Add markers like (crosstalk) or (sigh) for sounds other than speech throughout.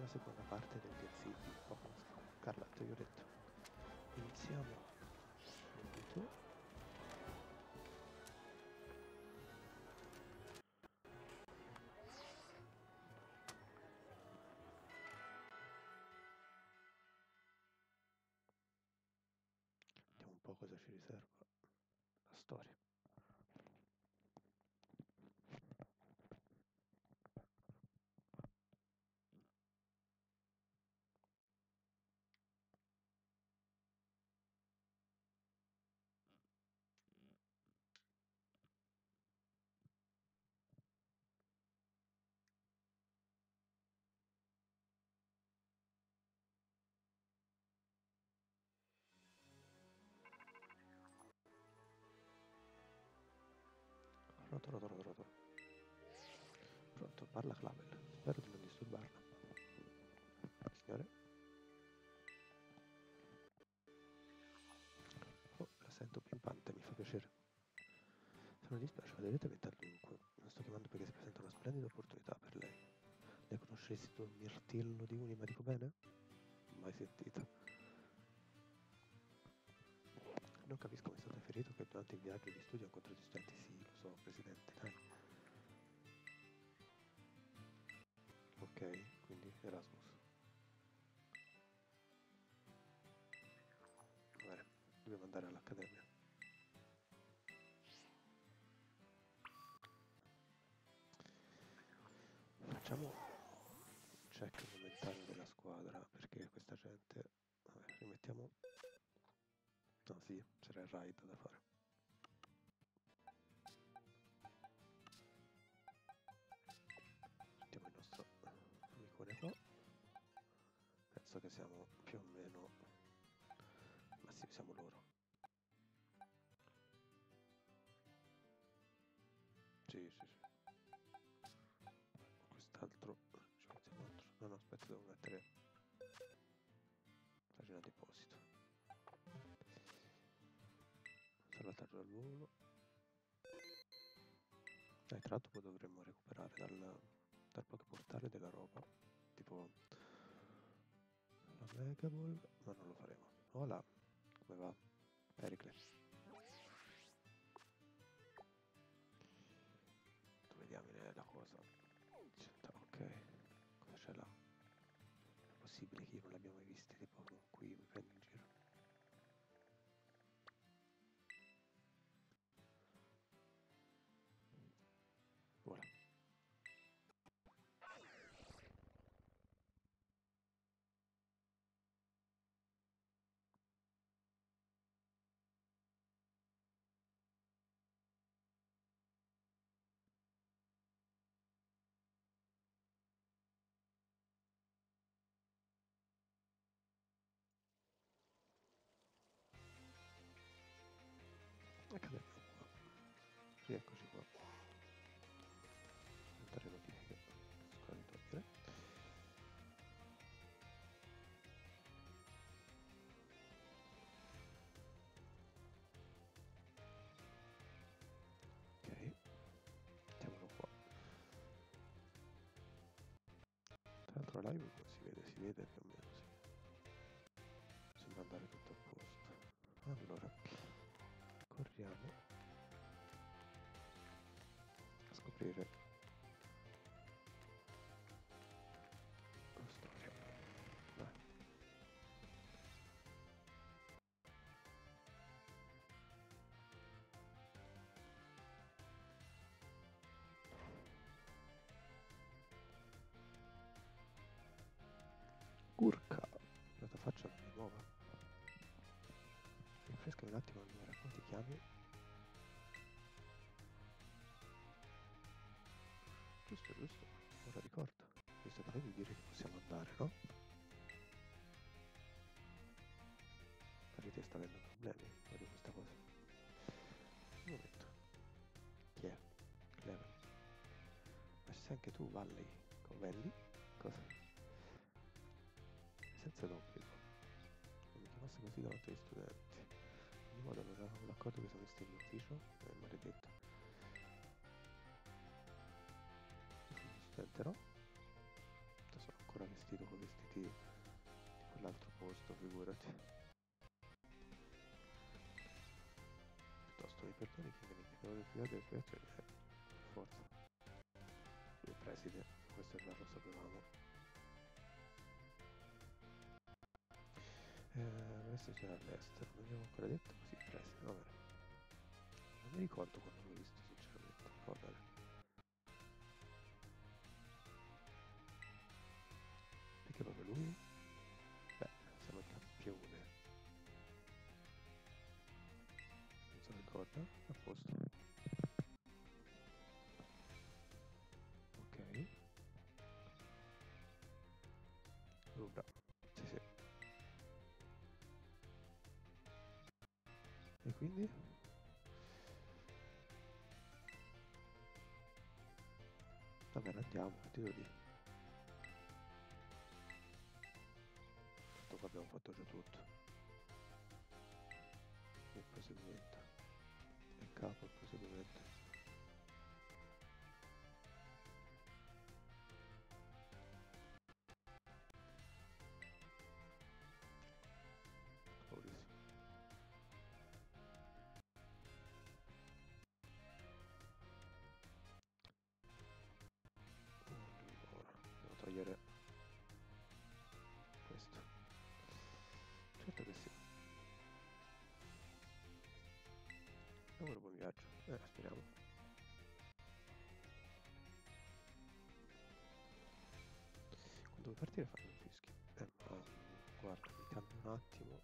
nella seconda parte del DLC di Pokémon Scarlatto, io ho detto. Iniziamo subito. Vediamo un po' cosa ci riserva la storia. Pronto, pronto, pronto, pronto. Pronto, parla Clavel. Spero di non disturbarla. Signore? Oh, la sento pimpante, mi fa piacere. Se non dispiace, la dovete mettere dunque. Non sto chiamando perché si presenta una splendida opportunità per lei. Lei conosce il sito Mirtillo di Unima, dico bene? Mai sentita. Durante il viaggio di studio ha incontrato studenti. Sì, lo so, presidente, dai. Ok, quindi Erasmus. Bene, dobbiamo andare all'accademia. Facciamo un check momentaneo della squadra perché questa gente... Vabbè, rimettiamo No, sì, c'era il raid da fare. Penso che siamo più o meno... Ma sì, siamo loro. Sì, sì, sì. Quest'altro... Ci mettiamo altro. No, no, aspetta, devo mettere... Pagina deposito salvataggio al volo dai tra l'altro poi dovremmo recuperare dal, dal portale della roba tipo la Mega Ball ma non lo faremo. Hola come va? Pericle dove diamine la cosa. Ok cosa c'è là? È possibile che io non l'abbia mai vista tipo qui mi L'altro live come si vede? Si vede più o meno, sì. Sembra andare tutto a posto. Allora, corriamo Urca, la tua faccia non è nuova. Rinfrescami un attimo il numero, come ti chiami? Giusto, giusto, ora ricordo. Questo di dire che possiamo andare, no? Parete sta avendo problemi di questa cosa. Un momento. Chi è? Level. Ma ci sei anche tu, Valley, con Valley? Cosa? Senza d'obbligo. Non mi chiamasse così davanti agli studenti. Ogni modo non eravamo d'accordo che sono messi in ufficio, è maledetto. Io sono ancora vestito con vestiti di quell'altro posto, figurati. Piuttosto mi perdoni che me ne chiedo le figate e spiegazioni, eh, per forza. Il preside, questo già lo sapevamo. Eh, adesso c'era all'estero, non abbiamo ancora detto così, preside, va bene. Non mi ricordo quando l'ho visto sinceramente, va bene. Perché proprio lui? Quindi? Va bene, andiamo, ti devo dire. Tanto qua abbiamo fatto già tutto. Il proseguimento. Il capo, Certo che sì. Lavoro buon viaggio. Eh, speriamo. Quando vuoi partire fanno un fischio. Eh, ma guarda, mi cambio un attimo.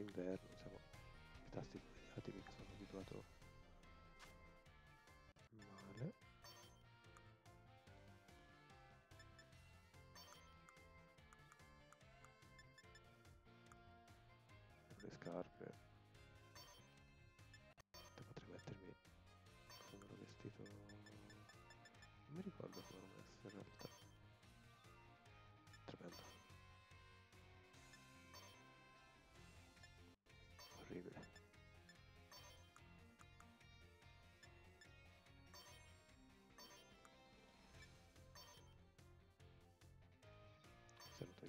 Inverno, siamo i tasti sbagliati perché sono abituato male. Le scarpe.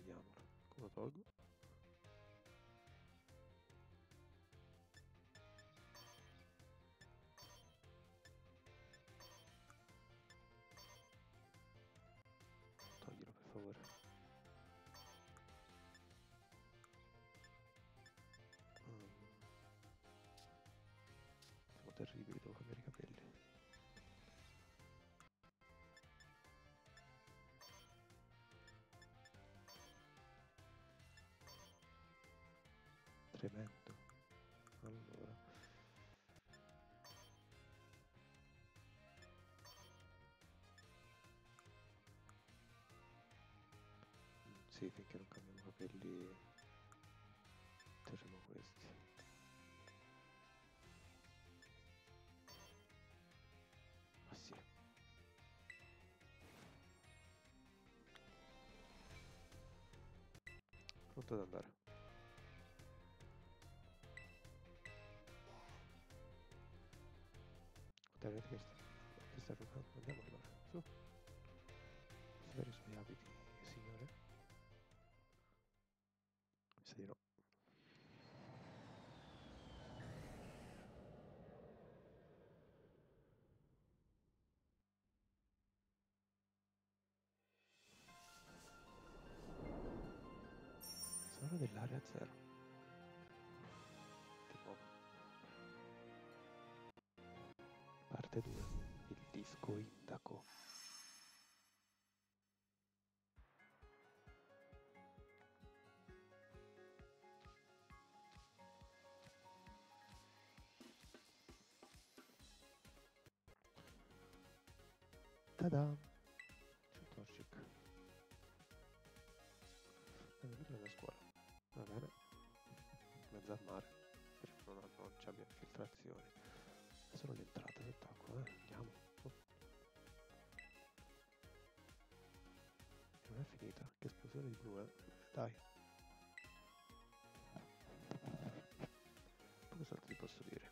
Se lo togliamo, come lo tolgo? Toglilo per favore. Mm. Siamo terribili, devo cambiare Tremendo. Allora. Sì, finché non cambiamo capelli terremo questi. Ma sì. Pronto ad andare. Sa di no. Sono dell'area zero. Tada! Centoscic. Devo venire alla scuola. Va bene. Mezzo al mare. Perché non, non ci abbiamo infiltrazioni. È solo l'entrata sott'acqua, eh. Andiamo. Oh. Non è finita. Che esplosione di blu, eh. Dai. Poi cosa ti posso dire?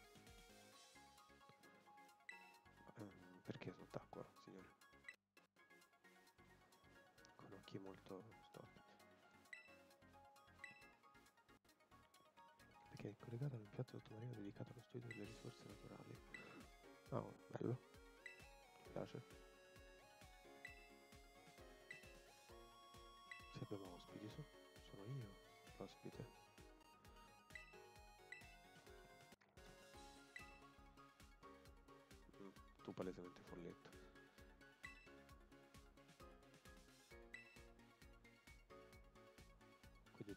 Con occhi molto storti. Perché è collegato ad un piatto sottomarino dedicato allo studio delle risorse naturali. Oh, bello. Mi piace. Se abbiamo ospiti su, sono io l'ospite. Mm, tu palesemente folletto.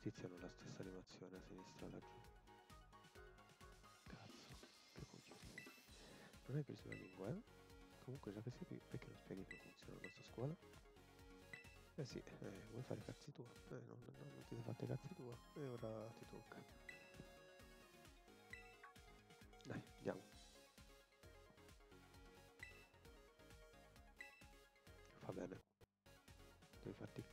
Tizi hanno la stessa animazione a sinistra laggiù. Cazzo, che coglioni. Non hai preso la lingua, eh? Comunque già che sei qui, perché non spieghi come funziona la nostra scuola? Eh sì, eh, vuoi fare cazzi tua? Eh, non, no, non ti sei fatto i cazzi tua e ora ti tocca. Dai, andiamo. Va bene. Devi farti...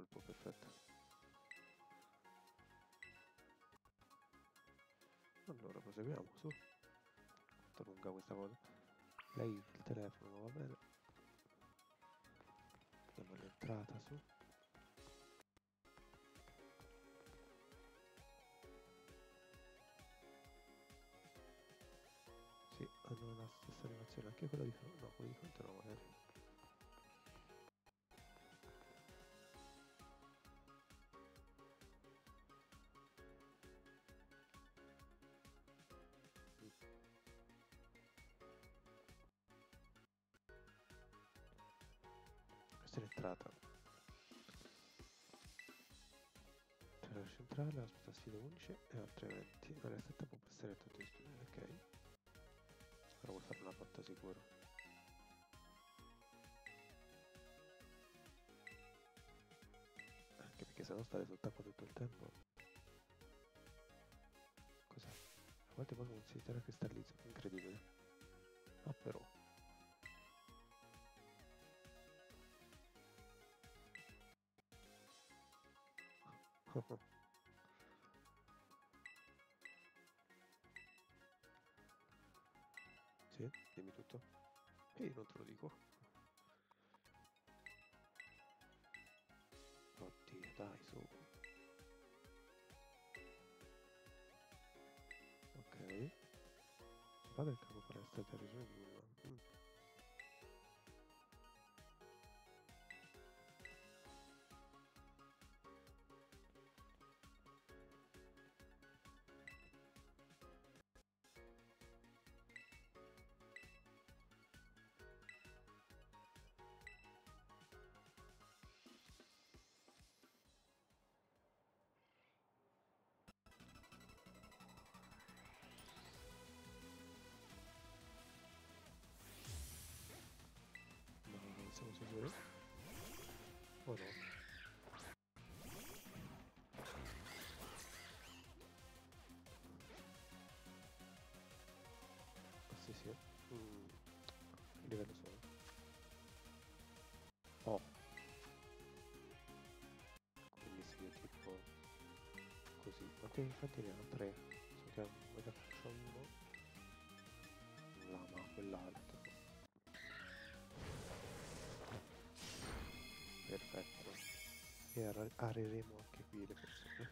colpo, perfetto. Allora, proseguiamo, su. Quanto lunga questa cosa? Lei il telefono, va bene. Andiamo all'entrata, su. Sì, hanno la stessa animazione, anche quella di fronte. No, quella di fronte no, magari. C'è la centrale, ospita sfide 11 e altri eventi. L'area stretta può passare tutti gli studi. Ok. Ora vuoi fare una botta sicuro. Anche perché se no stare sott'acqua tutto il tempo. Cos'è? A volte poi non si terra cristallizza, incredibile. Ah però. sì, dimmi tutto. E io non te lo dico. Oddio, dai, su. Ok. Va del capo palestra terrestre 2. Ok, infatti ne ha tre. So che ne faccio uno. Lama, quell'altro. Perfetto. E ar- areremo anche qui le persone.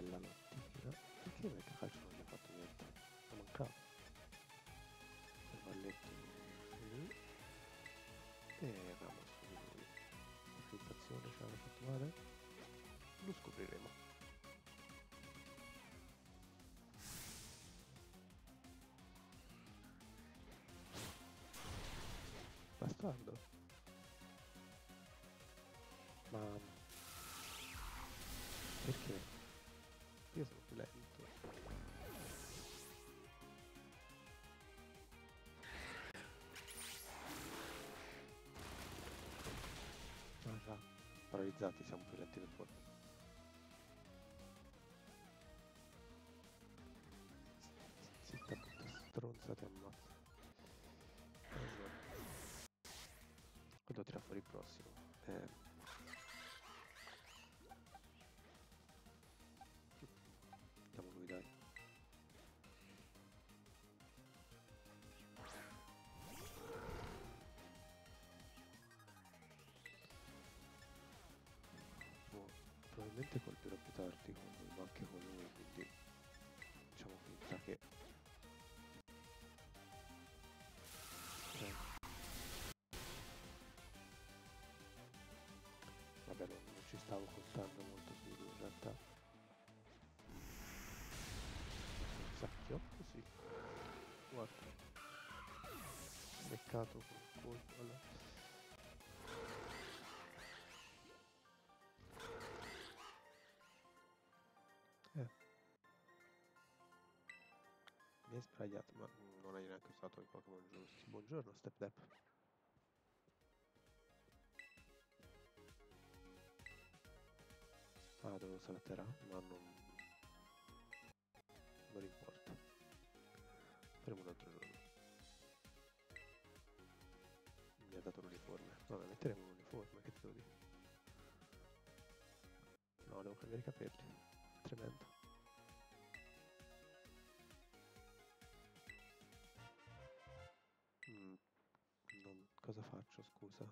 bella notte. No? Perché avete calcio non gli ha fatto niente? Non mancava. Il valletto lì. E Ramos subito. lui. La sensazione ce l'hanno fatto male? Lo scopriremo. Bastardo. Mamma paralizzati siamo più lenti per forza. Zitta brutta stronza ti ammazzo. Allora. Devo tirare fuori il prossimo. Probabilmente colpirò più tardi con lui, ma anche con lui, quindi facciamo finta che... Eh. Vabbè, non, non ci stavo contando molto su lui in realtà. Un sacchiotto, sì. Guarda. Peccato col colpo. Allora. Sbagliato, ma non hai neanche usato i Pokémon giusti. Buongiorno, Step Dep. Ah, usare la terra, ma non... non importa. Faremo un altro giorno. Mi ha dato l'uniforme. Vabbè, metteremo un uniforme, che te devo dire? No, devo cambiare i capelli. Tremendo. Faccio, scusa?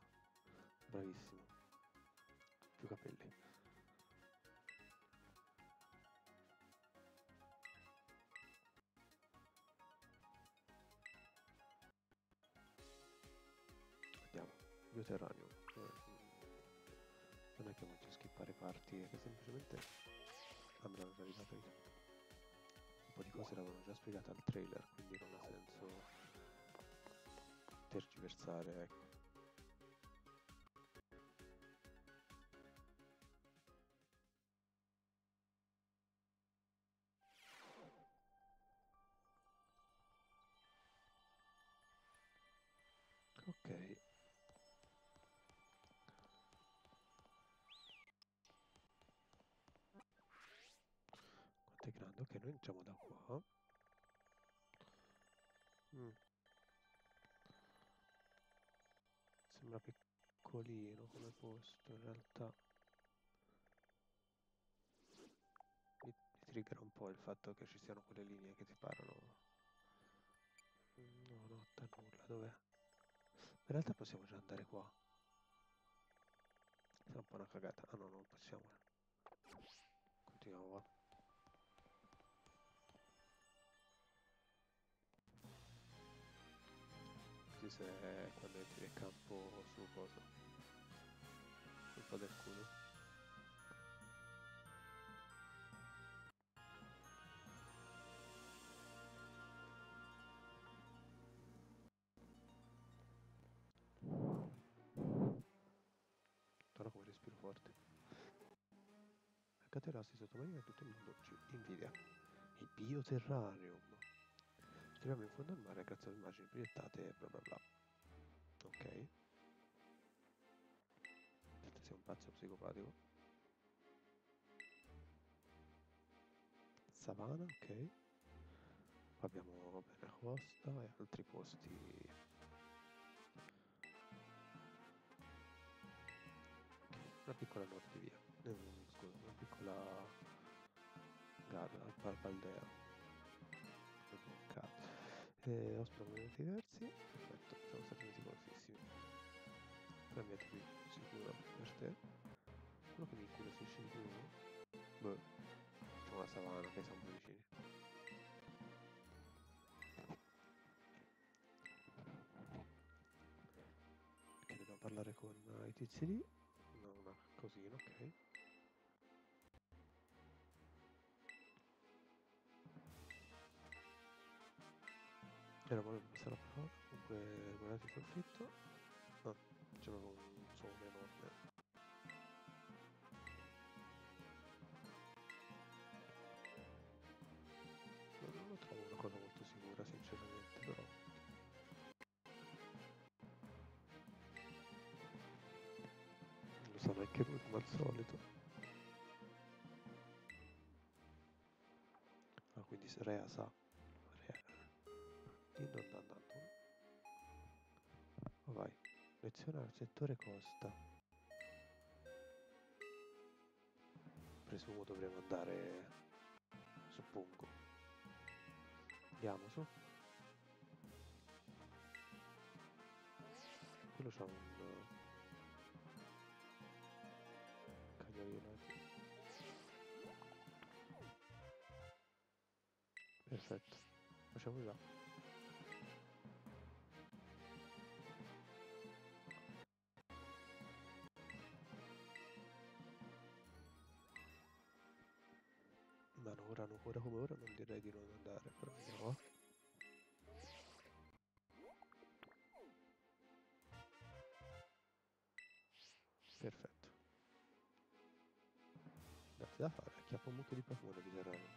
Bravissimo. Più capelli. Andiamo, bioterraneo. Eh, non è che voglio skippare parti, è che semplicemente a me l'hanno già tutto. Un po' di cose l'avevano già spiegate al trailer, quindi non ha senso tergiversare, ecco. Sembra piccolino come posto, in realtà. Mi, mi triggera un po' il fatto che ci siano quelle linee che ti parano. No, no, da nulla, dov'è? In realtà possiamo già andare qua. È un po' una cagata. Ah no, non possiamo. Continuiamo, va. Così se quando entri nel campo su cosa? Po' del culo. Ora come respiro forte. Caterassi sottomarina in tutto il mondo ci invidia. Il bioterrarium. Troviamo in fondo al mare grazie alle immagini proiettate e bla bla bla. Ok. Sei un pazzo psicopatico. Savana, ok. Abbiamo vabbè, la costa e altri posti una piccola nord via, eh, scusa, una piccola gara, Baldea. Eh, ospita componenti diversi, perfetto, siamo stati meticolosissimi. Poi mi qui sicuro per te. Quello che mi incuriosisce di più, boh, c'è una savana che siamo vicini. Perché dobbiamo parlare con i tizi lì, no, una cosina, ok. Era male passare la parola, comunque guardate il soffitto. Ah, c'era un suono enorme. No, non lo trovo una cosa molto sicura sinceramente, però. Lo sa neanche lui come al solito. Ah, quindi Rea sa. Non andando. Oh, vai. Lezione al settore costa. Presumo dovremo andare. Suppongo. Andiamo su. Quello c'ha un uh, cagnolino. Perfetto. Facciamo già. Ma no, ora, no, ora come ora non direi di non andare, però vediamo. Perfetto. Niente da fare, acchiappo un mucchio di di terreno.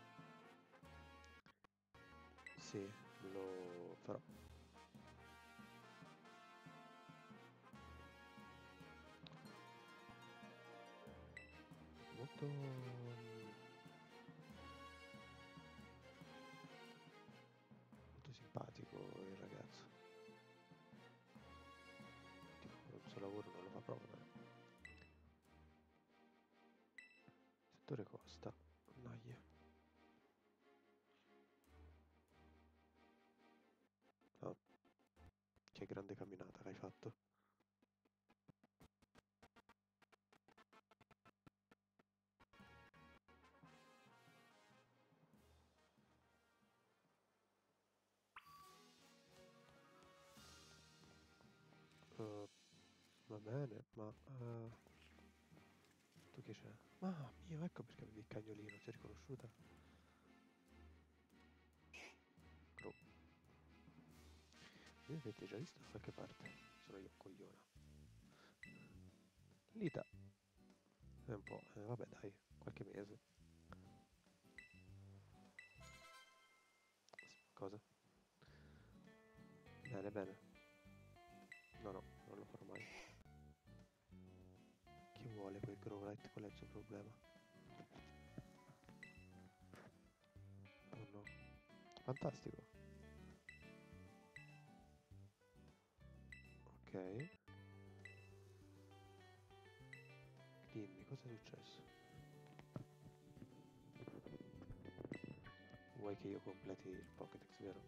Sì, lo farò. Molto grande camminata che hai fatto. Uh, va bene, ma... uh, tu che c'è? Ah, mio, ecco perché avevi il cagnolino, ti hai riconosciuta? Io avete già visto da qualche parte? Sono io, cogliona. Lita. È un po', eh, vabbè dai, qualche mese. Cosa? Bene, bene. No, no, non lo farò mai. Chi vuole quel Growlite? Qual è il suo problema? Oh no. Fantastico. Ok. Dimmi, cosa è successo? Vuoi che io completi il Pokédex, vero?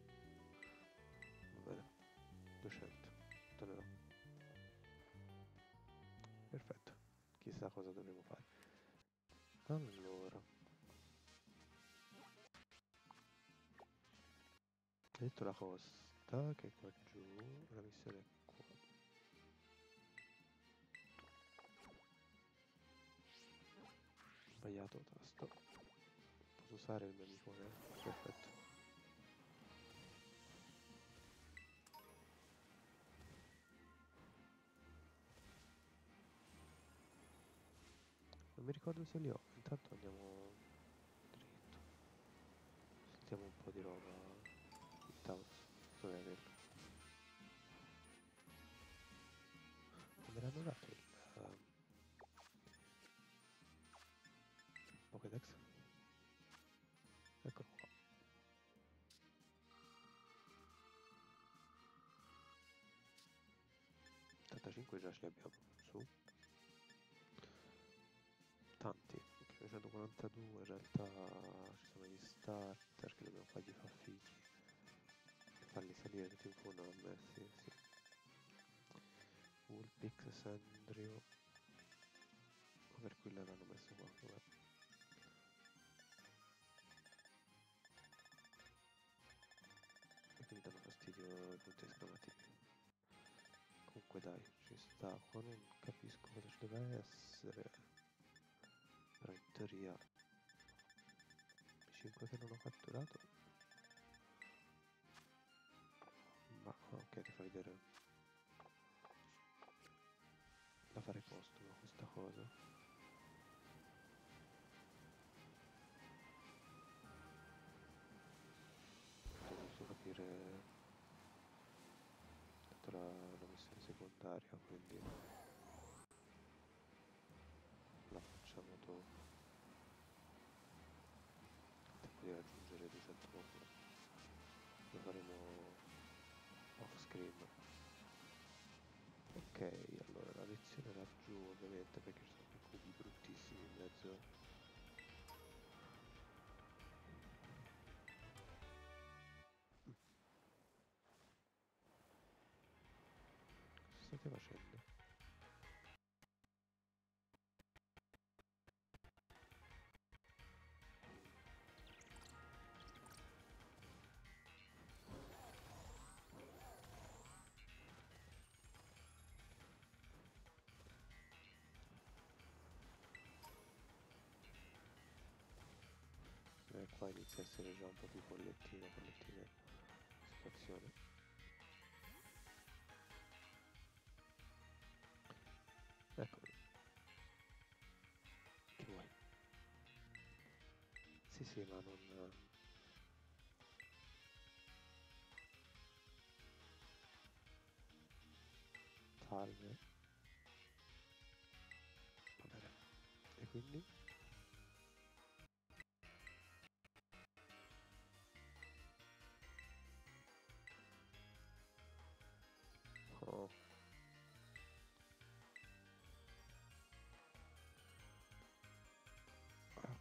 Va bene. 200. Tornerò. Perfetto. Chissà cosa dovremo fare. Allora. Detto la costa che è qua giù, la missione è Sbagliato tasto. Posso usare il mio? Perfetto. Non mi ricordo se li ho, intanto andiamo dritto. Sentiamo un po' di roba in Taurus, dovrei averlo. Me l'hanno dato ce abbiamo, su tanti, perché 142 in realtà ci sono gli starter che dobbiamo fargli far figli per farli salire tutti in fondo a me, sì. Woolpix, Sandrio, per cui l'hanno messo qua, vabbè. Perché mi danno fastidio i punti esclamativi. Comunque dai, ci sta. Qua non capisco cosa ci deve essere. Però in teoria... I 5 che non ho catturato... Ma ok, ti fa vedere... Da fare postuma questa cosa. Laggiù ovviamente perché ci sono cubi bruttissimi in mezzo. Qua inizia a essere già un po' più collettina la situazione. Ecco. Che vuoi? Sì, sì, ma non... Salve. Va bene. E quindi?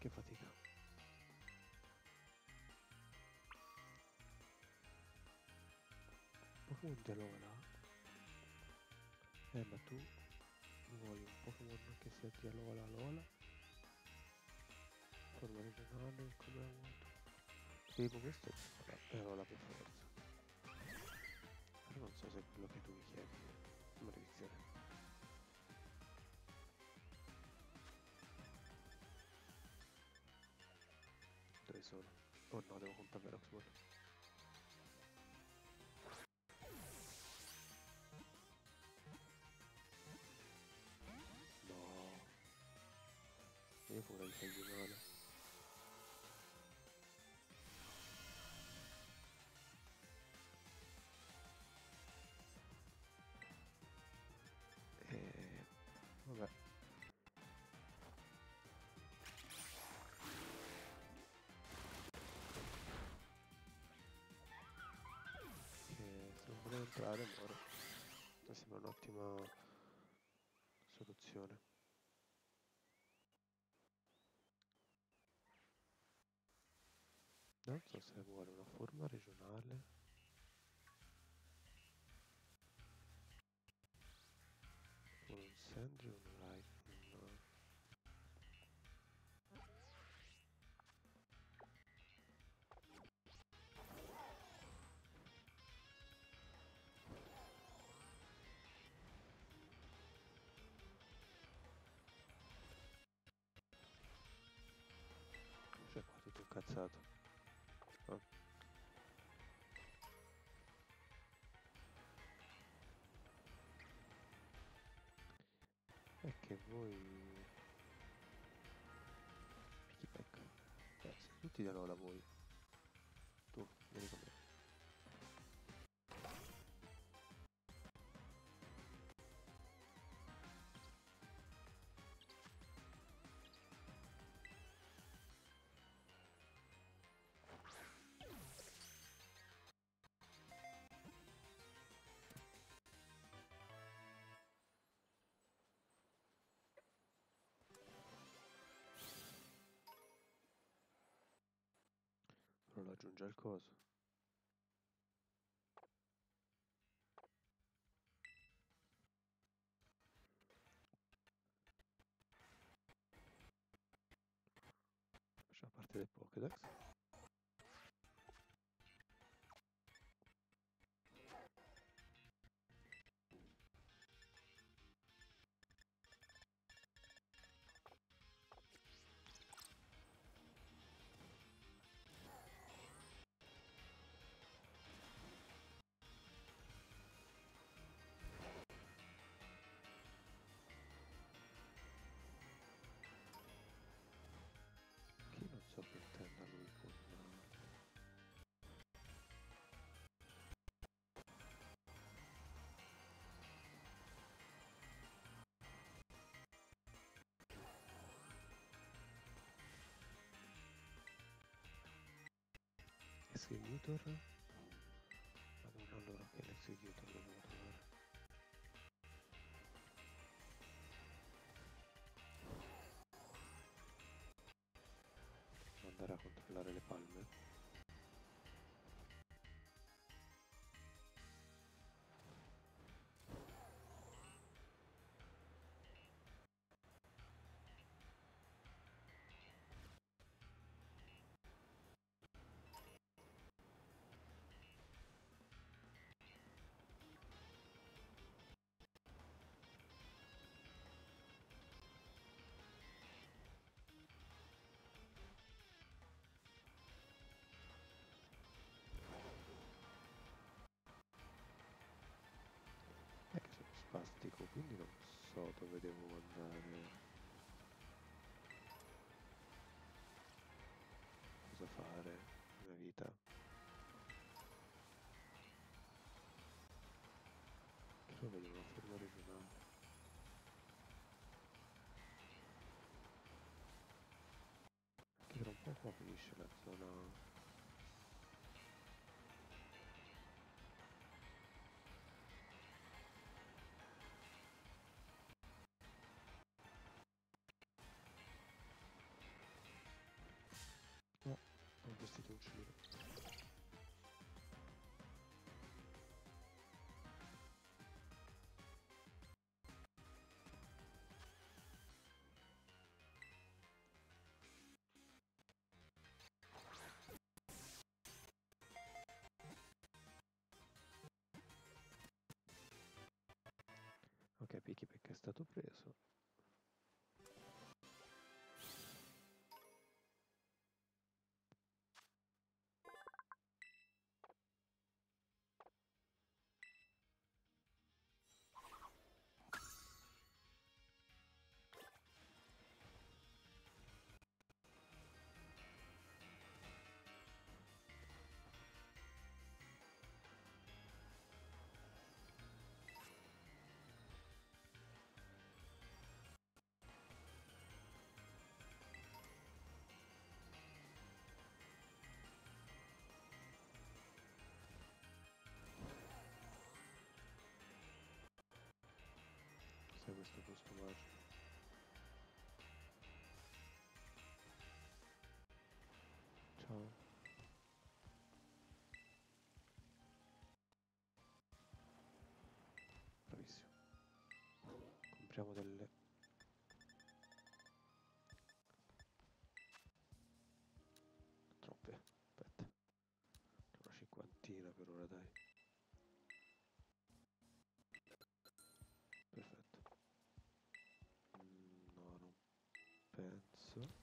Che fatica. Pokémon Gelola? Eh, ma tu vuoi un Pokémon che sia di Alola Alola? Forma regionale, come la vuoi tu? Tipo questo è Alola per forza. Però non so se è quello che tu mi chiedi. Maledizione. Dove sono? Oh no, devo comprare Roxball. No. Io pure di fargli male. Entrare muore. Mi sembra un'ottima soluzione. Non so se vuole una forma regionale. Un Sandry o un tutto incazzato. Ah. È che voi... Piggyback. Eh, siete tutti da Lola voi. Aggiunge al coso. Executor. Madonna, allora che l'executor devo trovare. Andare a controllare le palme. So dove devo andare. Cosa fare nella vita. Che vedo una ferma regionale. Che tra un po' qua finisce la zona uccellino. Ok, Picchi perché è stato preso. Compriamo delle... Troppe. Aspetta. Una cinquantina per ora, dai. Perfetto. Mm, No, non penso.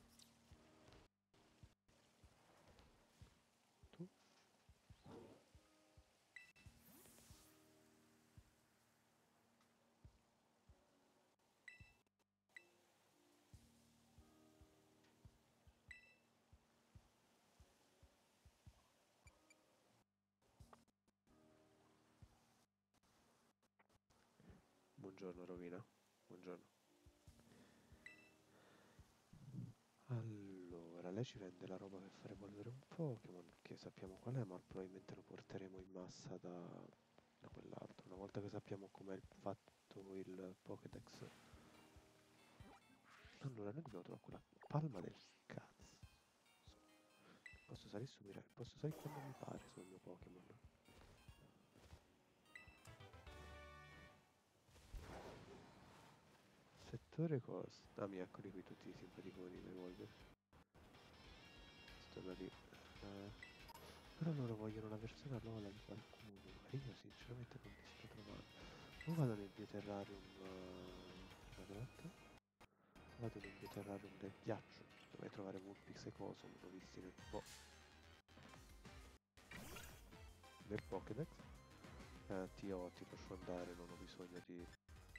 Buongiorno Rovina. Buongiorno. Allora, lei ci vende la roba per far evolvere un Pokémon, che sappiamo qual è, ma probabilmente lo porteremo in massa da, da quell'altro. Una volta che sappiamo com'è fatto il Pokédex. Allora, noi dobbiamo trovare quella palma del cazzo. Posso salire su Mirai, posso salire quando mi pare sul mio Pokémon. Settore cost. Ah, mi eccoli qui tutti i simpaticoni evolvere. Sto da lì. Eh, però loro vogliono la versione Lola di qualcuno. E io sinceramente non li sto trovando. O vado nel bioterrarium uh, la grotta. Vado nel bioterrarium del ghiaccio. Dovrei trovare Vulpix e. Non l'ho visti nel po'. Nel Pokédex. Eh, ho, ti lascio andare, non ho bisogno di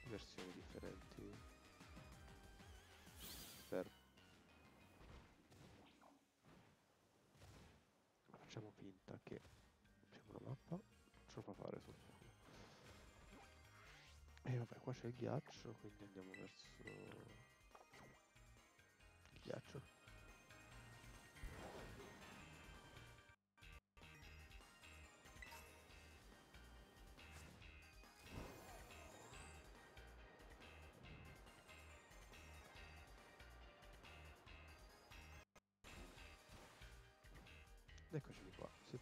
versioni differenti per facciamo finta che abbiamo una mappa. Ce lo fa fare sul fuoco e vabbè qua c'è il ghiaccio quindi andiamo verso il ghiaccio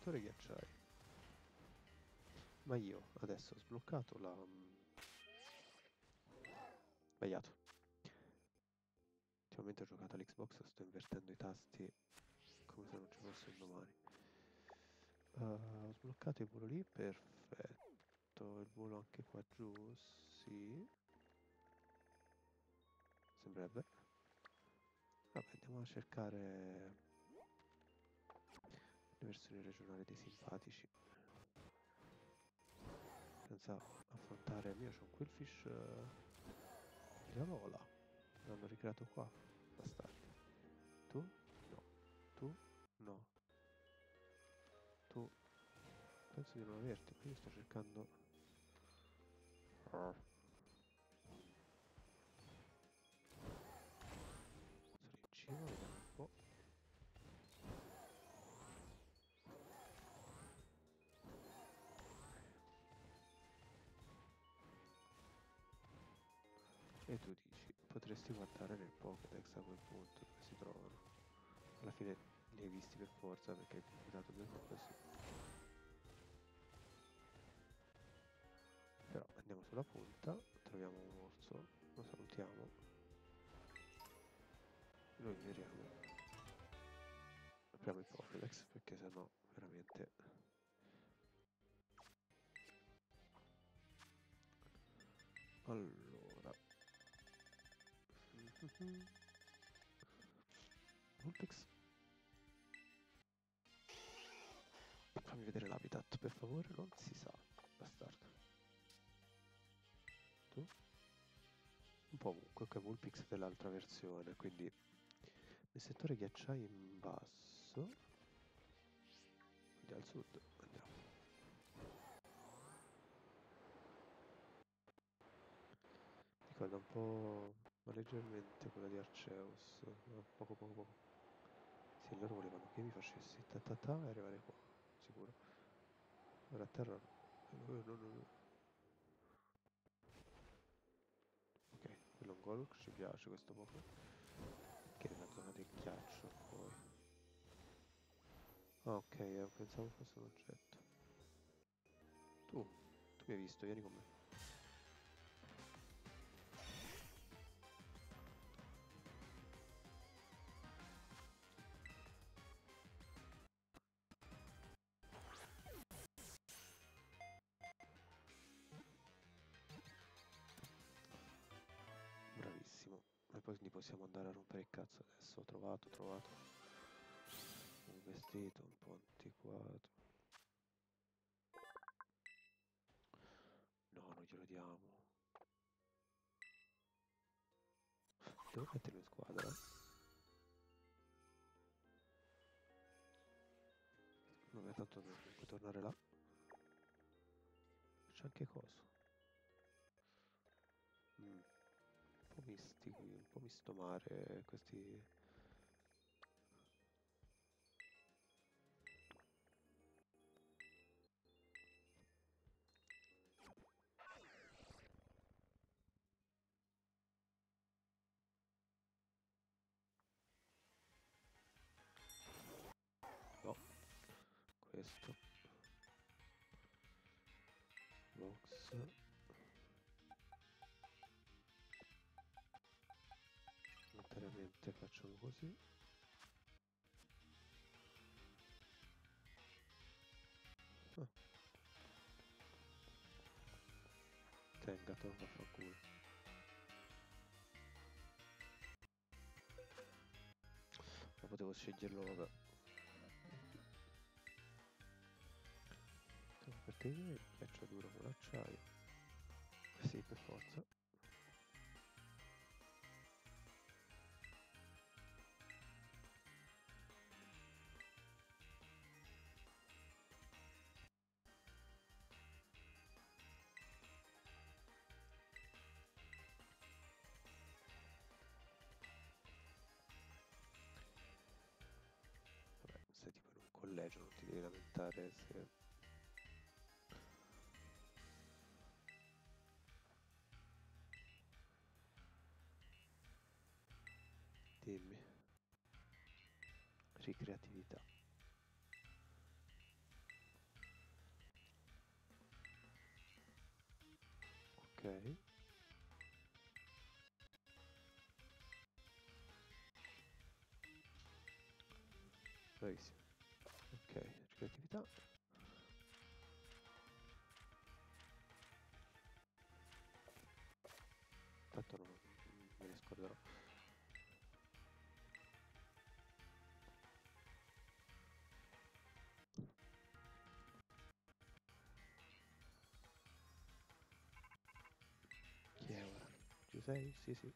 settore ghiacciai. Ma io adesso ho sbloccato la... mm, Sbagliato. Ultimamente ho giocato all'Xbox, sto invertendo i tasti come se non ci fosse un domani. Uh, ho sbloccato il volo lì, perfetto. Il volo anche qua giù, sì. Sembrerebbe. Vabbè, andiamo a cercare le versioni regionali dei simpatici. Senza affrontare... Io c'ho un Quillfish uh, di Alola. L'hanno ricreato qua. Bastardi. Tu? No. Tu? No. Tu? Penso di non averti, qui sto cercando... E tu dici, potresti guardare nel Pokédex a quel punto dove si trovano. Alla fine li hai visti per forza perché hai completato due cose. Però andiamo sulla punta, troviamo un orso, lo salutiamo. Lo liberiamo. Apriamo il Pokédex perché sennò veramente... Allora... Vulpix. Fammi vedere l'habitat, per favore, non si sa, bastardo. Tu? Un po' ovunque, ok, Vulpix dell'altra versione, quindi nel settore ghiacciai in basso, quindi al sud, andiamo. Ricorda un po' ma leggermente quella di Arceus, poco poco poco. Sì, loro volevano che mi facessi ta ta ta e arrivare qua, sicuro. Ora a terra no. No, no, no. Ok, quello un Goluk, ci piace questo poco. Che è una zona del ghiaccio poi. Ok, eh, pensavo fosse un oggetto. Tu, tu mi hai visto, vieni con me. Possiamo andare a rompere il cazzo adesso. Ho trovato, ho trovato. Un vestito un po' antiquato. No, non glielo diamo. Devo metterlo in squadra. Vabbè, tanto devo tornare là. C'è anche coso. Misti un po' misto mare, questi... Tenga, torna a fanculo. Ma potevo sceglierlo, vabbè. Perché io ghiaccio duro con l'acciaio. Sì, per forza. Sì. Dimmi. Ricreatività. Ok. Bravissimo. Ok, ricreatività. sí, sí.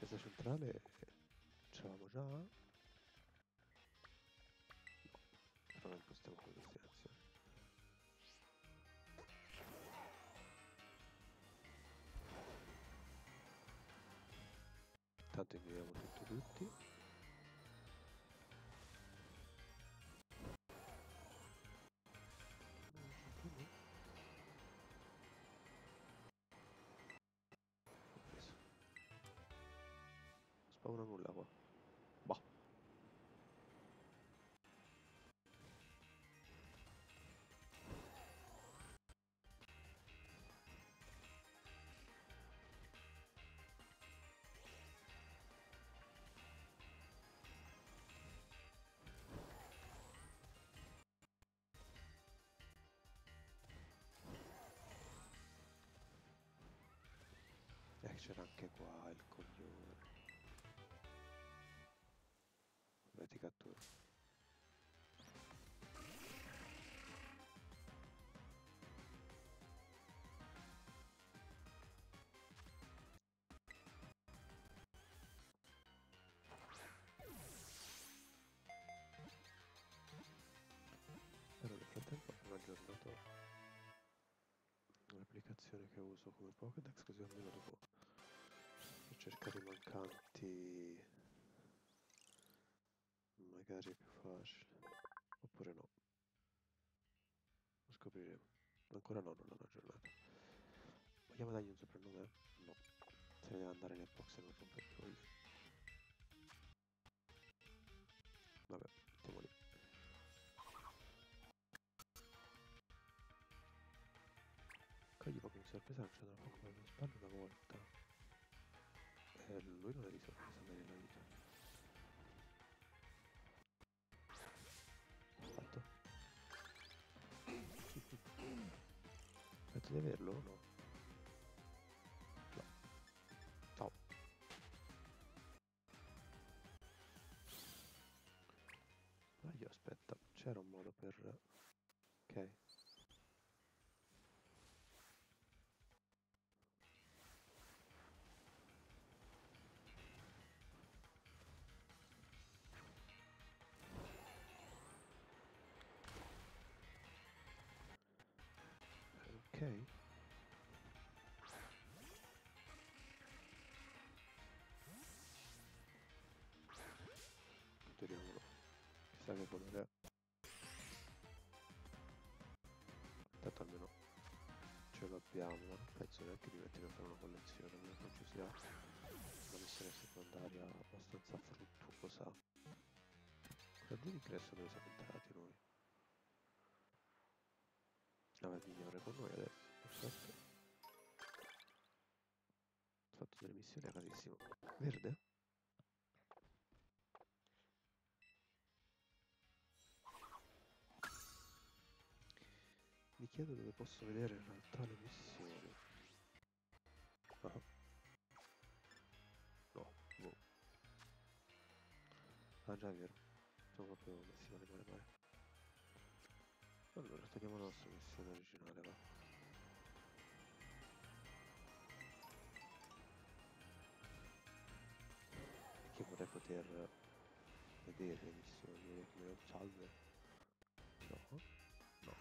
Ese es un trole. Eh. No, però non possiamo come destinazione. Intanto inviamo tutto tutti. Spawna nulla qua. C'era anche qua il coglione. Vabbè, ti catturo. Però nel frattempo ho aggiornato l'applicazione che uso come Pokédex così almeno dopo cercare i mancanti. Magari è più facile. Oppure no. Lo scopriremo. Ancora no non l'hanno aggiornato vogliamo dargli un soprannome? no. Se ne deve andare nel box e non rompere i coglioni vabbè mettiamo lì. Cogli proprio in sorpresa lanciando una Pokémon alle spalle una volta. E lui non di sorpresa bene la vita. Fatto. Aspetta di averlo o? No. Ok. Catturiamolo. Chissà che colore è. Tanto almeno ce l'abbiamo, ma non penso neanche di mettere a fare una collezione, a non ci sia una missione secondaria abbastanza fruttuosa. Quella giù d'ingresso dove siamo entrati noi. Vabbè, migliore con noi adesso, perfetto. Ho fatto delle missioni a casissimo. Verde? Mi chiedo dove posso vedere in realtà le missioni. Ah. No, boh. Ah già è vero. Sono proprio messi male male male. Allora, togliamo la nostra missione originale, va. vedere benissimo il mio documento. Salve. No. No.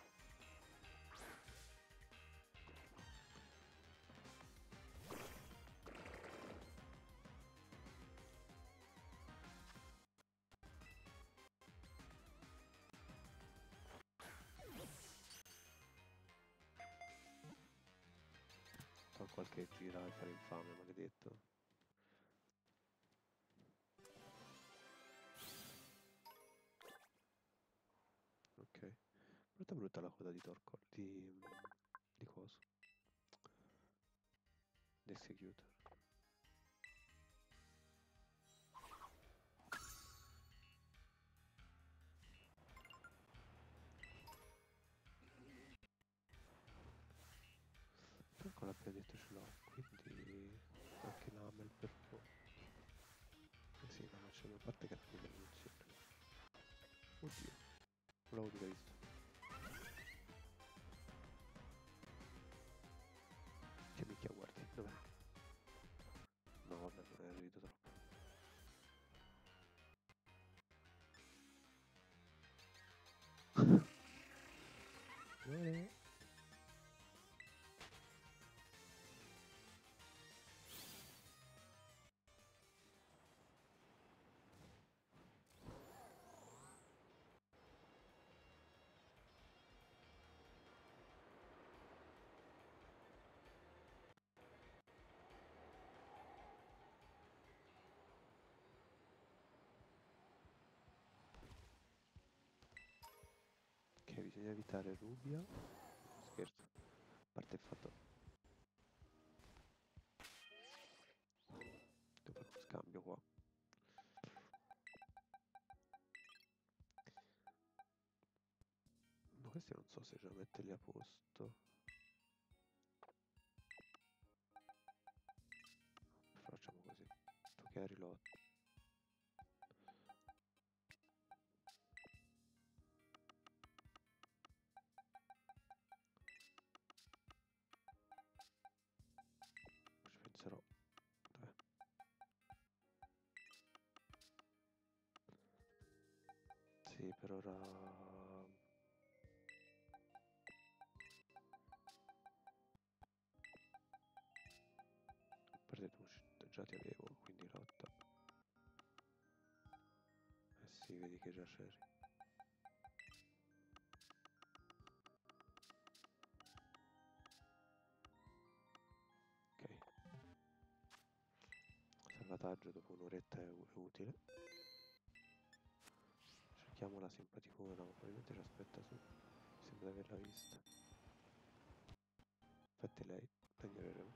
Fa qualche girata l'infame, maledetto. Brutta la coda di Torco, di... di coso. Di Executor. Bisogna evitare Rubia. Scherzo. A parte il fatto. Devo fare scambio qua. Ma questi non so se già metterli a posto. Un'oretta è, utile. Cerchiamo la simpaticona, ma probabilmente ci aspetta su. Sembra averla vista. Infatti lei, la ignoreremo.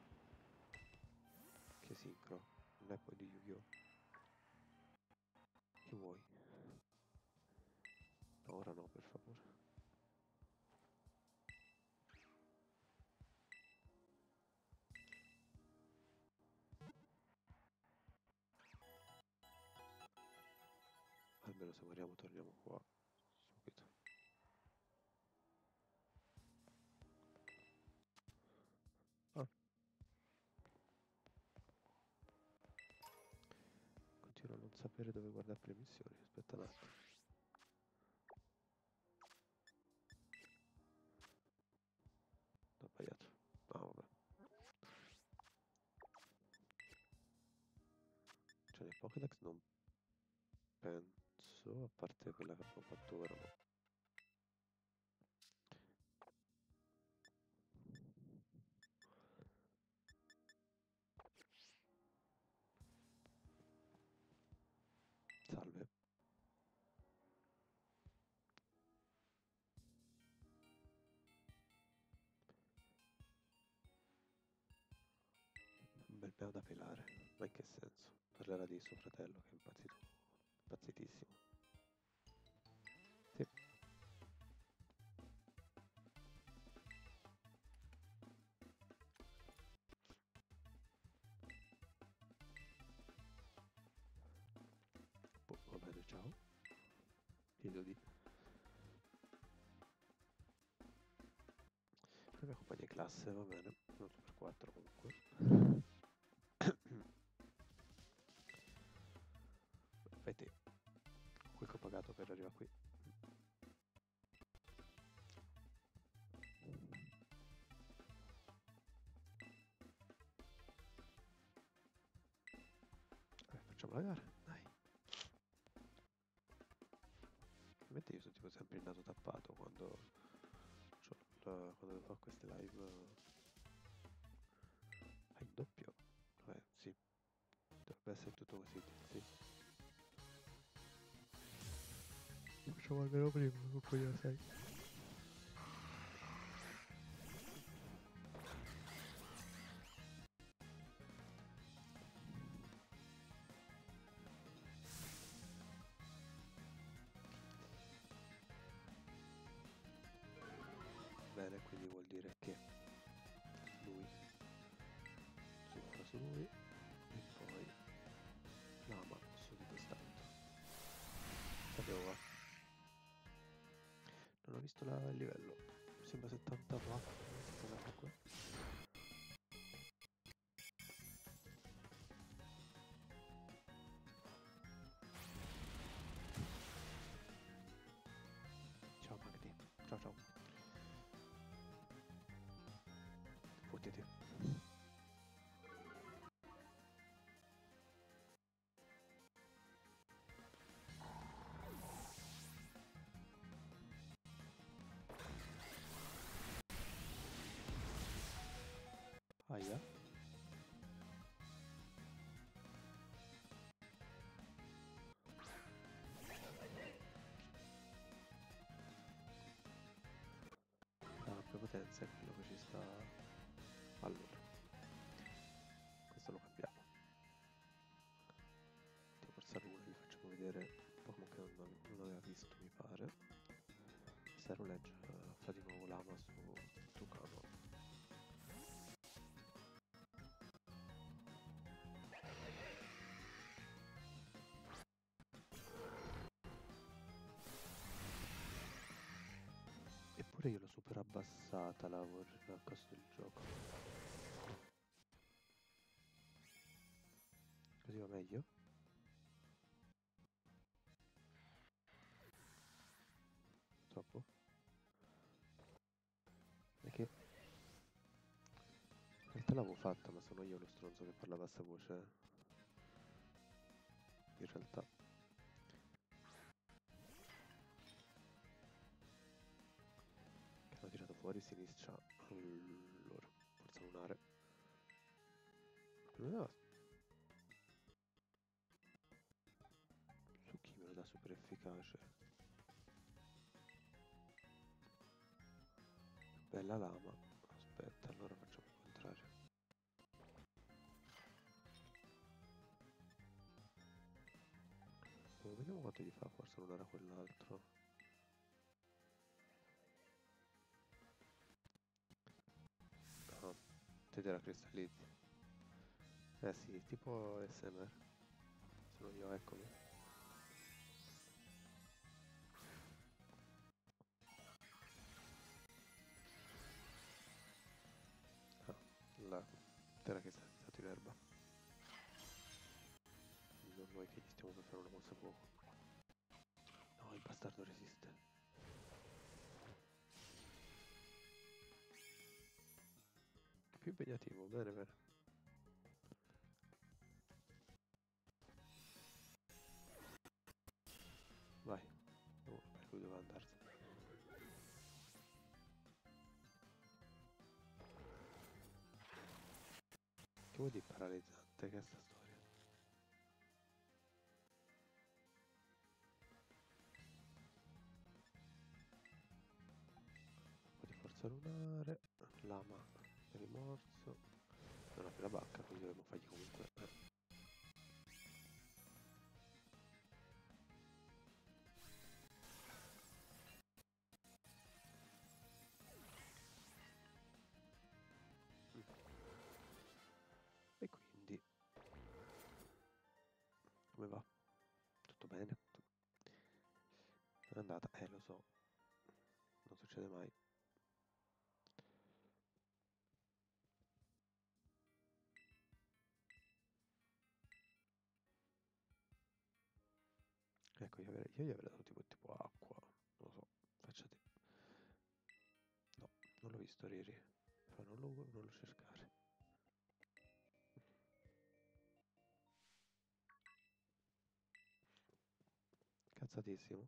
Che sincro, non è poi di Yu-Gi-Oh! Chi vuoi? Ora no, sapere dove guardare le missioni, aspetta un attimo. Ho sbagliato. No, vabbè. Cioè nei Pokédex non penso, a parte quella che abbiamo fatto ora, ma... classe, va bene. Non super 4 comunque. Fai. Quel che ho pagato per arrivare qui. Vabbè, facciamo la gara, uh, quando fa queste live eh, uh, in doppio? Vabbè sì. Dovrebbe essere tutto così sì. facciamo almeno prima un po' di sai. È quello che ci sta allora questo lo cambiamo forza luna vi facciamo vedere un Pokémon che non, non aveva visto mi pare. Ledge Eppure io l'ho super abbassata la vorrei a costo del gioco. Così va meglio? Troppo? Che... In realtà l'avevo fatta, ma sono io lo stronzo che parla a bassa voce. In realtà. Fuori sinistra allora forza lunare. Problema su chi me lo dà super efficace? Bella lama. Aspetta allora facciamo il contrario. Vediamo quanto gli fa forza lunare a quell'altro cristallizzi. Eh sì, tipo SMR. Sono io, eccomi. Ah, la te la cristallizzato in erba. Non vuoi che gli stiamo per fare una mossa a fuoco. No, il bastardo resiste. Impegnativo, bene bene. Vai. Oh, lui doveva andarsene. Che vuol dire paralizzante? Che è sta storia? Un po' di forza lunare, lama rimorso non ha più la bacca quindi dovremmo fargli comunque eh. E quindi come va? tutto bene? Non è andata? eh lo so non succede mai avrei, io gli avrei dato tipo, tipo acqua, non lo so, faccia te. No, non l'ho visto Riri, fa non lo, non lo cercare. Cazzatissimo.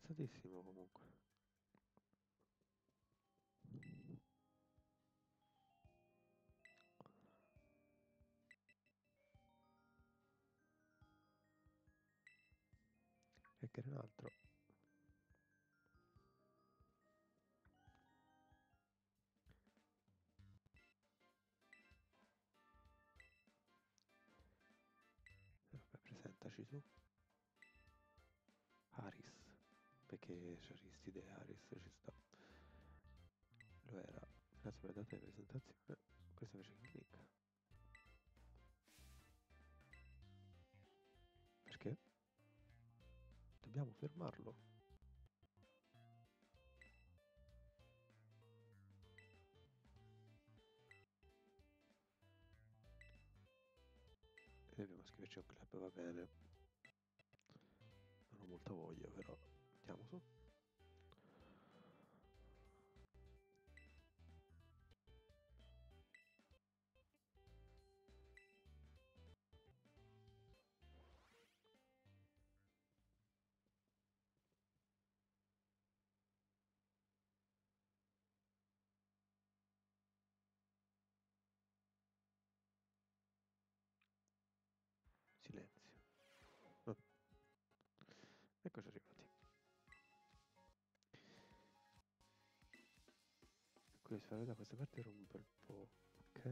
Cazzatissimo comunque. E che era un altro. Vabbè, presentaci tu. Perché Ciaristi Aris ci sta. Lo era. Grazie per la data di presentazione. Questo invece che click. Perché? Dobbiamo fermarlo. E dobbiamo scriverci un club, va bene. Non ho molta voglia però mettiamo su silenzio. Oh. eccoci qui fare da questa parte era un po', ok?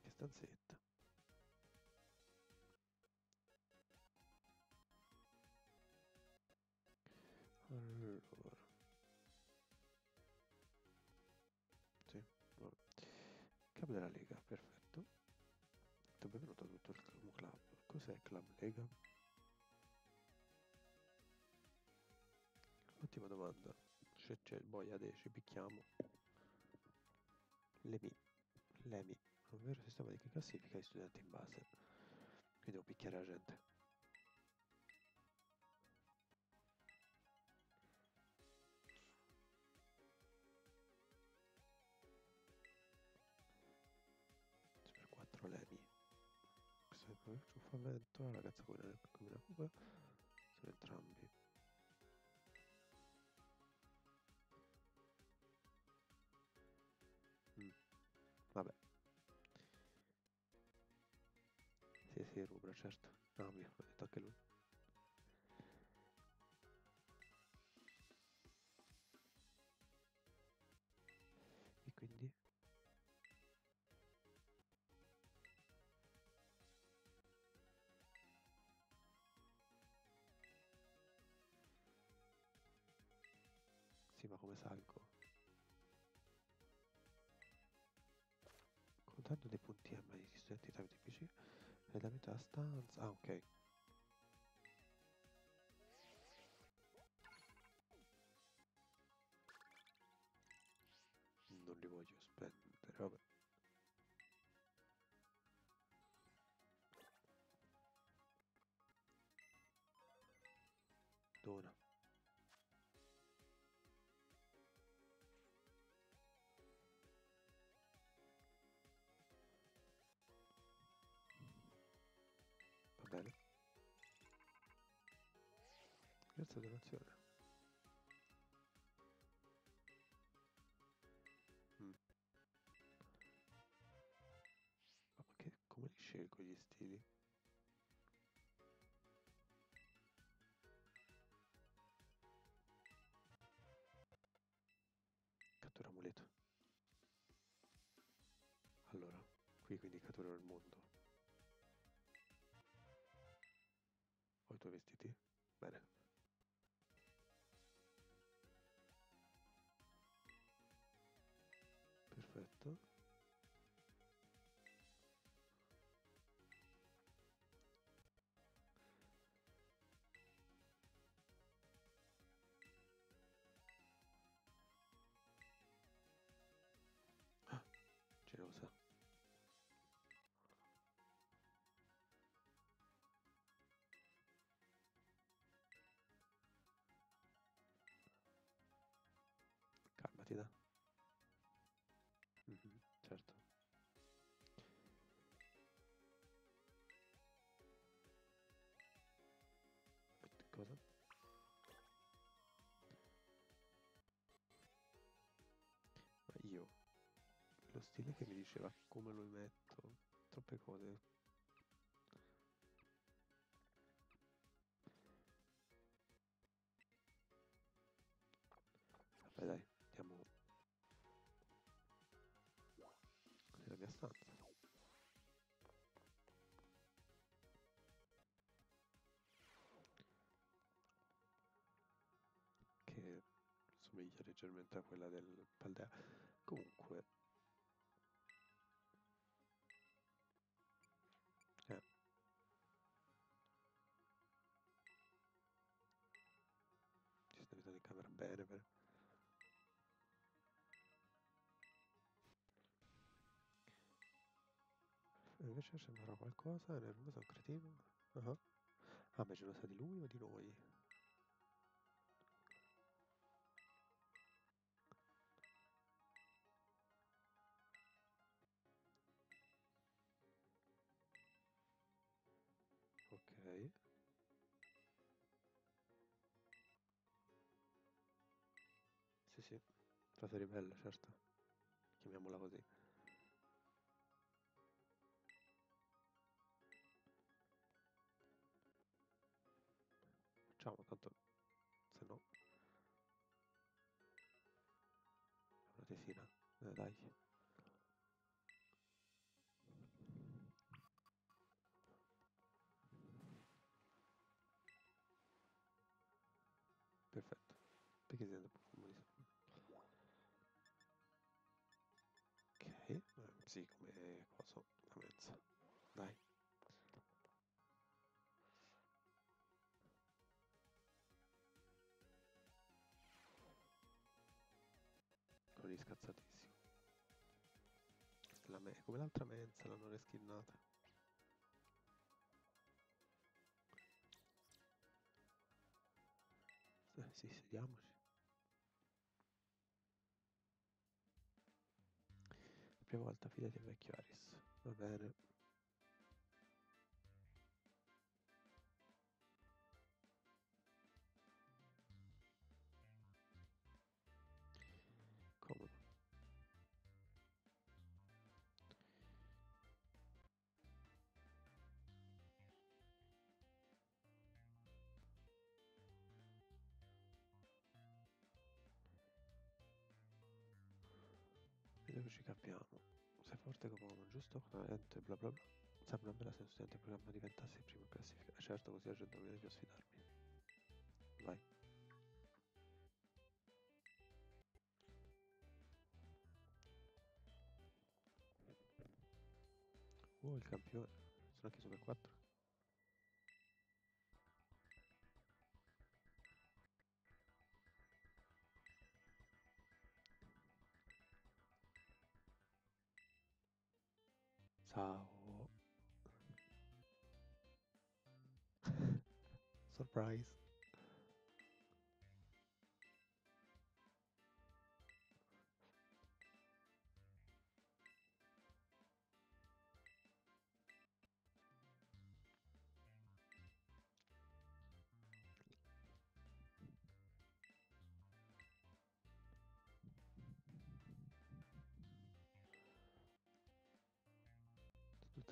Che stanzetta. Allora. Sì, vabbè. Club della Lega, perfetto. Dove è venuto tutto il club? Cos'è Club Lega? Ottima domanda c'è, c'è, boia de, ci picchiamo. Lemi, Lemi, un vero sistema di classifica gli studenti in base. Quindi devo picchiare la gente. Per 4 Lemi. Questo è il ciuffamento, la ragazza con una cuba. Sono entrambi. Certo. No, mio, ho detto anche lui. E quindi? Sì, ma come salgo? E la metà stanza. Ah, ok. Terza donazione. Mm. Ma che, come li scelgo gli stili? Cattura amuleto. Allora, qui quindi cattura il mondo. i tuoi vestiti? Bene. Stile che mi diceva come lo metto, troppe cose. Vabbè dai, andiamo nella mia stanza. Che somiglia leggermente a quella del Paldea. Comunque, Invece sembrava qualcosa, nervoso, un cretino. Ah, ah ma è gelosa di lui o di noi? Ok. Sì, sì, fase ribelle, certo. Chiamiamola così. Cosa, la mensa. Dai. Sono riscazzatissimo. La me- come l'altra mensa l'hanno reskinnata. Eh, sì, sediamoci. Prima volta fidati al vecchio Aris. Va bene. Comodo. Vedo che ci capiamo. Come uomo, giusto? Talento e bla bla bla. Sembra bella se studiante il programma diventasse il primo in classifica. Eh, Certo, così agendo meglio a sfidarmi. Vai. Oh, il campione. Sono anche super 4. Ciao. (laughs) Surprise.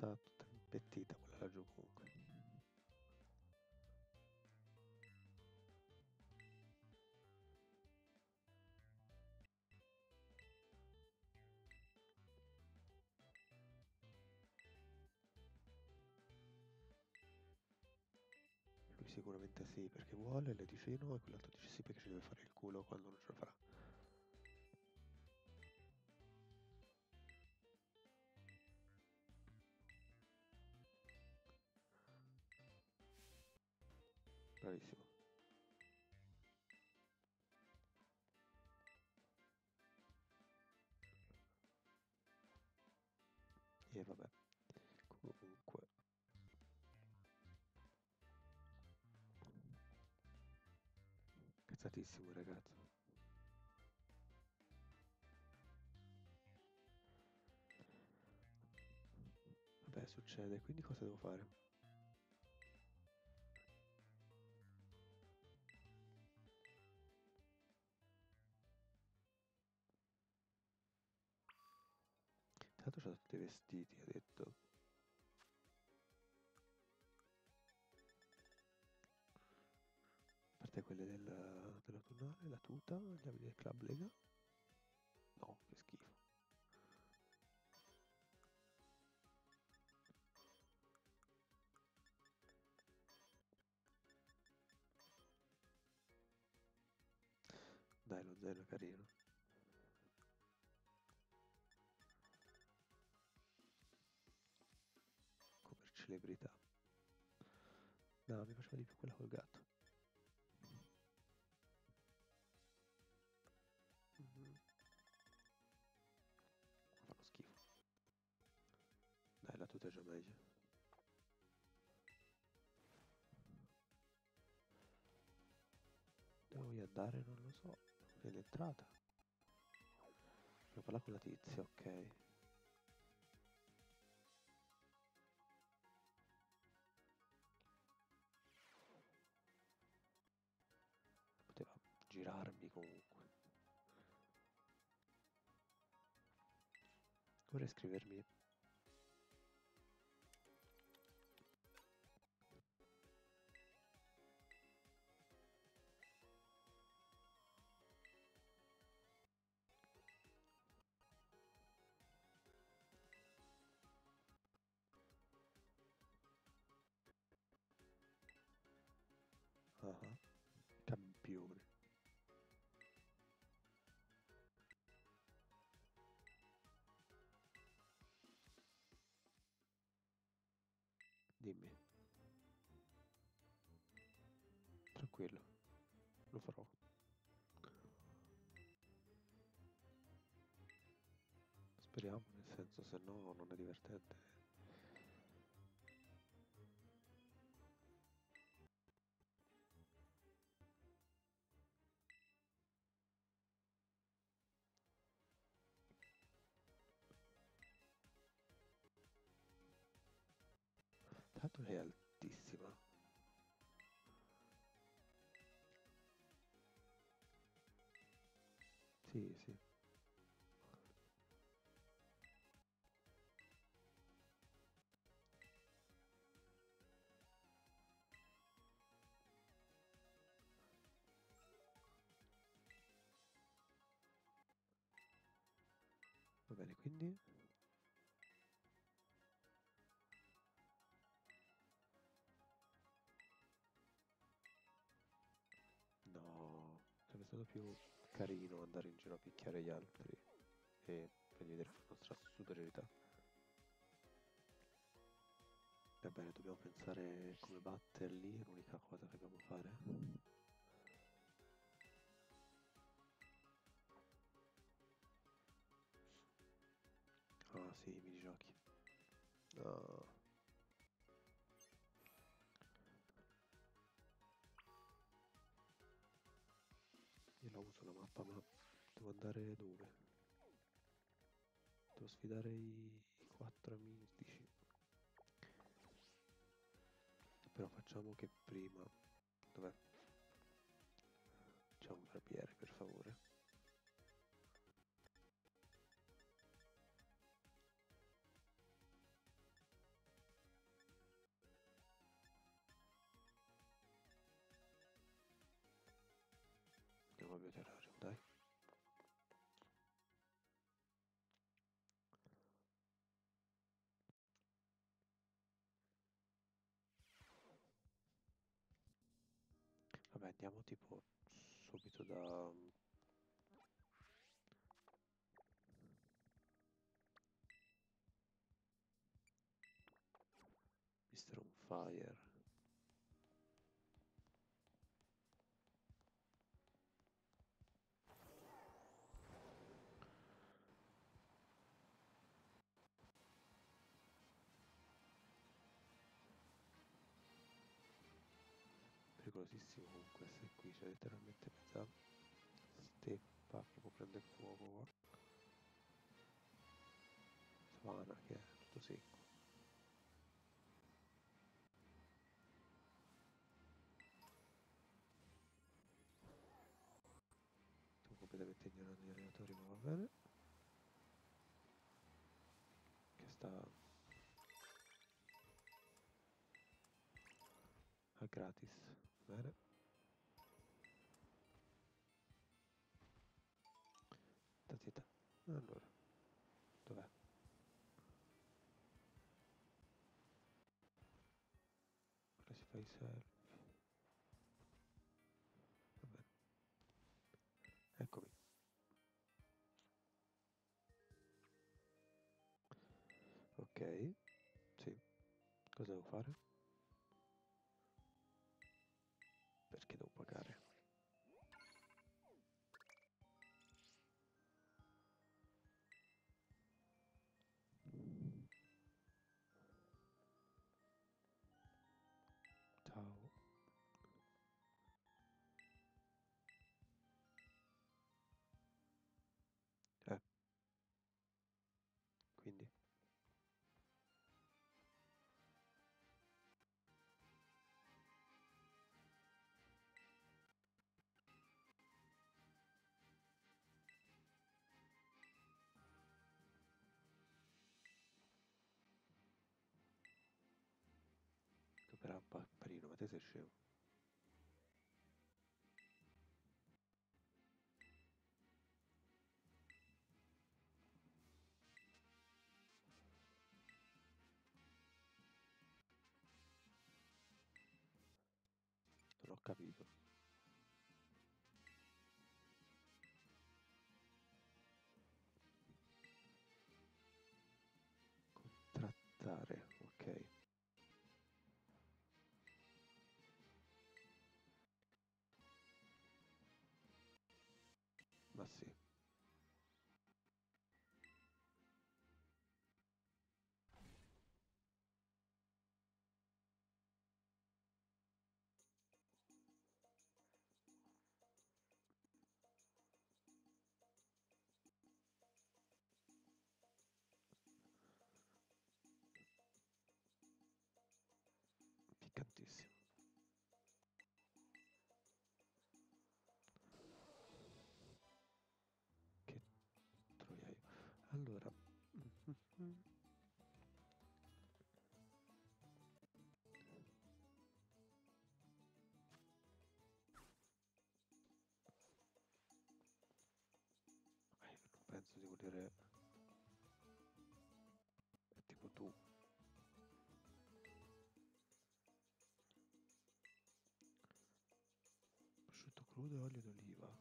Tutta, tutta impettita quella laggiù comunque. Lui sicuramente sì, perché vuole, le dice di no e quell'altro dice sì perché ci deve fare il culo quando non ce la farà. Ragazzo. Vabbè, succede, quindi cosa devo fare? bruciato tutti i vestiti, ha detto. A parte quelle del, dell'autunnale, la tuta, gli abiti del club lega. No, che schifo. Dai, lo zaino è carino. Come celebrità. No, mi faceva di più quella col gatto. Andare? Non lo so. È l'entrata. Devo parlare con la tizia, ok. Poteva girarmi comunque. Vorrei scrivermi Campione. Dimmi. Tranquillo, lo farò. Speriamo, nel senso, se no non è divertente. Sì, sì. Va bene, quindi No, sarebbe stato più carino andare in giro a picchiare gli altri e fargli vedere la nostra superiorità. Va bene, dobbiamo pensare come batterli, è l'unica cosa che dobbiamo fare. Ah sì, i minigiochi. No. Mappa, ma devo andare dove? Devo sfidare i, i quattro amici. Però facciamo che prima... Dov'è? C'è un barbiere, per favore. Andiamo tipo subito da... Mr. Fire. Pericolosissimo comunque essere qui, c'è letteralmente mezza steppa che può prendere fuoco qua. Savana che è tutto secco. Sono completamente ignorando gli allenatori, ma va bene. sta a gratis bene. Zitta allora dov'è? Ora si fa i selfie. Va eccomi. Ok. Sì. Cosa devo fare perché devo pagare scemo. Non ho capito. Piccantissimo. Che troia io. Allora. (laughs) Penso di volere... crudo e olio d'oliva.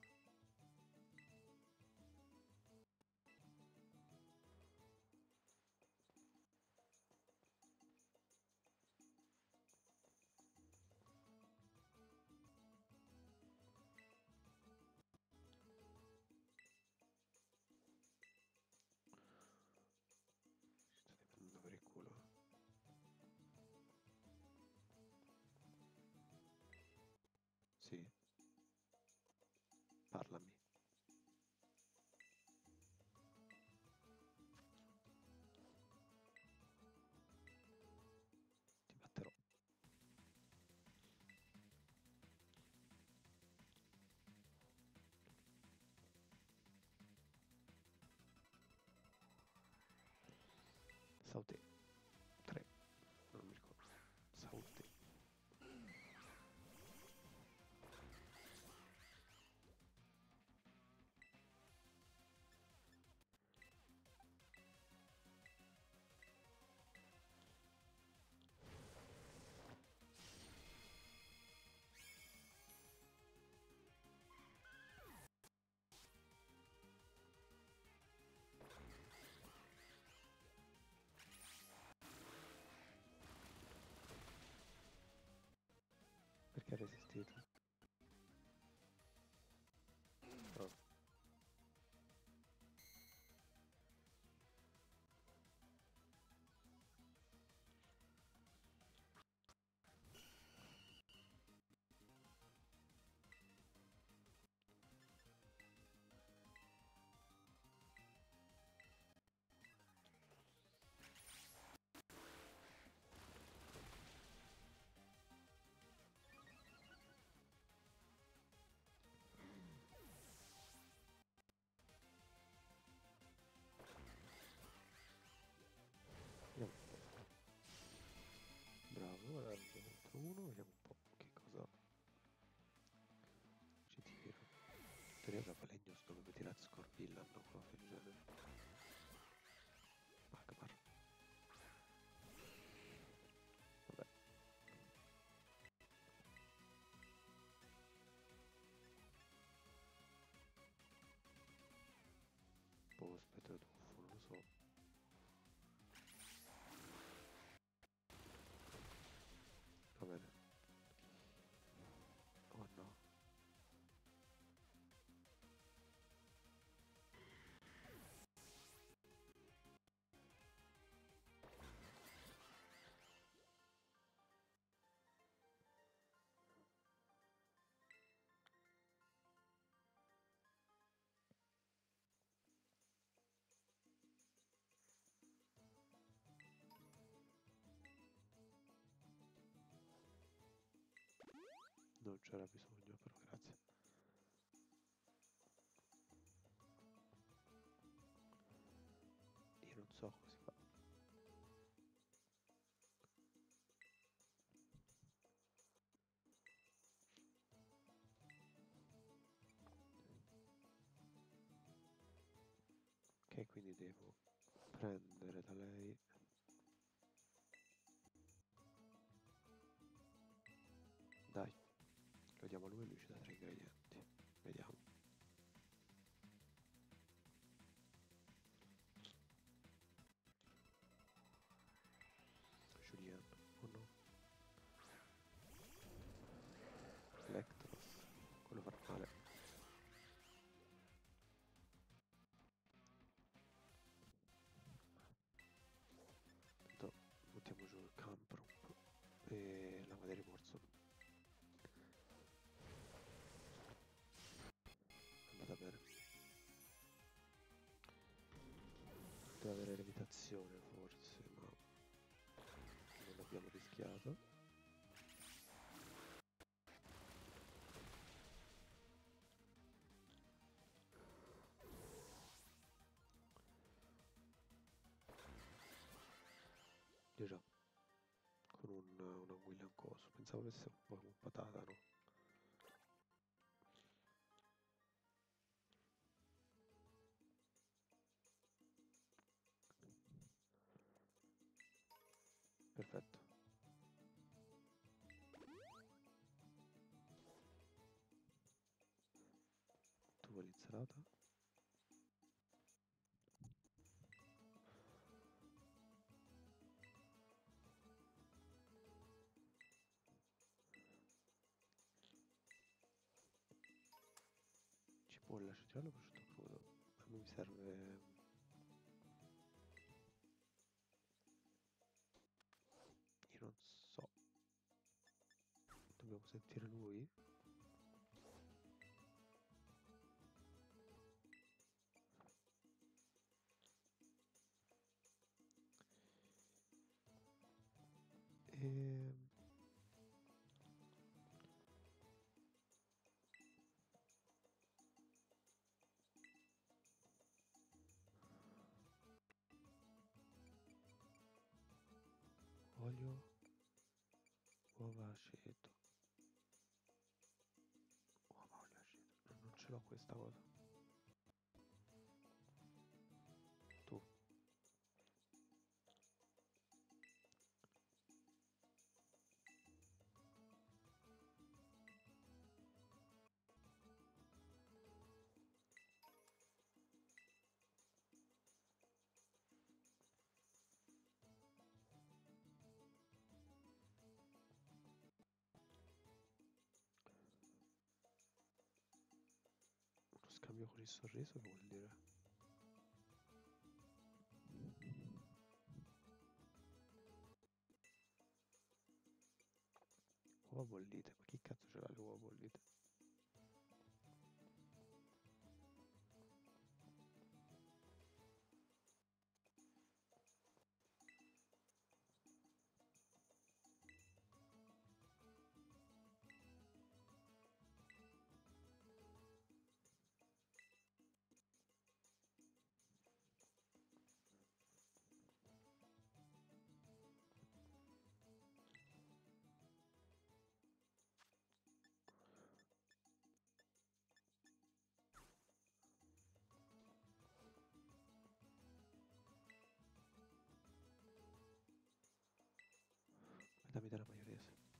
Sauté. Perché Non c'era bisogno, però grazie. Io non so come si fa. Ok, quindi devo prendere da lei lo diamo a lui lui ci dà tre ingredienti. Vediamo. Julien, oh no. Electros, quello farà male. Tanto buttiamo giù il Camprump e William Coso, pensavo avesse un po' un patata, no? Perfetto. Tu vuoi l'insalata? Tiriamo il prosciutto crudo. A me mi serve Io non so. Dobbiamo sentire lui? Olio, uova aceto. Uova olio aceto. No, non ce l'ho questa cosa. Scambio con il sorriso che vuol dire? Uova bollite, ma chi cazzo ce l'ha le uova bollite? Dammi della maionese. Oh.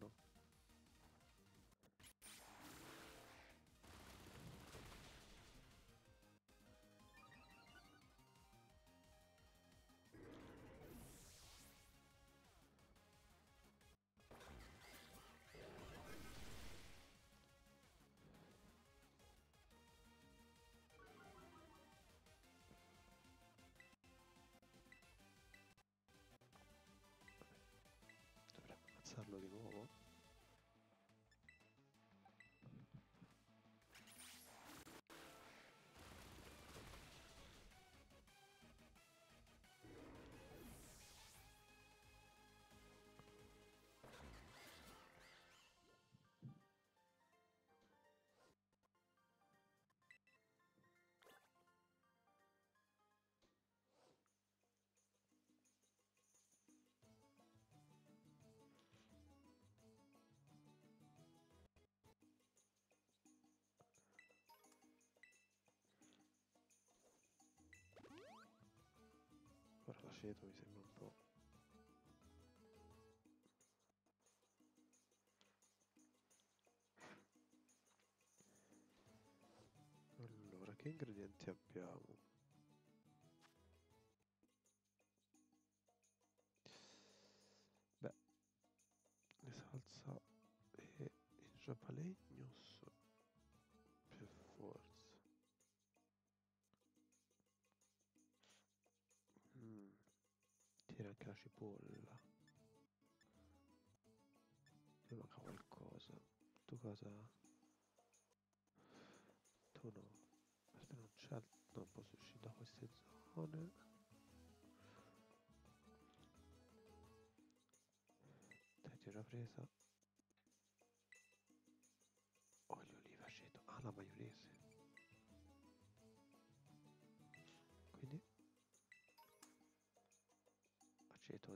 No. Dovremmo ammazzarlo di nuovo? L'aceto mi sembra un po'... Allora, che ingredienti abbiamo? Anche la cipolla. Mi manca qualcosa. Tu cosa? Tu no. Questo non c'è. Non posso uscire da queste zone. Dai, ti ho già presa. Olio oliva aceto. Ah, la maionese.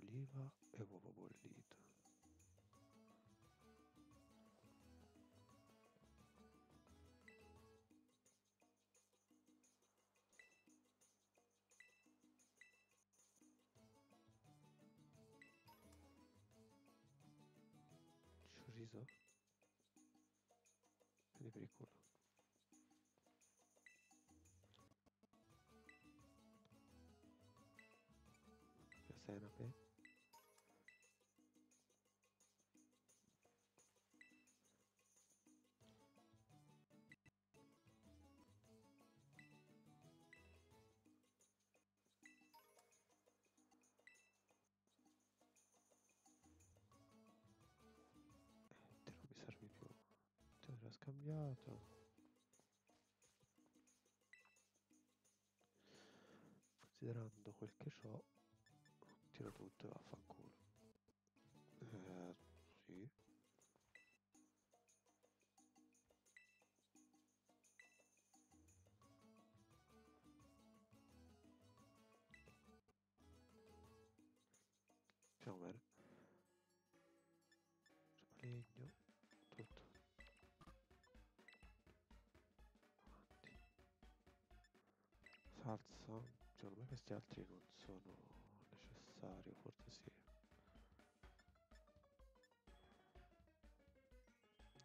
Aceto oliva e uovo bollito. Chorizo? Prendi per il culo. Scambiato. Considerando quel che ho, tiro tutto e vaffanculo. Salsa, secondo me questi altri non sono necessari, forse sì.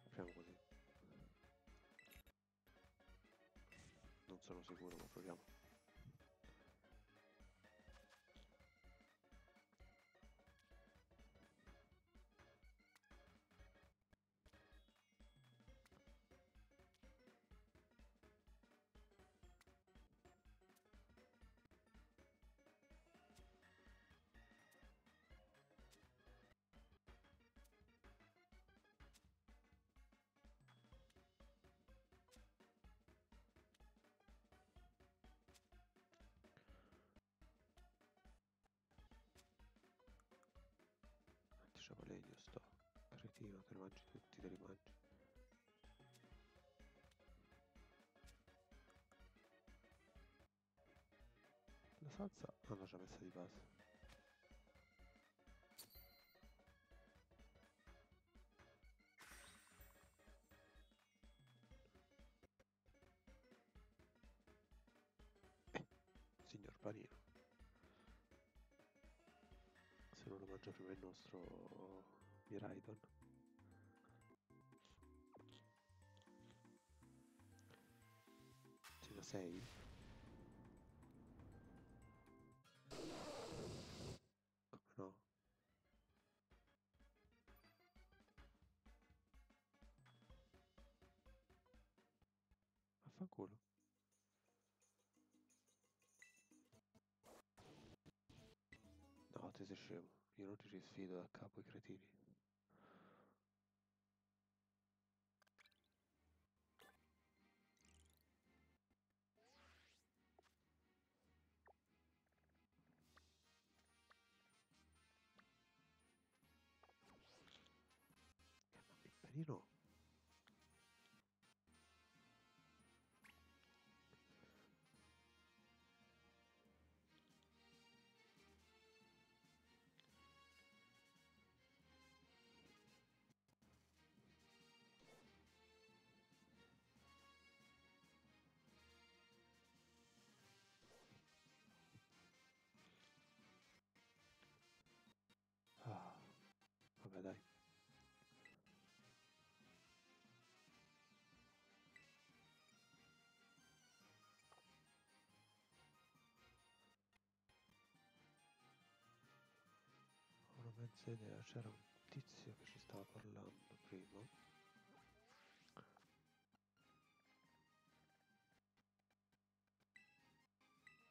Proviamo così. Non sono sicuro, ma proviamo. Panino, te li mangi tutti, te li mangi. La salsa hanno già messa di base. Eh, signor panino. Se non lo mangia prima il nostro Miraidon. Ce ne sei? Come no? Vaffanculo. No, ti sei scemo. Io non ti ci sfido da capo i cretini. Idea, c'era un tizio che ci stava parlando prima.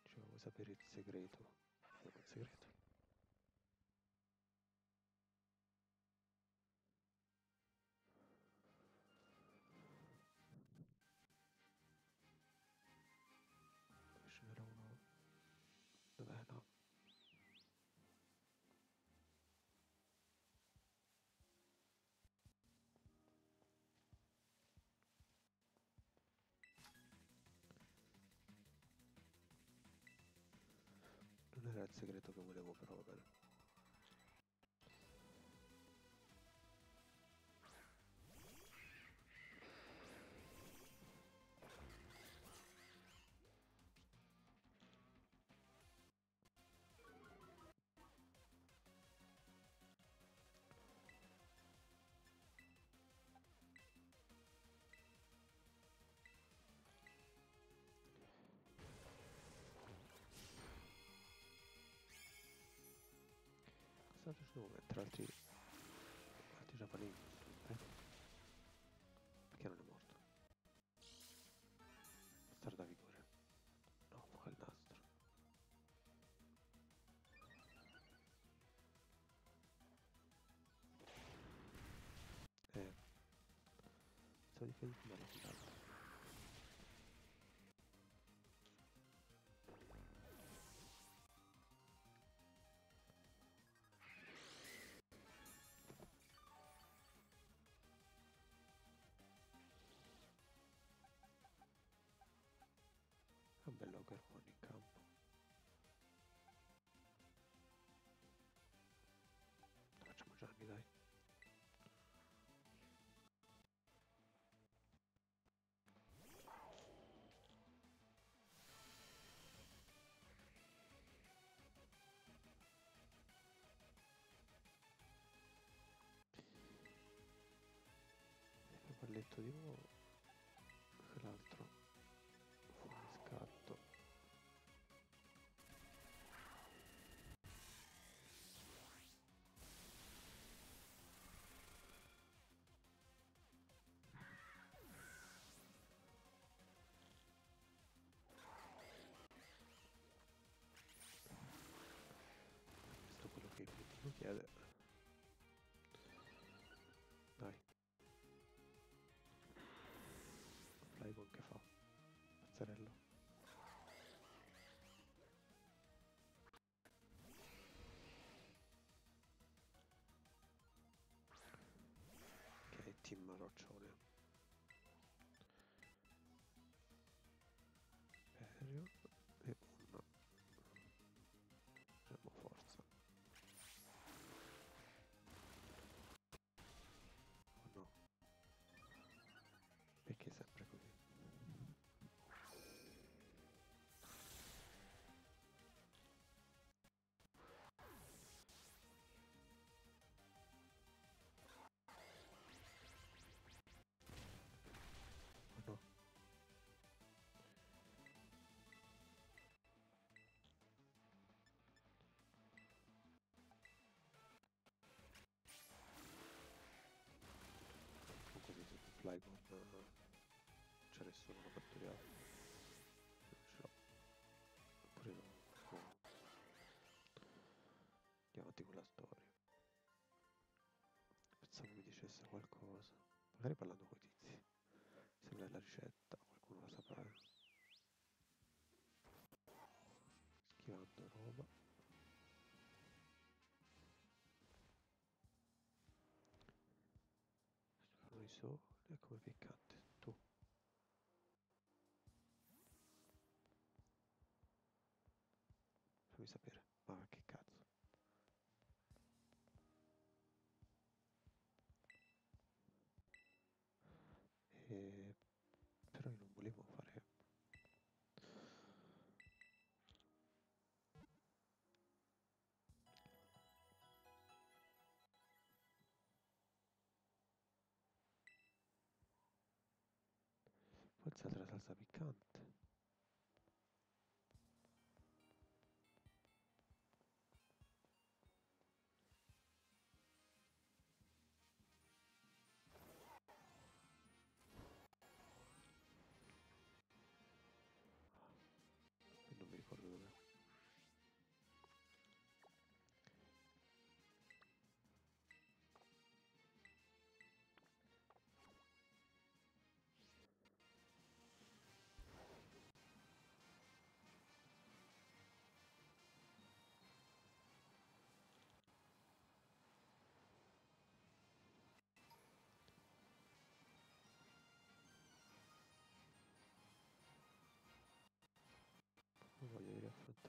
Diceva, vuoi sapere il segreto? Il segreto. Era il segreto che volevo però Cosa ci devo mettere? Altri... Altri giapponesi? Eh? Perché non è morto? Star da vigore. No, fuoco al nastro. Eh. Sto di ferito un bello Garrone in campo. Facciamo Gianni, dai. Il balletto di nuovo. 抽这个。Nessuno lo catturiamo. Non ce l'ho. Oppure no. Andiamo avanti con la storia. Pensavo mi dicesse qualcosa. Magari parlando con i tizi. Sembra la ricetta, qualcuno la saprà. Schivando roba. I soli e come piccante. Sapere. Ma che cazzo. E... Però io non volevo fare... Forse altra salsa piccante.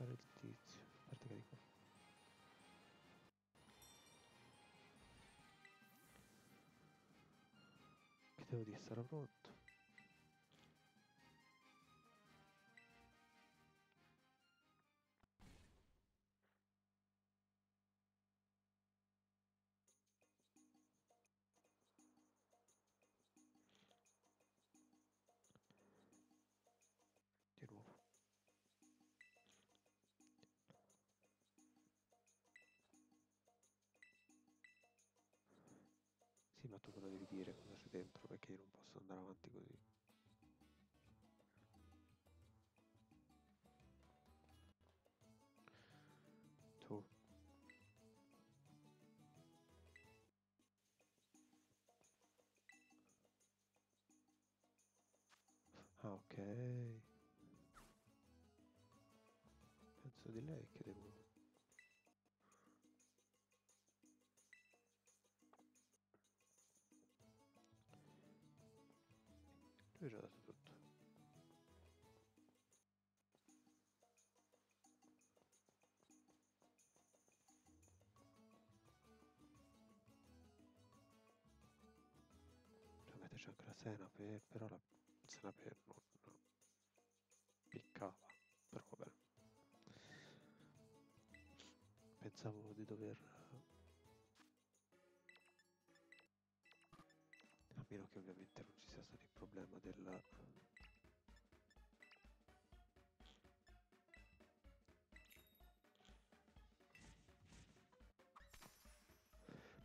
Riaffrontare il tizio. A parte che dico. Che devo dire, sarà pronto? Ma tu me lo devi dire cosa c'è dentro perché io non posso andare avanti così. Tu. Ah, ok. Penso di lei che devo... Metterci anche la senape, però la senape non piccava, però vabbè. Pensavo di dover... A meno che ovviamente non ci sia stato il problema del...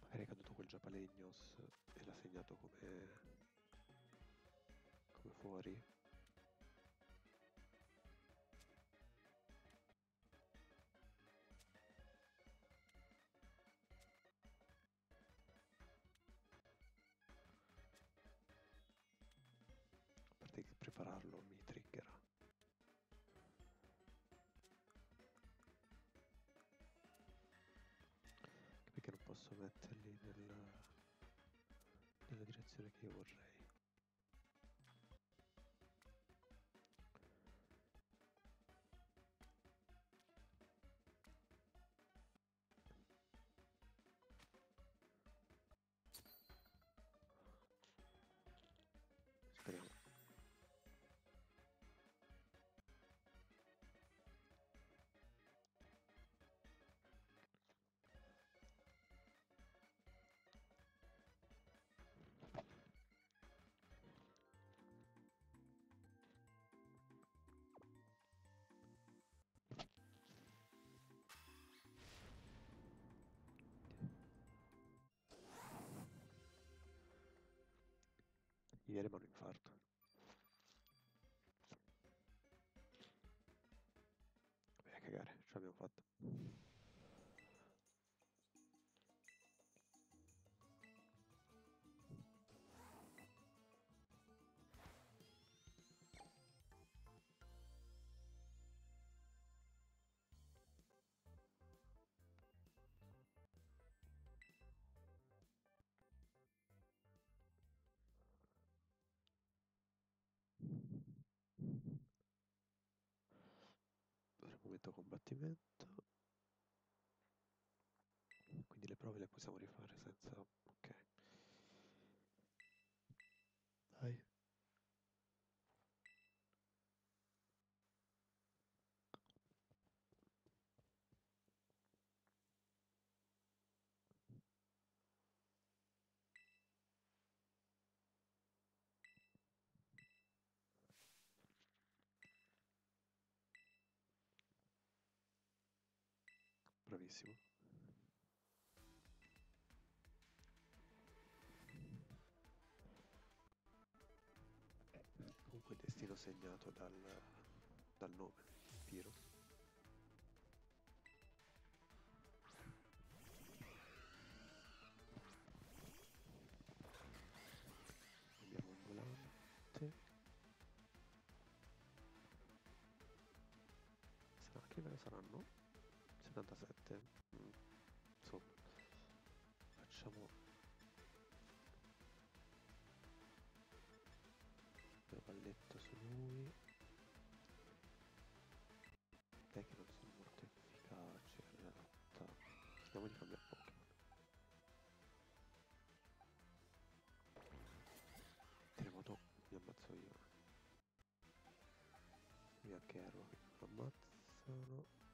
Magari è caduto quel Giapalegnos e l'ha segnato come... come fuori. A parte che prepararlo mi triggera. Anche Perché non posso metterli nel- nella direzione che io vorrei. Viene ma un infarto. Vai a cagare, ce l'abbiamo fatta. Momento combattimento. Quindi le prove le possiamo rifare senza... Ok. Dai. Bravissimo. Comunque destino segnato dal, dal nome, Piro. Abbiamo un volante. Sarà che livello saranno? 77. Mm. Insomma, facciamo il balletto su lui. Dai che non sono molto efficaci in realtà. Vediamo di cambiare Pokémon. Terremoto mi ammazzo io. Qui anche Erwa mi ammazzano.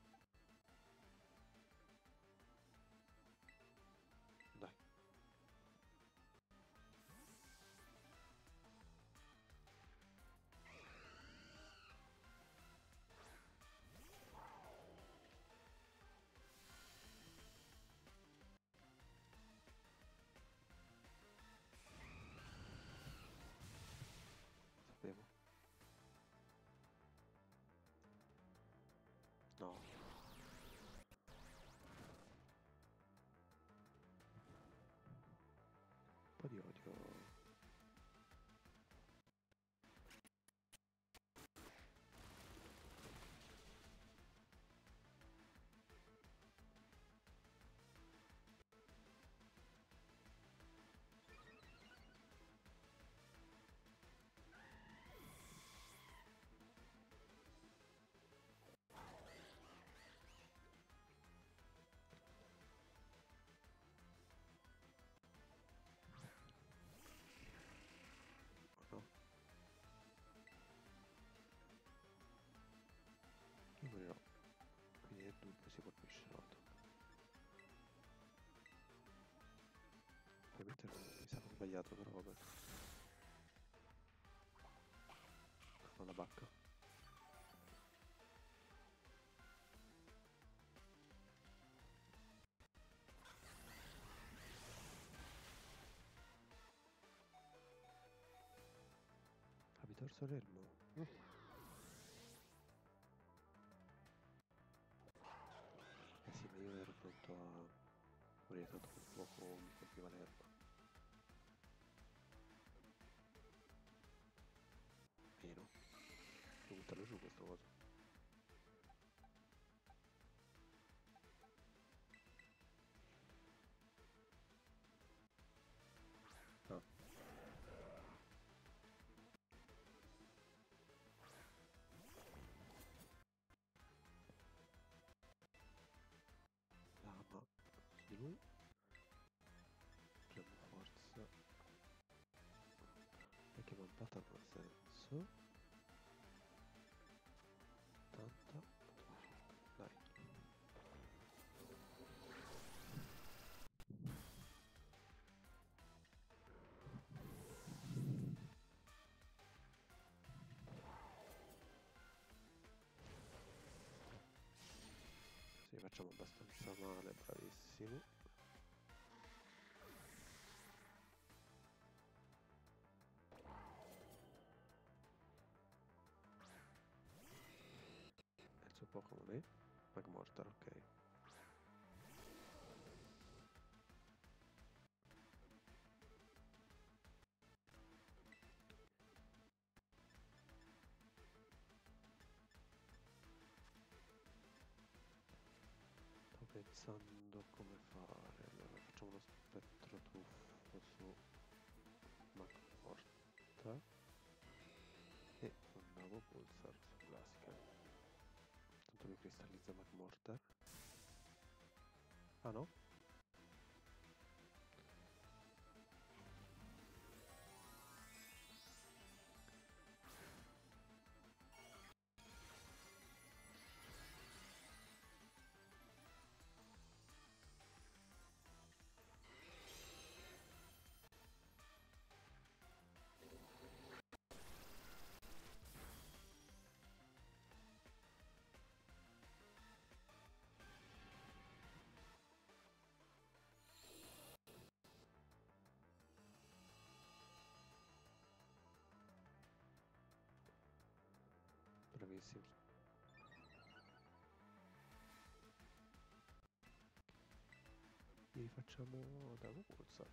Ovviamente non mi sarà sbagliato però vabbè. Con la bacca. Abito orso Relmo. Eh sì, ma io ero pronto a morire tanto col fuoco colpiva l'erba. Meno. Facciamo abbastanza male, bravissimo. Pensando come fare. Allora facciamo uno spettro tuffo su Magmortar e un nuovo Pulsar su Blaziken. Tanto lui cristallizza Magmortar. Ah no? Bravissimo. Gli facciamo Drago Puzza.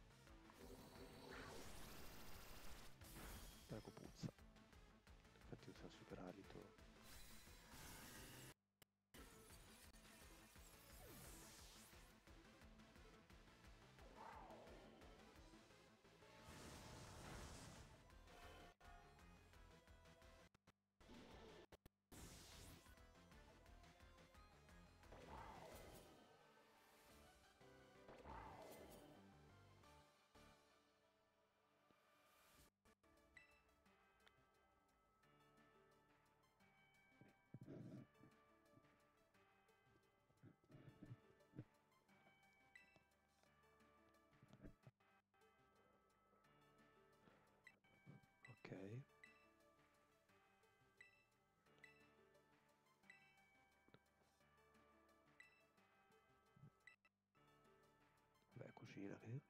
Cucina lì.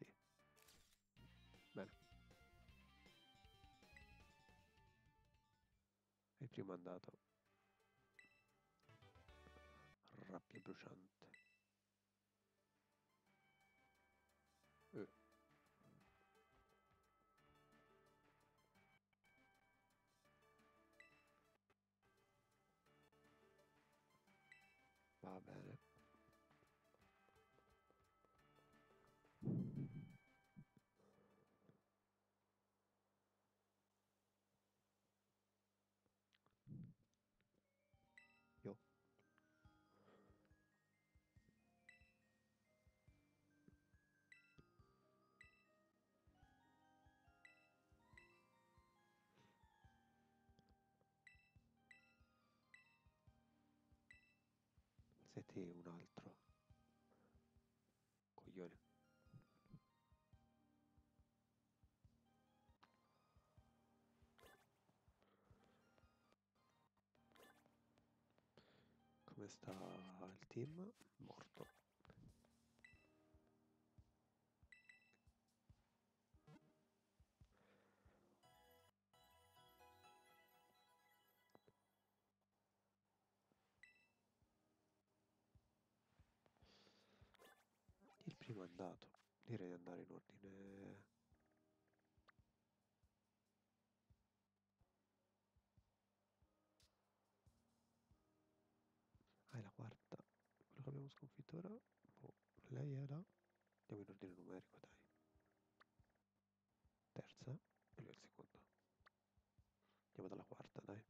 Bene. E è andato. Rabbia bruciante. Sei te un altro. Coglione. Come sta il team? Morto. Andato. Direi di andare in ordine. Ah, è la quarta. Quello che abbiamo sconfitto ora. Boh, lei era. Andiamo in ordine numerico, dai. Terza. E lui è il secondo. Andiamo dalla quarta, dai.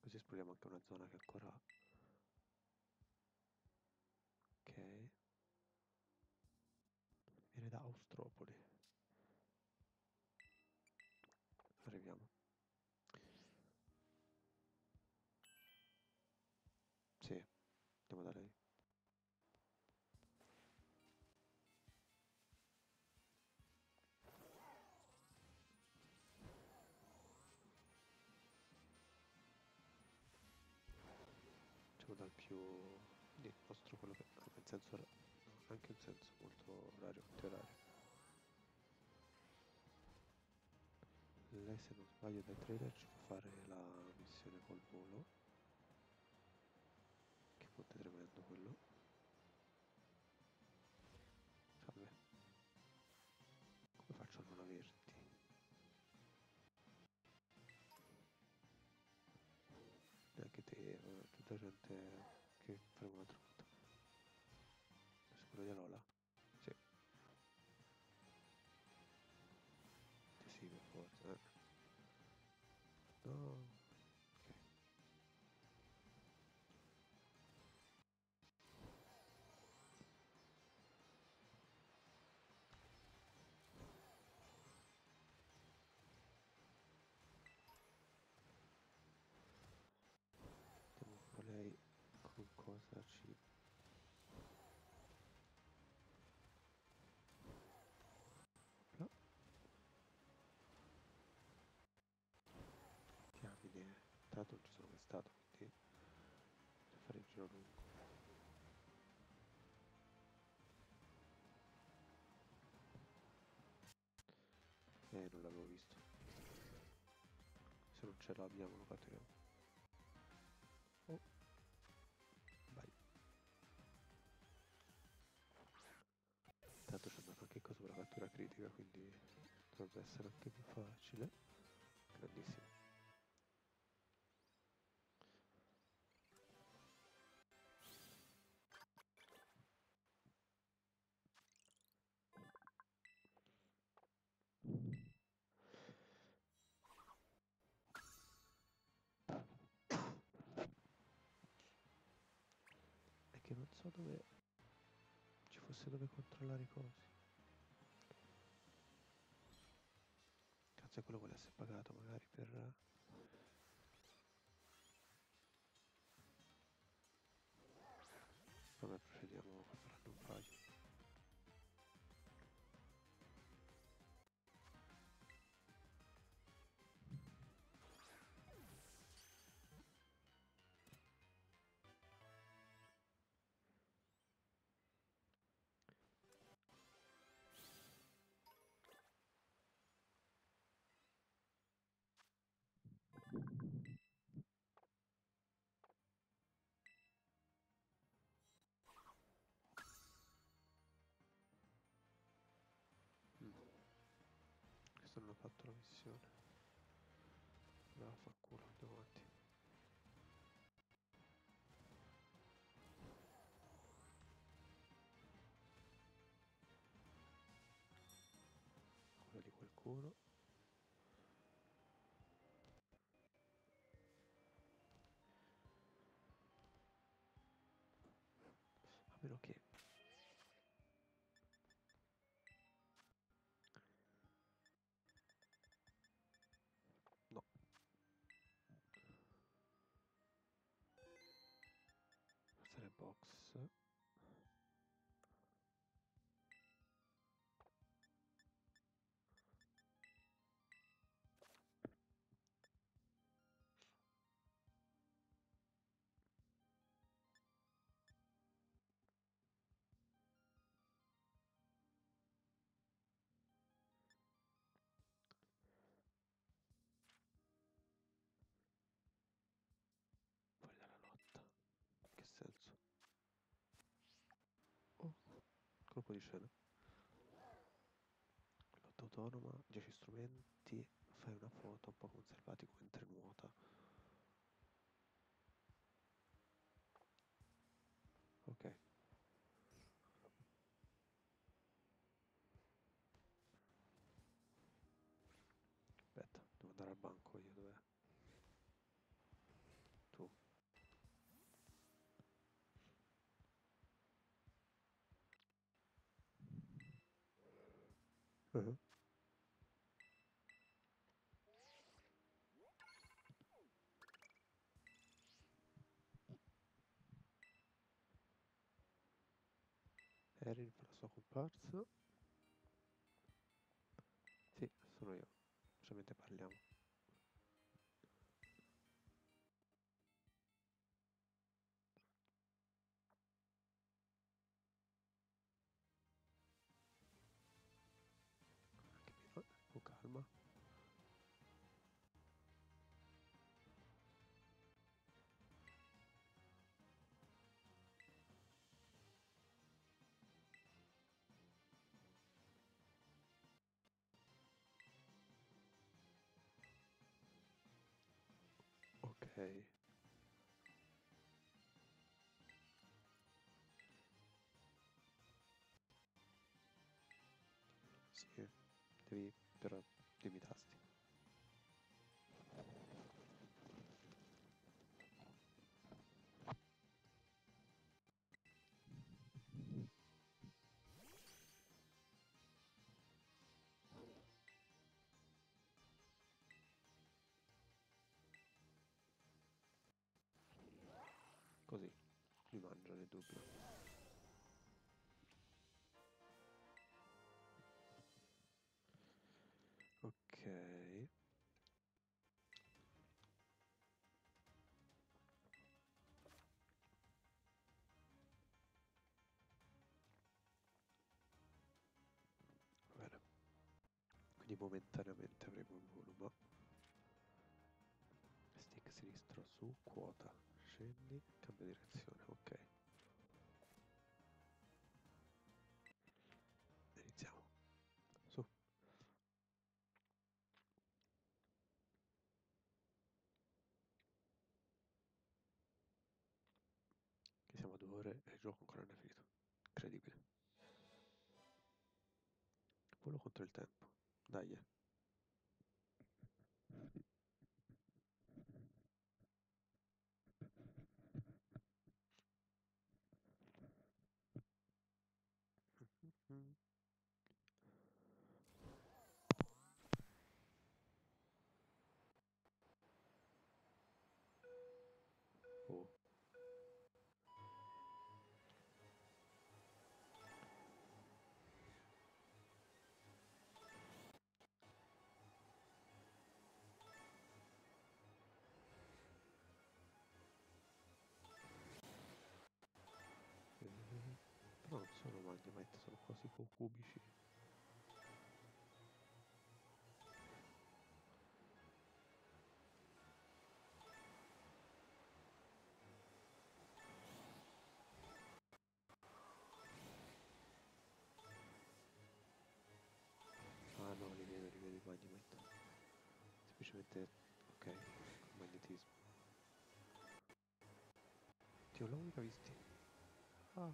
Così esploriamo anche una zona che ancora ha. Ok. Viene da Austropoli. Antiorario. Lei se non sbaglio dai trailer ci fa fare la missione col volo. Che ponte tremendo quello. Salve. Come faccio a non averti? Neanche te, eh, tutta gente Tanto non ci sono mai stato, quindi devo fare il giro lungo. Eh, non l'avevo visto. Se non ce l'abbiamo lo catturiamo. Oh. Vai. Tanto c'è andato anche cosa sulla cattura critica, quindi dovrebbe essere anche più facile. Grandissimo. Dove controllare i cosi. Cazzo, e quello vuole essere pagato magari per... Questo non ho fatto la missione. Allora fa culo, andiamo avanti. Quella di qualcuno. Box. Scena. Lotta autonoma, 10 strumenti, fai una foto un po' conservati mentre nuota. Ok. Mhm. Erin fa la sua comparsa. Sì, sono io. Solamente parliamo. Sì, devi però dimmi i tasti. Dubbio. Ok. Bene. Quindi momentaneamente avremo un volume. Stick sinistro su, quota, scendi, cambia direzione, ok. Magnemite, sono quasi cu- cubici. Ah no, li vedo, li vedo i magnemite. Semplicemente, ok, con magnetismo. Dio, l'ho mica visti. Ah,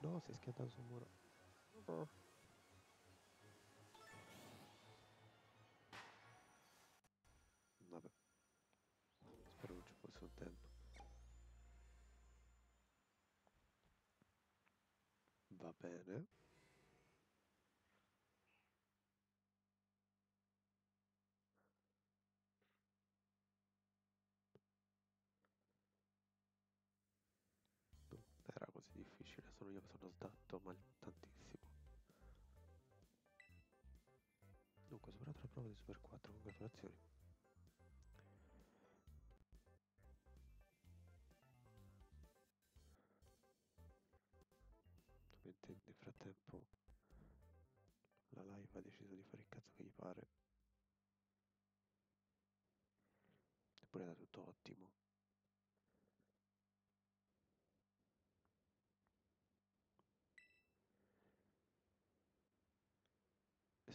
no, si è schiantato sul muro. Vabbè. Spero non ci fosse un tempo. Va bene. Io sono sdatto mal tantissimo. Dunque, superato la prova di Super 4, congratulazioni. Ovviamente nel frattempo la live ha deciso di fare il cazzo che gli pare. Eppure era tutto ottimo.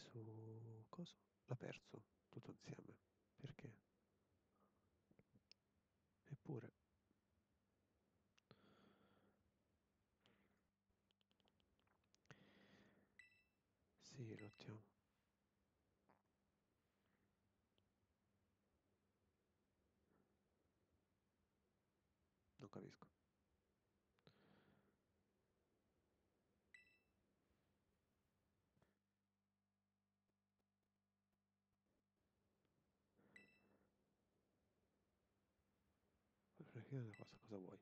Su cosa? L'ha perso tutto insieme. Perché? Eppure. Sì, lottiamo. Non capisco. Una cosa, cosa vuoi?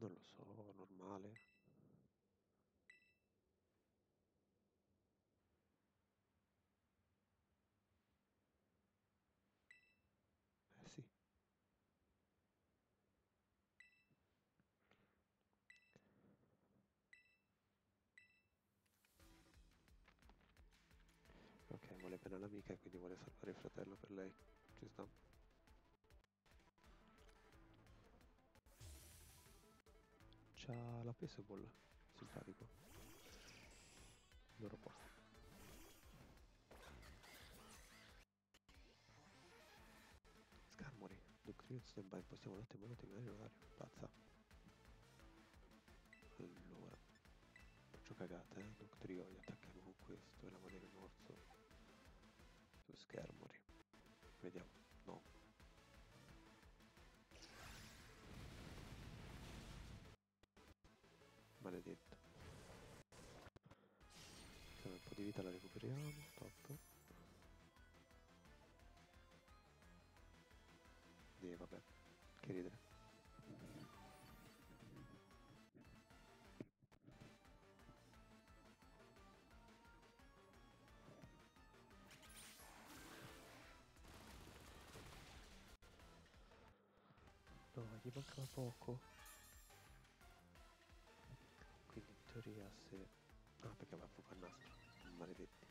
Non lo so, normale. era l'amica e quindi vuole salvare il fratello per lei. Ci sta. C'ha la Pesseball sul carico. Loro qua. Scarmori, Duke Crew stand by, possiamo un attimo terminare l'orario. Pazza. Allora. Faccio cagate, eh. Duke gli attacchiamo con questo e la valere morso su schermori. Vediamo. No. Maledetto. Un po' di vita la recuperiamo, top. E vabbè, che ridere. Poco. Quindi in teoria se... Ah, perché va a fuoco al nastro. Maledetti.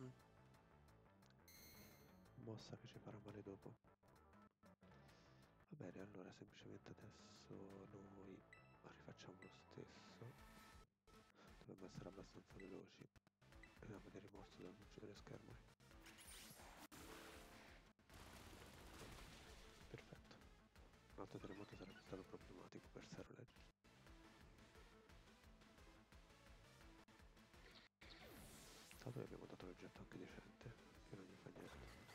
Mm. Mossa che ci farà male dopo. Va bene, allora semplicemente adesso noi rifacciamo lo stesso. Dobbiamo essere abbastanza veloci. A vedere rimorso dal uccidere schermo. Altro terremoto sarebbe stato problematico per Zero Legend. Tanto abbiamo dato l'oggetto anche decente, che non gli fa niente.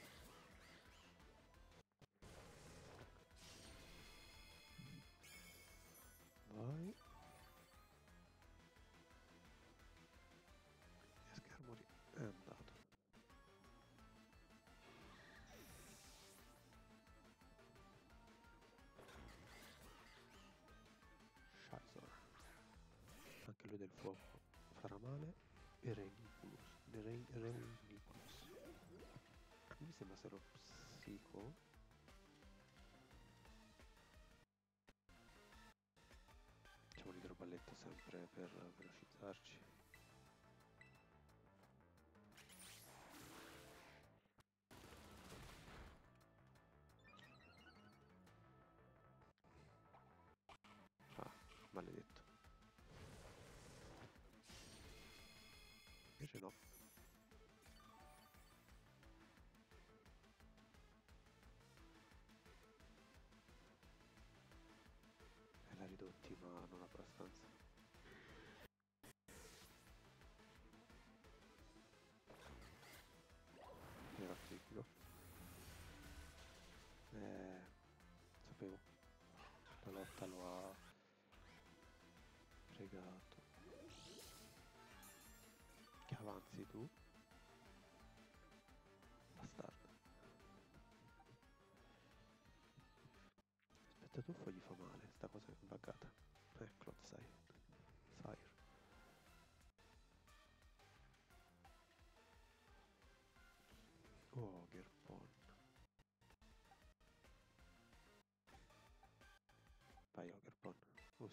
Del fuoco farà male. E Reniculus. Re-. Mi sembra essere psico. Facciamo l'idroballetto sempre per velocizzarci. L'ha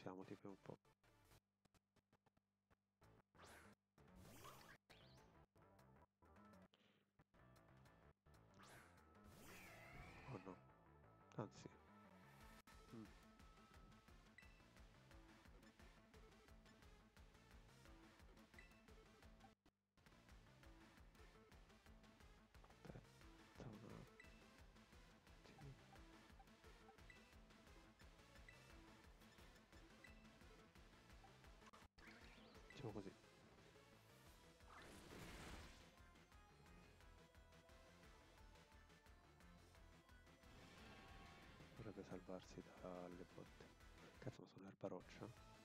Usiamo tipo un po'. Salvarsi dalle botte. Cazzo, ma sono erba roccia?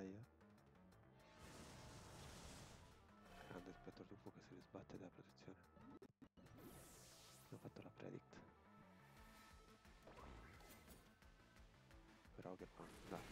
Aia. Grande spettro tuffo che si risbatte dalla protezione. Ho fatto la predict. Però che fa?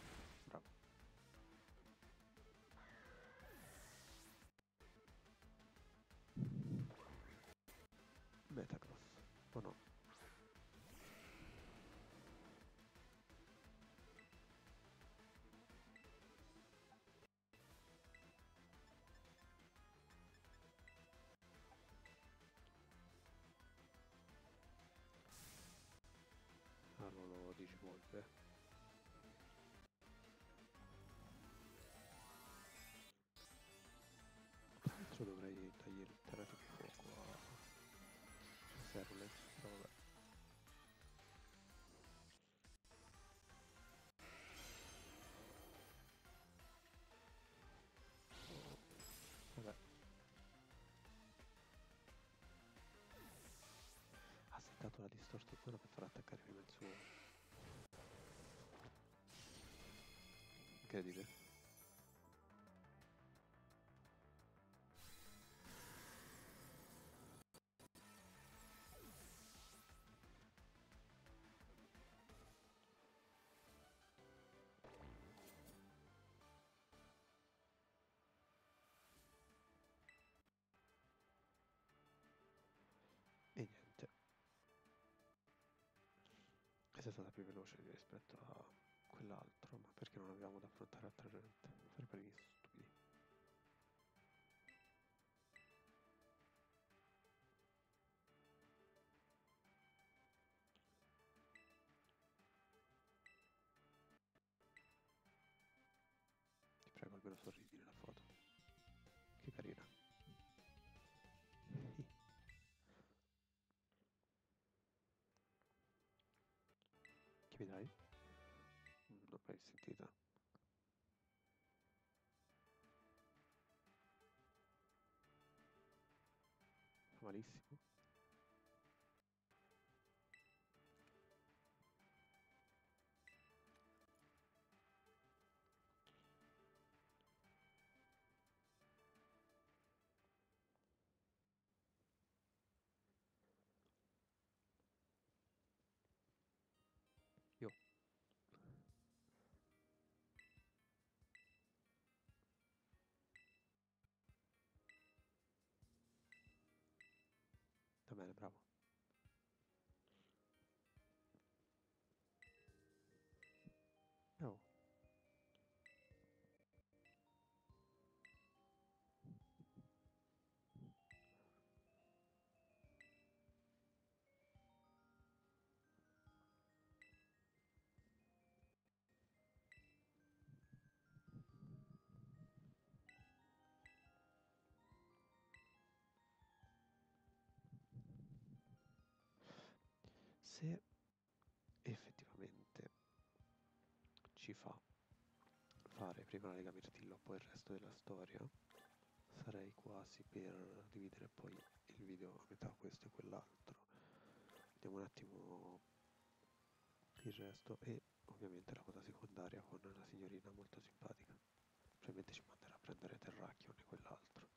volte. Adesso dovrei tagliare il terreno di fuoco a serverless, però vabbè. Vabbè. Ha settato la distorsione per far attaccare prima il suo Incredibile. E niente. Questa è stata più veloce rispetto a quell'altro, ma perché non avevamo da affrontare altra gente. Fare premi stupidi. Ti prego, almeno sorridi nella foto. Che carina. (laughs) Che mi dai? Mai sentita. Fa malissimo. Se effettivamente ci fa fare prima la Lega Mirtillo poi il resto della storia, sarei quasi per dividere poi il video a metà questo e quell'altro. Vediamo un attimo il resto e ovviamente la cosa secondaria con la signorina molto simpatica. Probabilmente ci manderà a prendere Terracchion e quell'altro.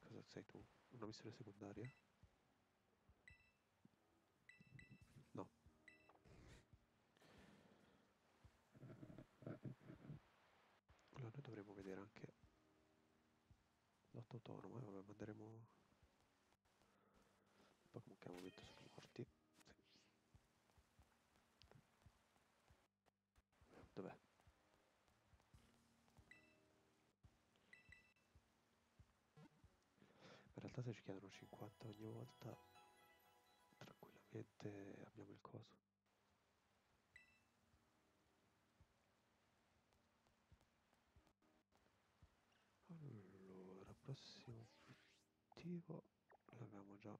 Cosa sei tu? Una missione secondaria? No. Allora noi dovremmo vedere anche lotta autonoma, eh, vabbè, manderemo... Poi comunque al momento sono morti. Sì. Dov'è? In realtà se ci chiedono 50 ogni volta, tranquillamente abbiamo il coso. Allora, prossimo obiettivo l'abbiamo già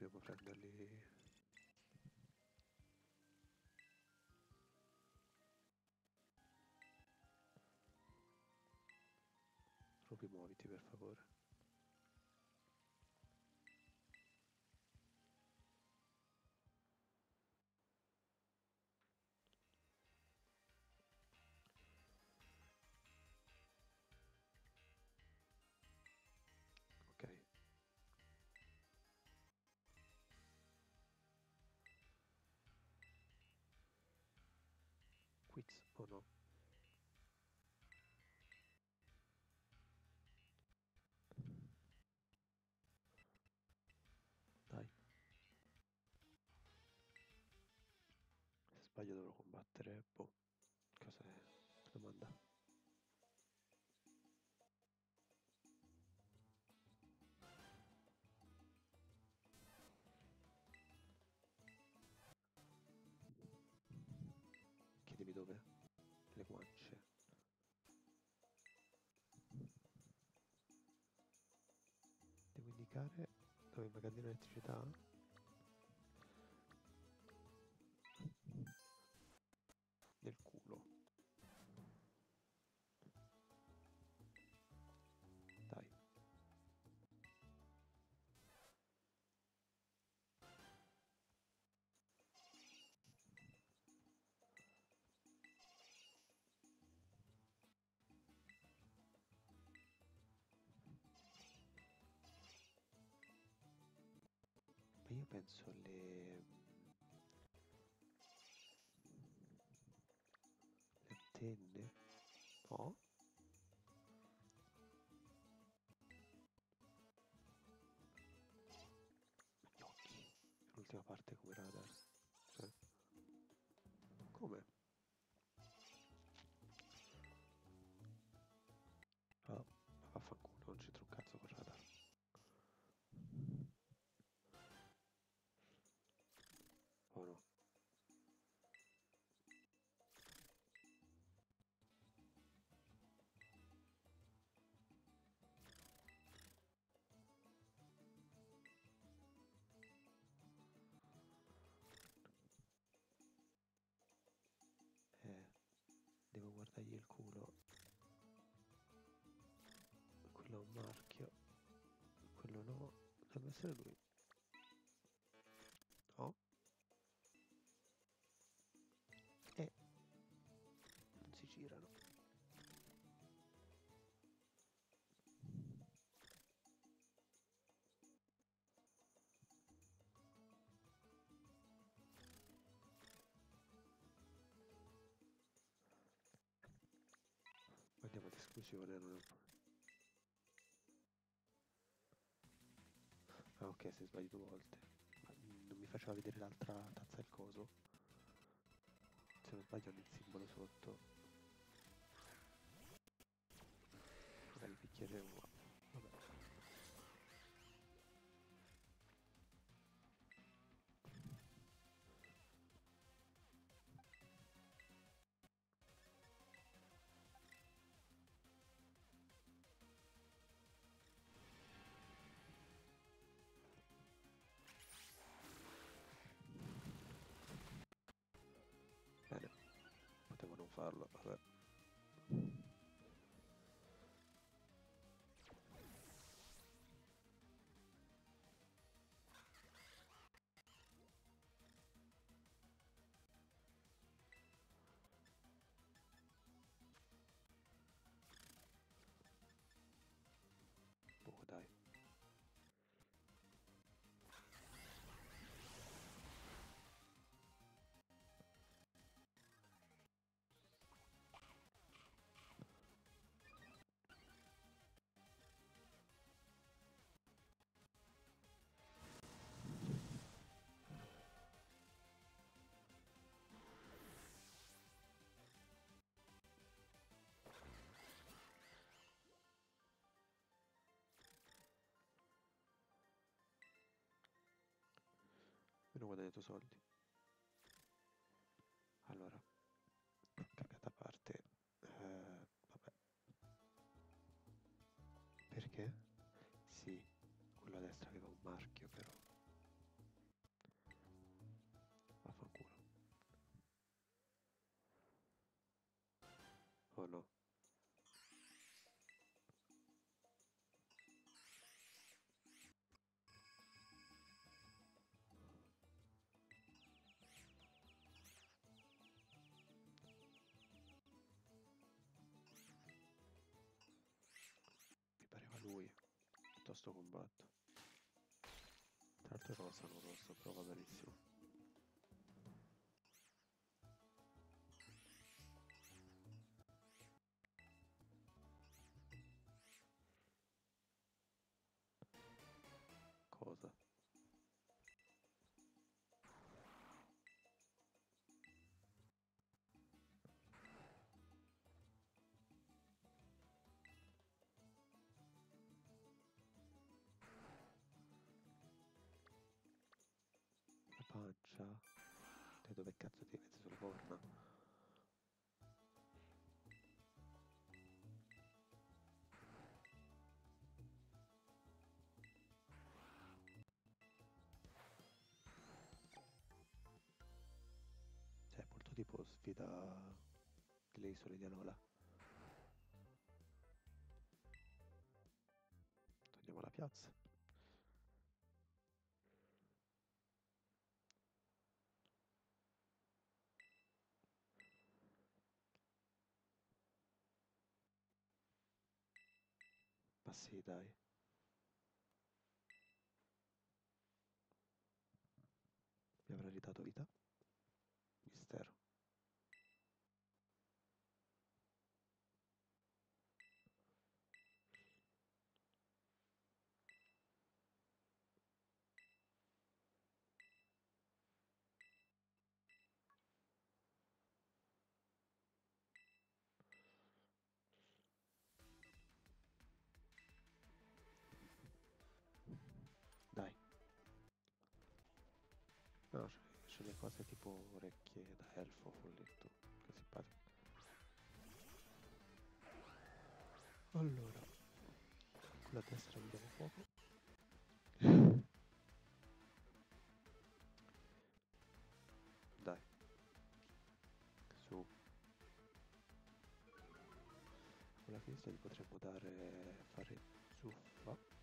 dobbiamo prenderli? Proprio muoviti per favore. Blitz o no? Dai. Se sbaglio dovrò combattere. Boh. Cosa è? Domanda. Indicare dove il magazzino elettricità? Penso alle... Le antenne? No? Gli occhi. L'ultima parte come radar. Guardargli il culo. Quello è un marchio. Quello no. Deve essere lui. Esclusione, non è... Ah ok, se sbaglio due volte. Ma non mi faceva vedere l'altra tazza del coso? Se non sbaglio il simbolo sotto. Magari il bicchiere potevo guadagnato soldi. Piuttosto combatto. È rosa, non rosso, però va benissimo. Mannaggia. Te dove cazzo ti metti sulla corna? Cioè, molto tipo sfida delle isole di Alola. Togliamo la piazza. Ma sì, dai. No, c'è c'è le cose tipo orecchie da elfo, folletto. Che simpatico. Allora, con la destra vediamo fuoco. (laughs) Dai. Su. Con la finestra gli potremmo dare fare zuffa.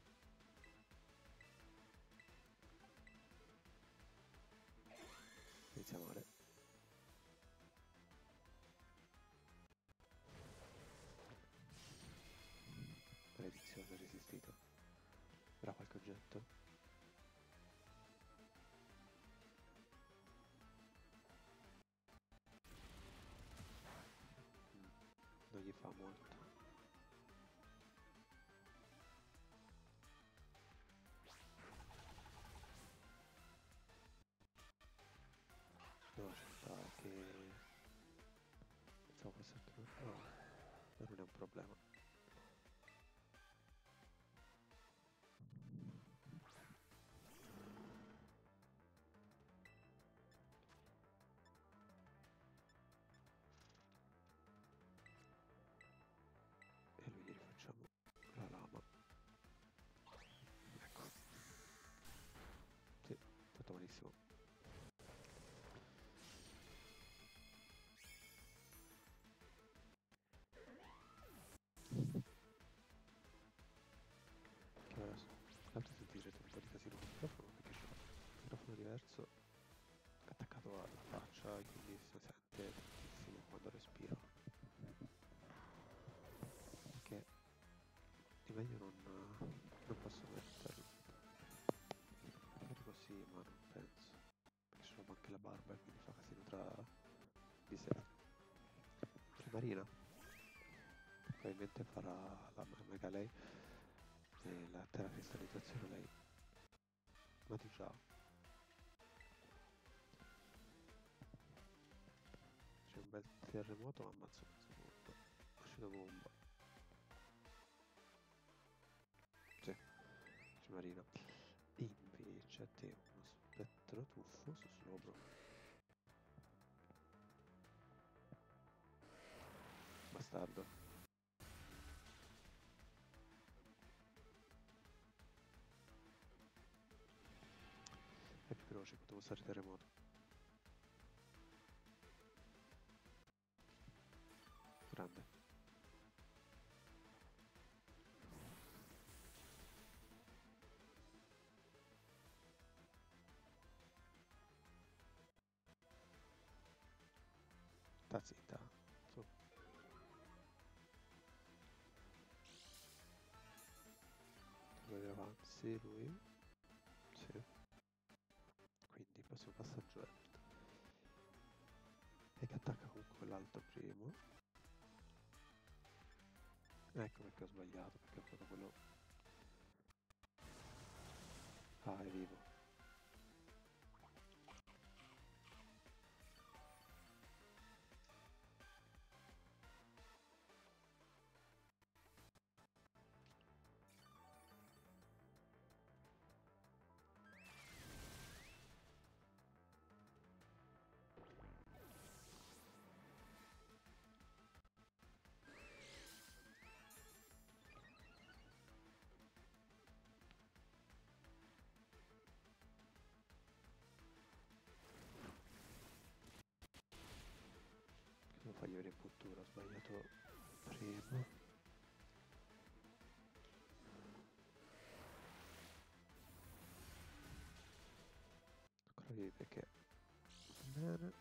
Fa molto. No, sta che... Pensavo fosse altro... No, ma non è un problema. Malissimo. Che ora l'altro sentirete un po' di casino col microfono perché c'è un microfono diverso attaccato alla faccia Marina. Probabilmente farà la mega lei e la terra cristallizzazione lei. Ma di già. C'è un bel terremoto, ma ammazzo mondo. È uscita bomba. Sì, c'è Marina. Invece a te uno spettro tuffo su Slowbro. Bastardo. È più veloce, potevo usare terremoto. Sì, lui. Sì. Quindi prossimo passaggio è e che attacca con quell'altro primo. Ecco perché ho sbagliato, perché ho fatto quello... Ah, è vivo. Puntura, ho sbagliato prima. Ancora vivi perché... Bene.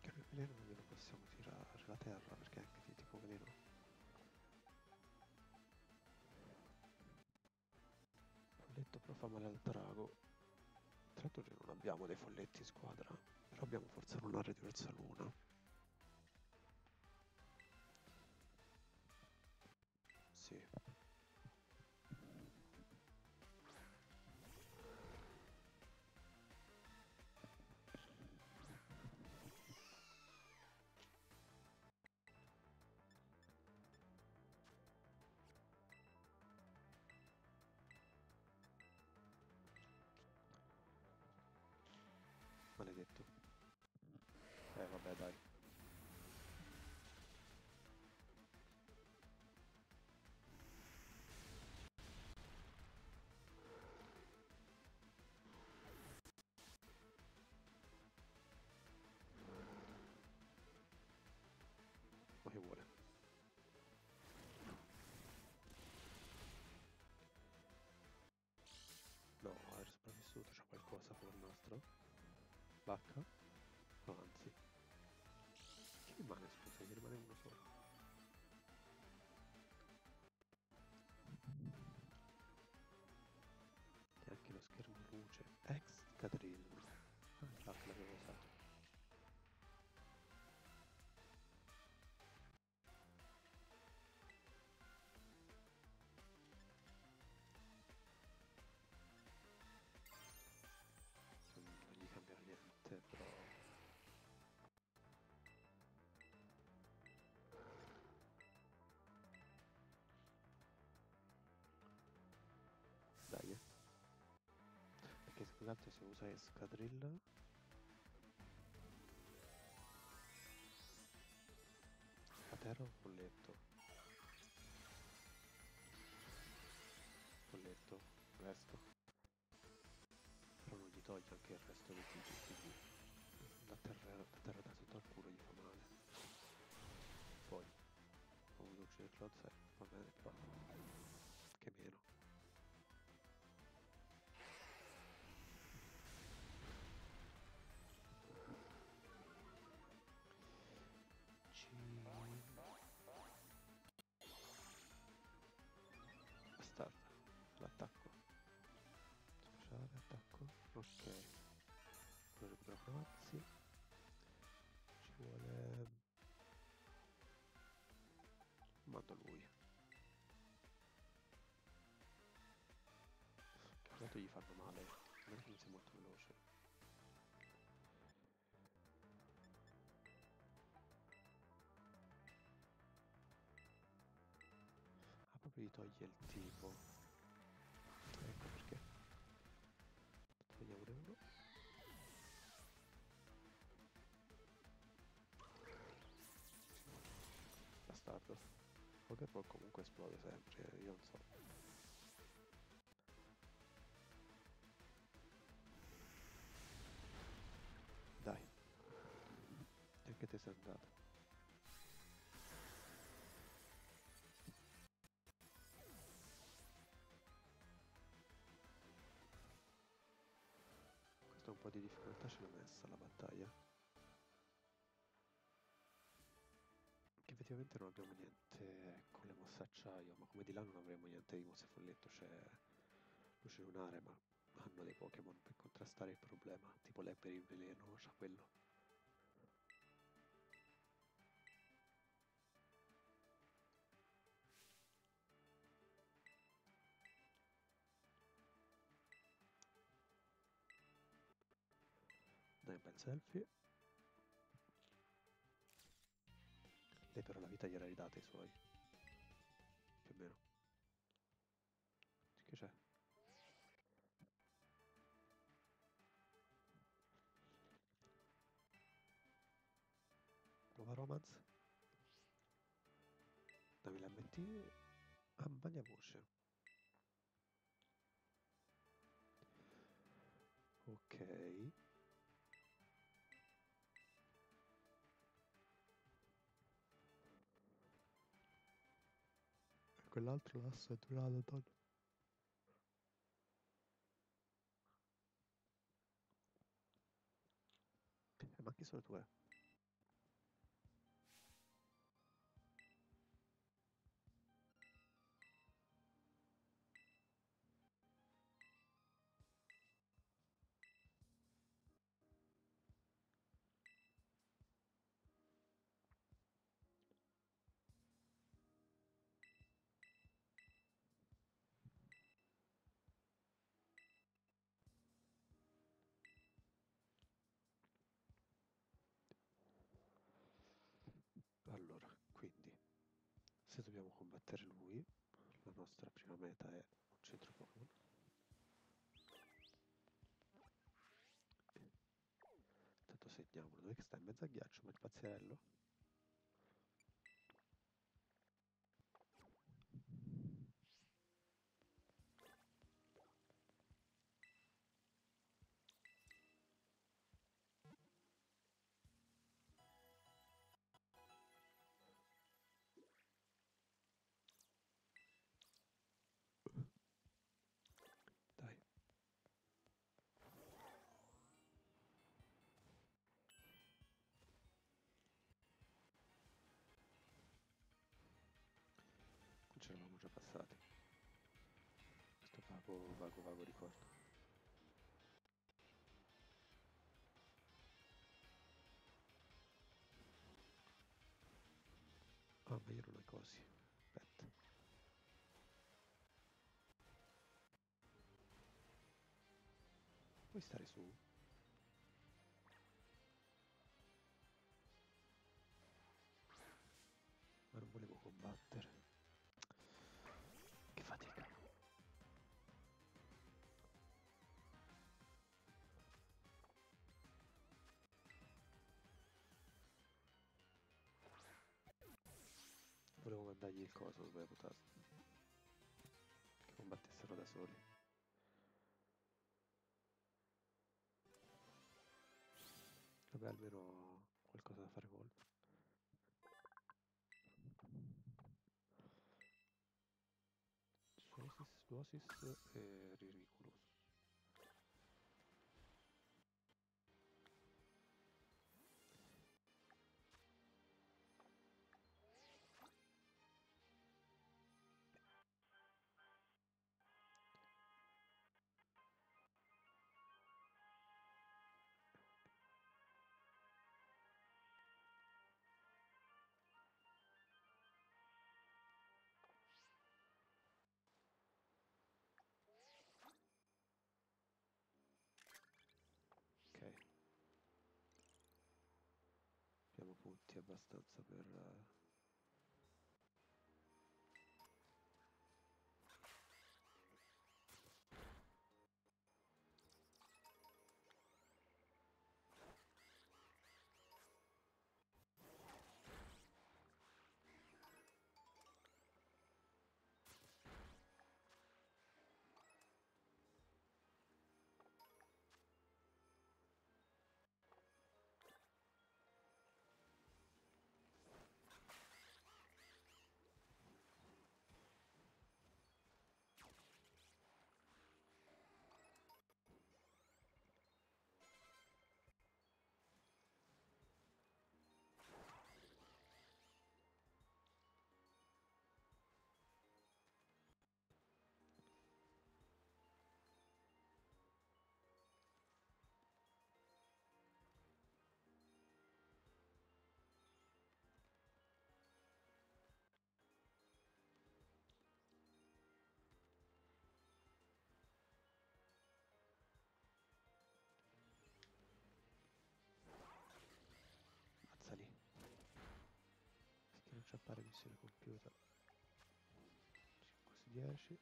Che il veleno non glielo possiamo tirare la terra perché è anche di tipo veleno. Folletto però fa male al drago. Tra l'altro non abbiamo dei folletti in squadra, però abbiamo forza lunare di Orsa Luna. Sì. Maledetto. Bacca? Perché scusate se usa escadrilla... A terra o folletto? Folletto, resto. Però non gli toglie anche il resto dei titoli, quindi la terra, la terra da sotto al culo gli fa male. Poi ho voluto uccidere Cloud 6, va bene però. Che meno. Che gli fanno male. Non è che non sia molto veloce. Ah, proprio gli toglie il tipo. Ecco perché. Togliamo uno. Bastardo. Pokéball comunque esplode sempre, io non so. Un po' di difficoltà ce l'ha messa la battaglia. Che effettivamente non abbiamo niente con le mosse acciaio, ma come di là non avremo niente di mosse folletto, c'è luce lunare, ma hanno dei Pokémon per contrastare il problema, tipo lei per il veleno, c'ha quello. Selfie. Lei però la vita gliela ridata i suoi. Più o meno. Che c'è? Nuova romance? Dammi l'MT. Ah, maglia voce. Ok. Quell'altro lasso è durato, Don. Eh, ma chi sono tu, se dobbiamo combattere lui, la nostra prima meta è un centro Pokémon. Intanto segniamolo, dove sta in mezzo al ghiaccio, ma il pazzerello? Vago, vago, vago ricordo. Ah, ma io non ho i cosi. Aspetta. Puoi stare su? Mandargli il coso, sbagliato tasto. Che combattessero da soli. Vabbè, almeno qualcosa da fare con. Suosis, Duosis e Ririculus. Punti abbastanza per... appare missione compiuta. 5 su 10.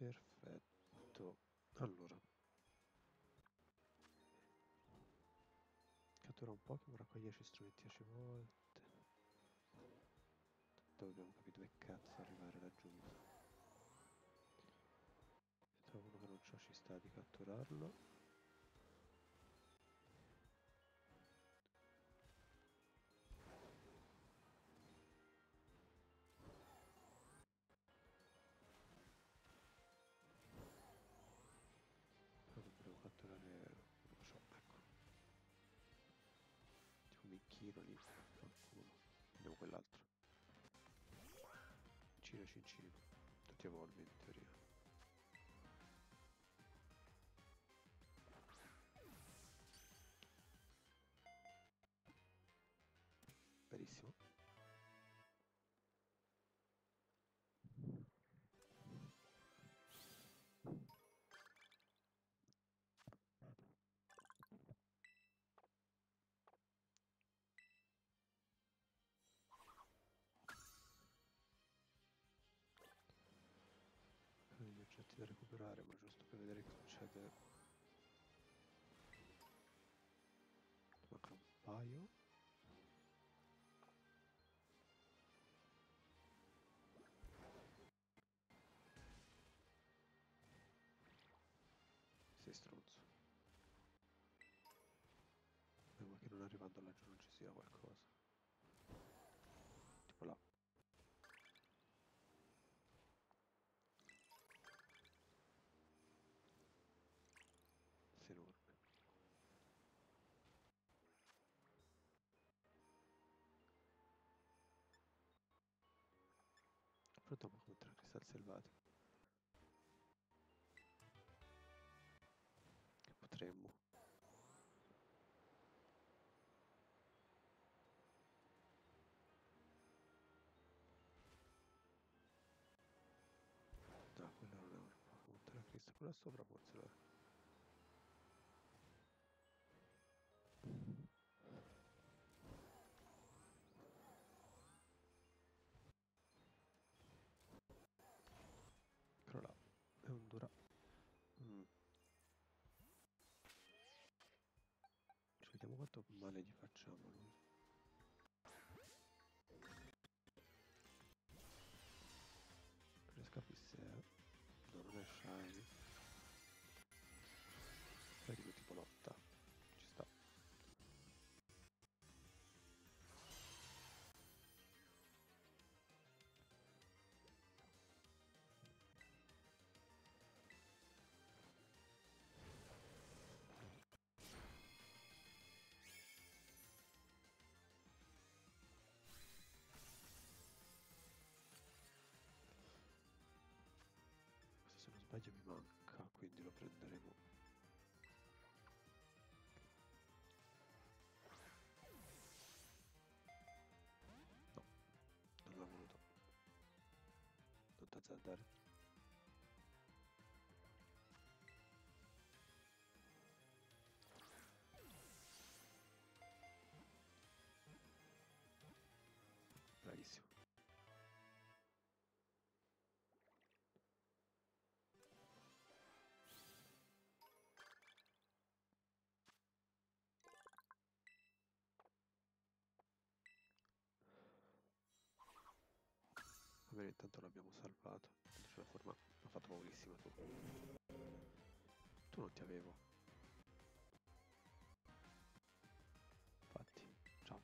Perfetto. Allora. Cattura un Pokémon, raccogliesci strumenti 10 volte. Dobbiamo capire dove cazzo arrivare laggiù. Se trovo uno che non c'ha ci sta di catturarlo. C5 tutti evolvi in teoria. Succede. Mancano un paio. Sei stronzo. Spero che non arrivando laggiù non ci sia qualcosa. Selvatico. Che potremmo. No, quello non è un punto la quella sopra forse lo è. Quanto male gli facciamo lui. Sbaglio mi manca, quindi lo prenderemo. No, non l'ho voluto. Non t'azzardare. Bene, intanto l'abbiamo salvato. C'è la forma. Ha fatto paurissima tu. Tu non ti avevo. Infatti, ciao.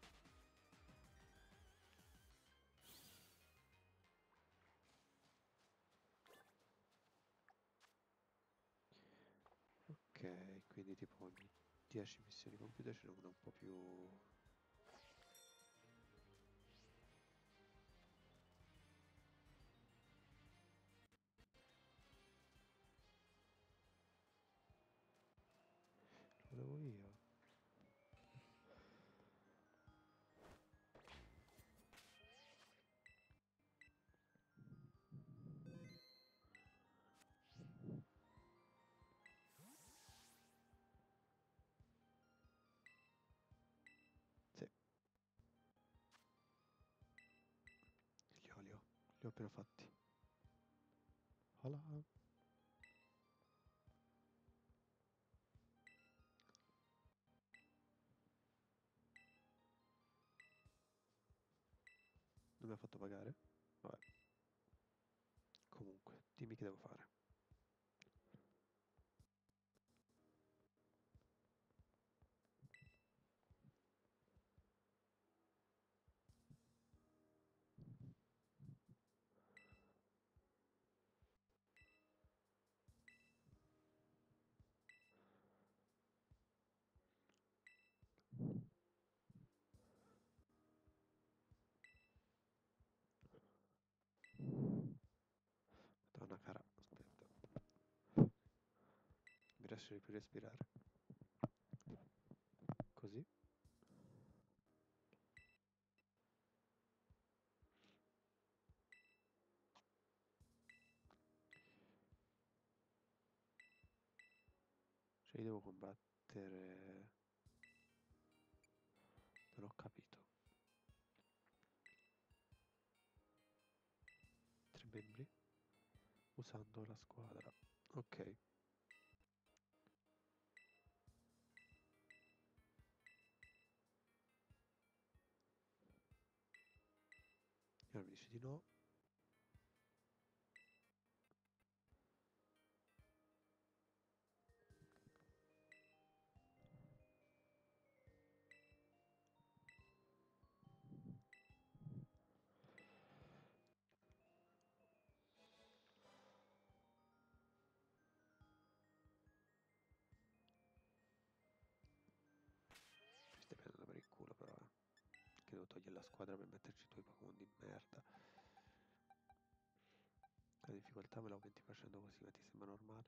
Ok, quindi tipo ogni 10 missioni compiute ce n'è una un po' più Appena fatti. Hola. Non mi ha fatto pagare? Vabbè. Comunque, dimmi che devo fare. Madonna cara, aspetta. Lasci più respirare. Così. Cioè io devo combattere... Non ho capito. Tre membri? Usando la squadra. Ok. Allora Che devo togliere la squadra per metterci i tuoi Pokémon di merda. La difficoltà me la aumenti facendo così, ma ti sembra normale?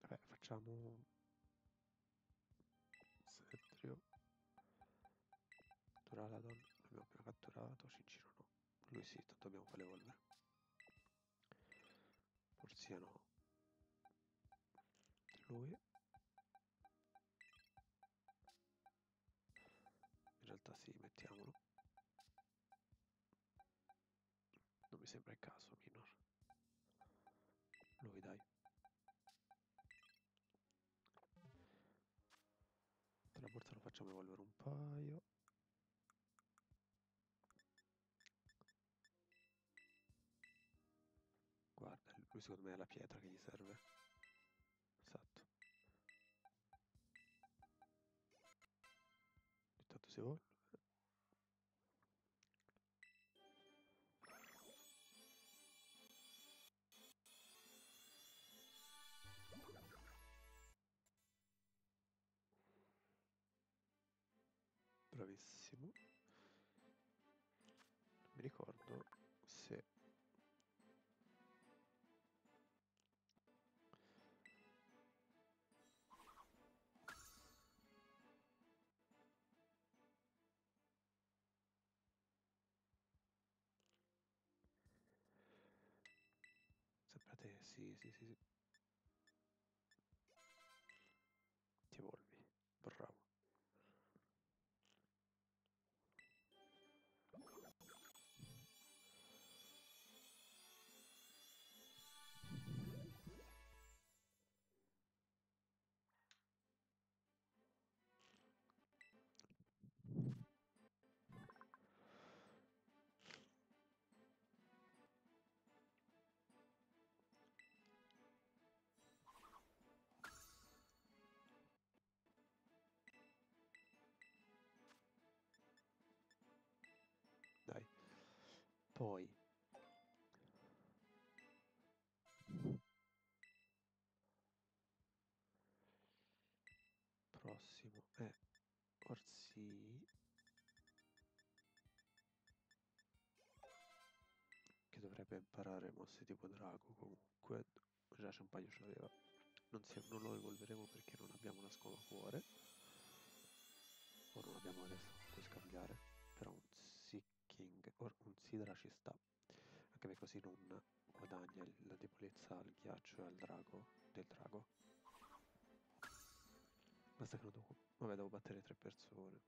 Vabbè, facciamo... Setrio. Duraladon, l'abbiamo appena catturato, Cincino no. Lui sì, tanto abbiamo quale evolvere. Forse no. Lui. Evolvere un paio. Guarda, lui secondo me è la pietra che gli serve. Esatto. Intanto si evolve. Sempre a te, sì, Poi. Prossimo è Orsi. Che dovrebbe imparare mosse tipo drago comunque. Già c'è un paio ce l'aveva. Non, si- non lo evolveremo perché non abbiamo una scopa cuore. O non abbiamo adesso puoi scambiare. Però or considera ci sta, anche perché così non guadagna la debolezza al ghiaccio e al drago, del drago. Basta che non devo... Vabbè, devo battere tre persone.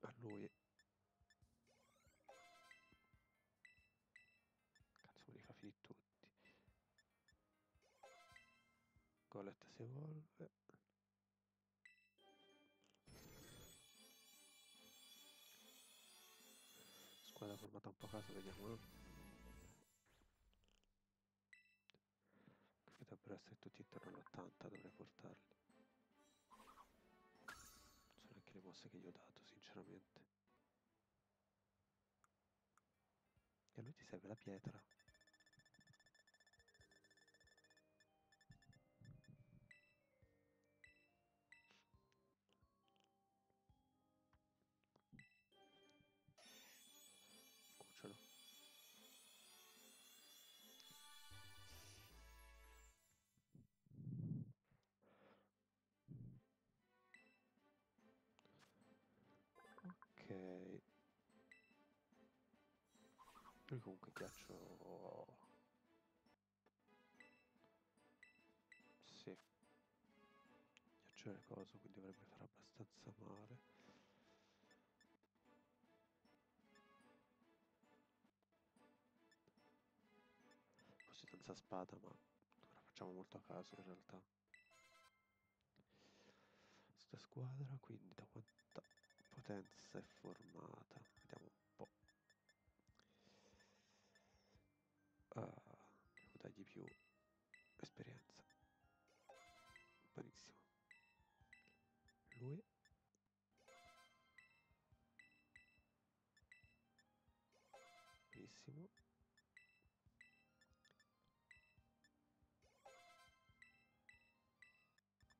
A lui cazzo me li fa finire tutti Gollet si evolve formata un po' a caso vediamo eh? potrebbero essere tutti intorno all'80 dovrei portarli. Sono anche le mosse che gli ho dato sinceramente. E a lui ti serve la pietra lui comunque ghiaccio sì. Ghiaccio è coso quindi dovrebbe fare abbastanza male. Forse senza spada ma ora facciamo molto a caso in realtà. Questa squadra quindi da quanta potenza è formata benissimo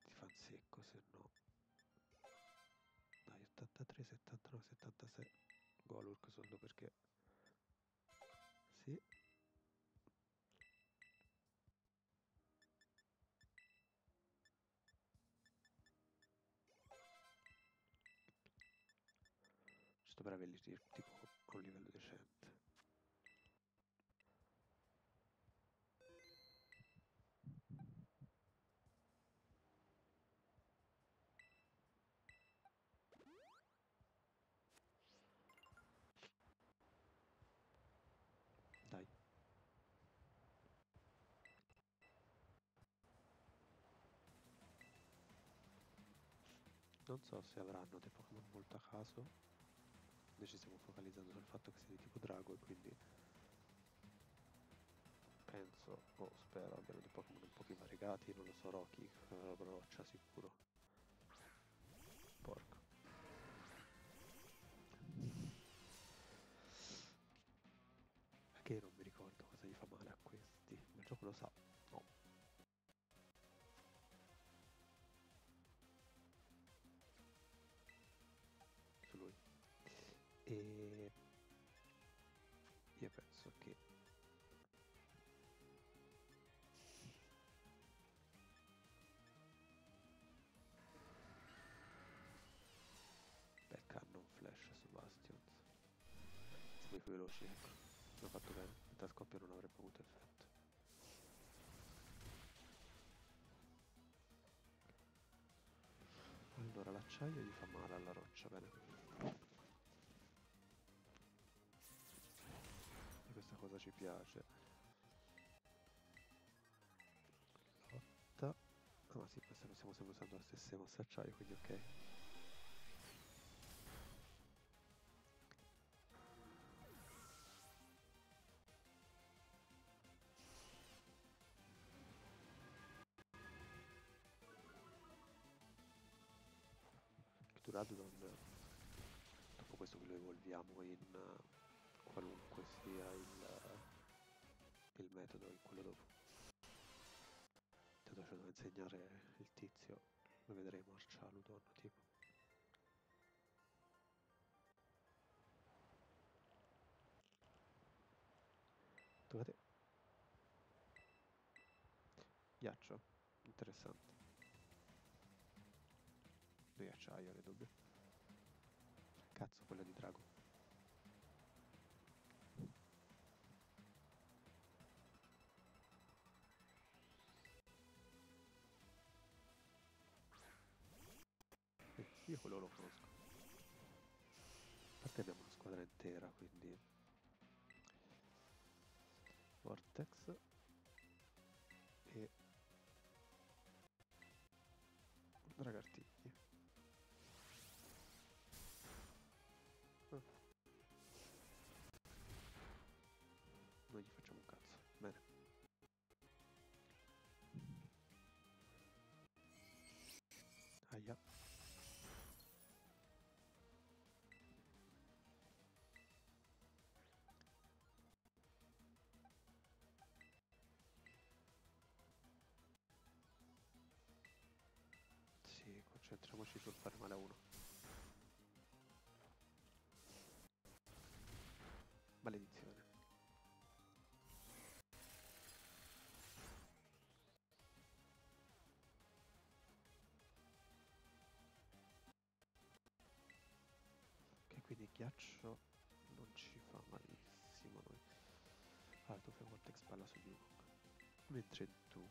ti fa secco se no. Dai 83 79 76 Golurk solo perché. Sì. Giusto per averli tipo a un livello decente dai non so se avranno dei Pokémon molto a caso noi ci stiamo focalizzando sul fatto che sia di tipo drago e quindi penso o spero abbiano dei Pokémon un po' più variegati non lo so Rocky eh, roccia sicuro. Porco. Perché non mi ricordo cosa gli fa male a questi? Ma il gioco lo sa più veloci. Ecco fatto bene. Da scoppio non avrebbe avuto effetto. Allora l'acciaio gli fa male alla roccia bene. E questa cosa ci piace. Lotta. Ah ma sì questa sempre usando la stessa mossa acciaio quindi ok quello dopo. Tanto lo deve insegnare il tizio. Lo vedremo Arcialudon tipo. Tocca te. Ghiaccio. Interessante. Di acciaio le dubbio cazzo quella di drago quello lo conosco parte abbiamo una squadra intera, quindi. Vortex concentriamoci sul fare male a uno. Maledizione. Ok, quindi ghiaccio non ci fa malissimo noi. Ah, tu fai Vortex palla su Yukong. Mentre tu...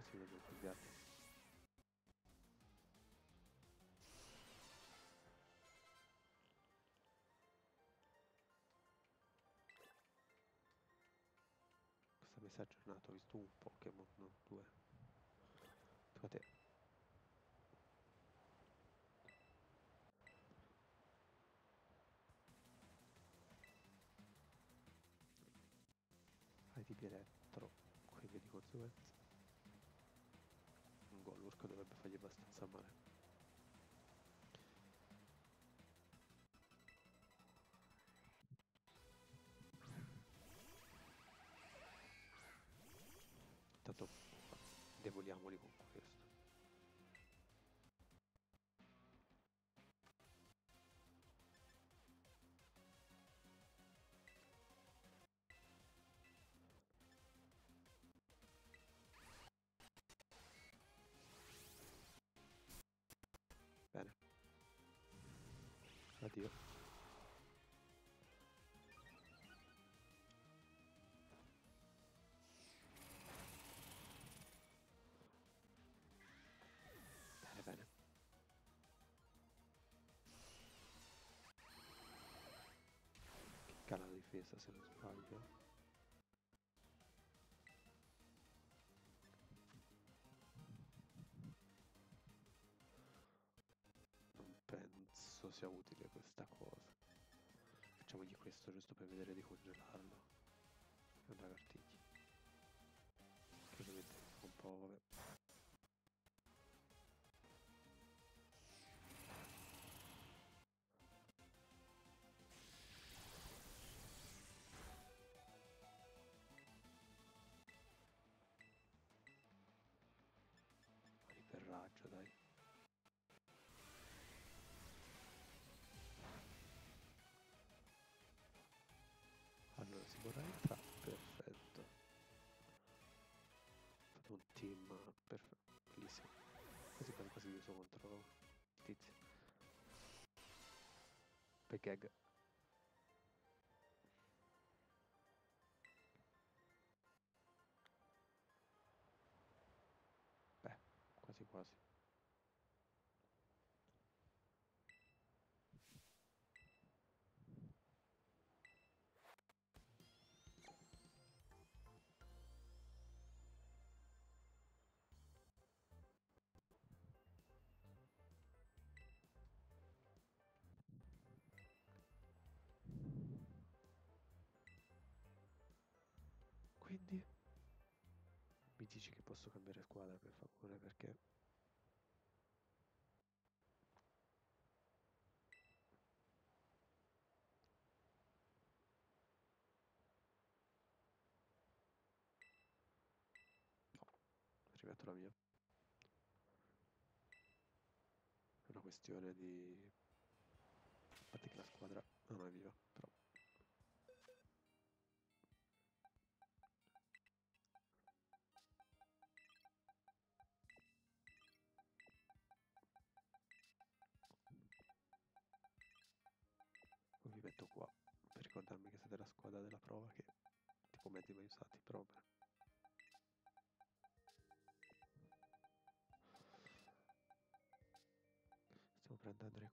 Prossimi dobbiamo cambiarli. Questa messa aggiornata ho visto un Pokémon, non due. Tocca a te. Intanto demoliamoli con questo. Difesa se non sbaglio. Non penso sia utile questa cosa. Facciamogli questo giusto per vedere di congelarlo. Andare a artigli. Che ovviamente un po', vabbè. Quasi io sono contro dici che posso cambiare squadra per favore perché no, è arrivata la mia. È una questione di... Parte che la squadra non è viva, però...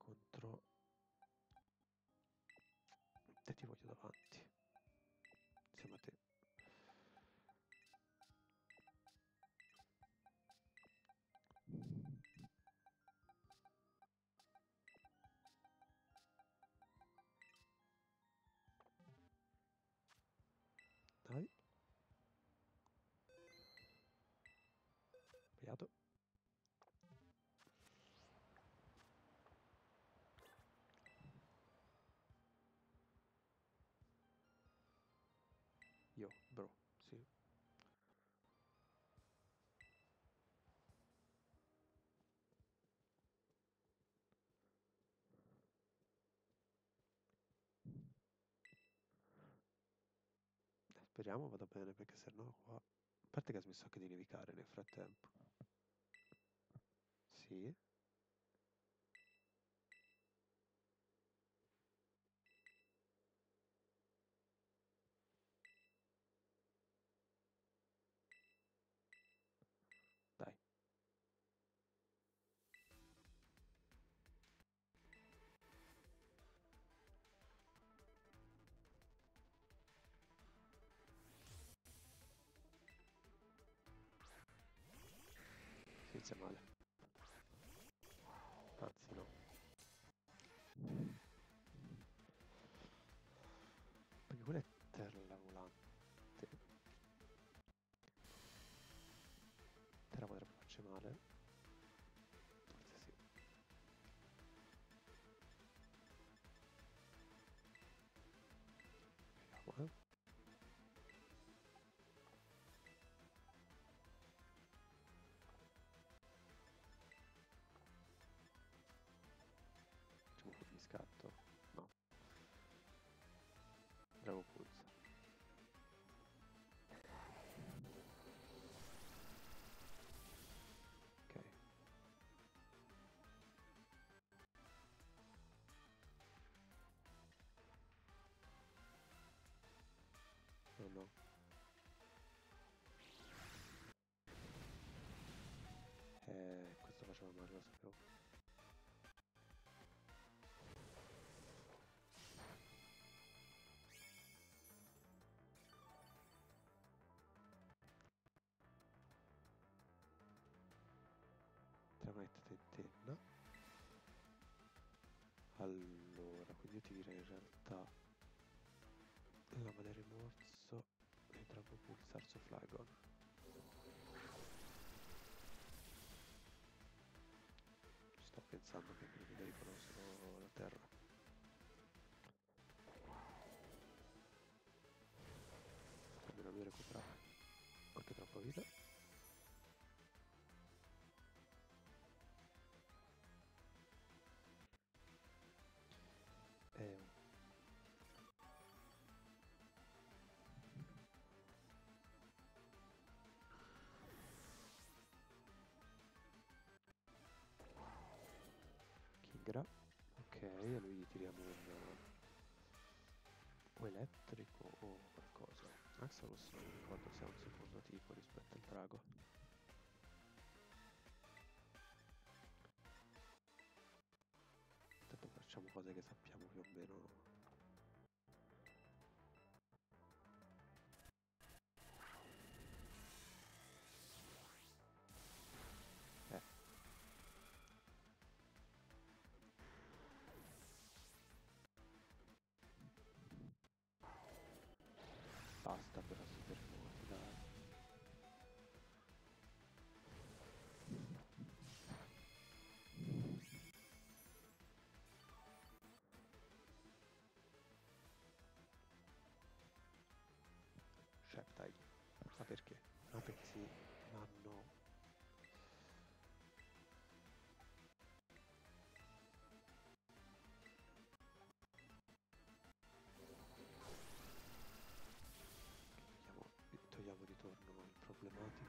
contro... Te ti voglio davanti. Insieme a te. Dai. Beato. Io, bro, sì. Eh, Speriamo vada bene perché sennò qua... A parte che ha smesso anche di nevicare nel frattempo. Sì. Si Drago Direi in realtà Lama del rimorso e Drago Pulsar Flagon. Sto pensando che mi riconoscono la terra. Almeno lui recupera anche troppa vita. Kingra. Ok, a lui gli tiriamo un o elettrico o qualcosa. Axalos non mi ricordo se ha un secondo tipo rispetto al drago. Intanto facciamo cose che sappiamo più o meno.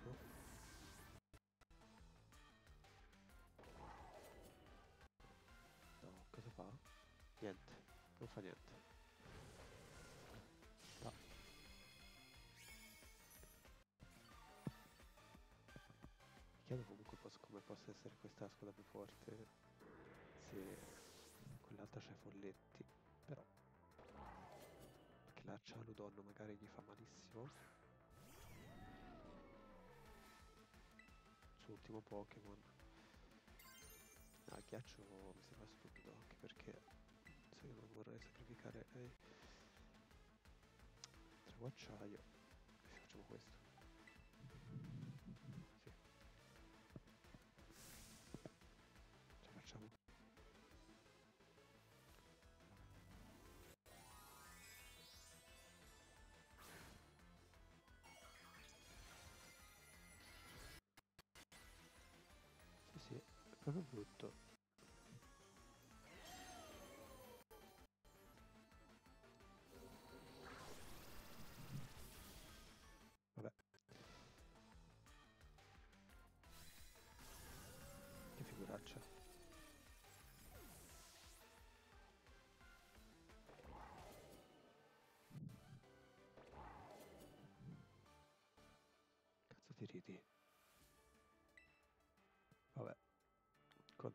fatto? No, cosa fa? Niente, non fa niente. No. Mi chiedo comunque posso, come possa essere questa la più forte se quell'altra c'è folletti, però... Perché la Cialudon magari gli fa malissimo. Suo ultimo Pokémon. Ah, ghiaccio mi sembra stupido anche perché se io non vorrei sacrificare lei. Trago acciaio. E facciamo questo. Proprio brutto.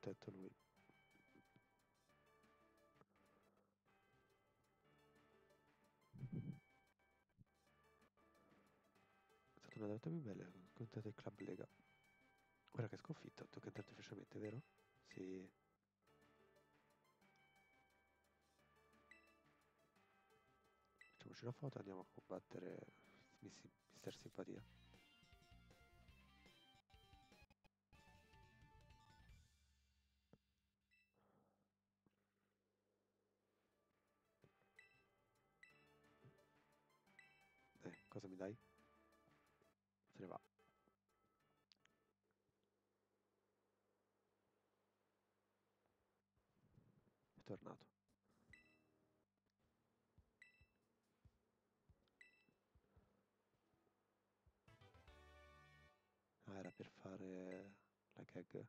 Contento lui. È stata una data più bella, contento del Club Lega. Ora che è sconfitto, tocca entrare ufficialmente, vero? Sì. Facciamoci una foto e andiamo a combattere Mister Simpatia. Gag.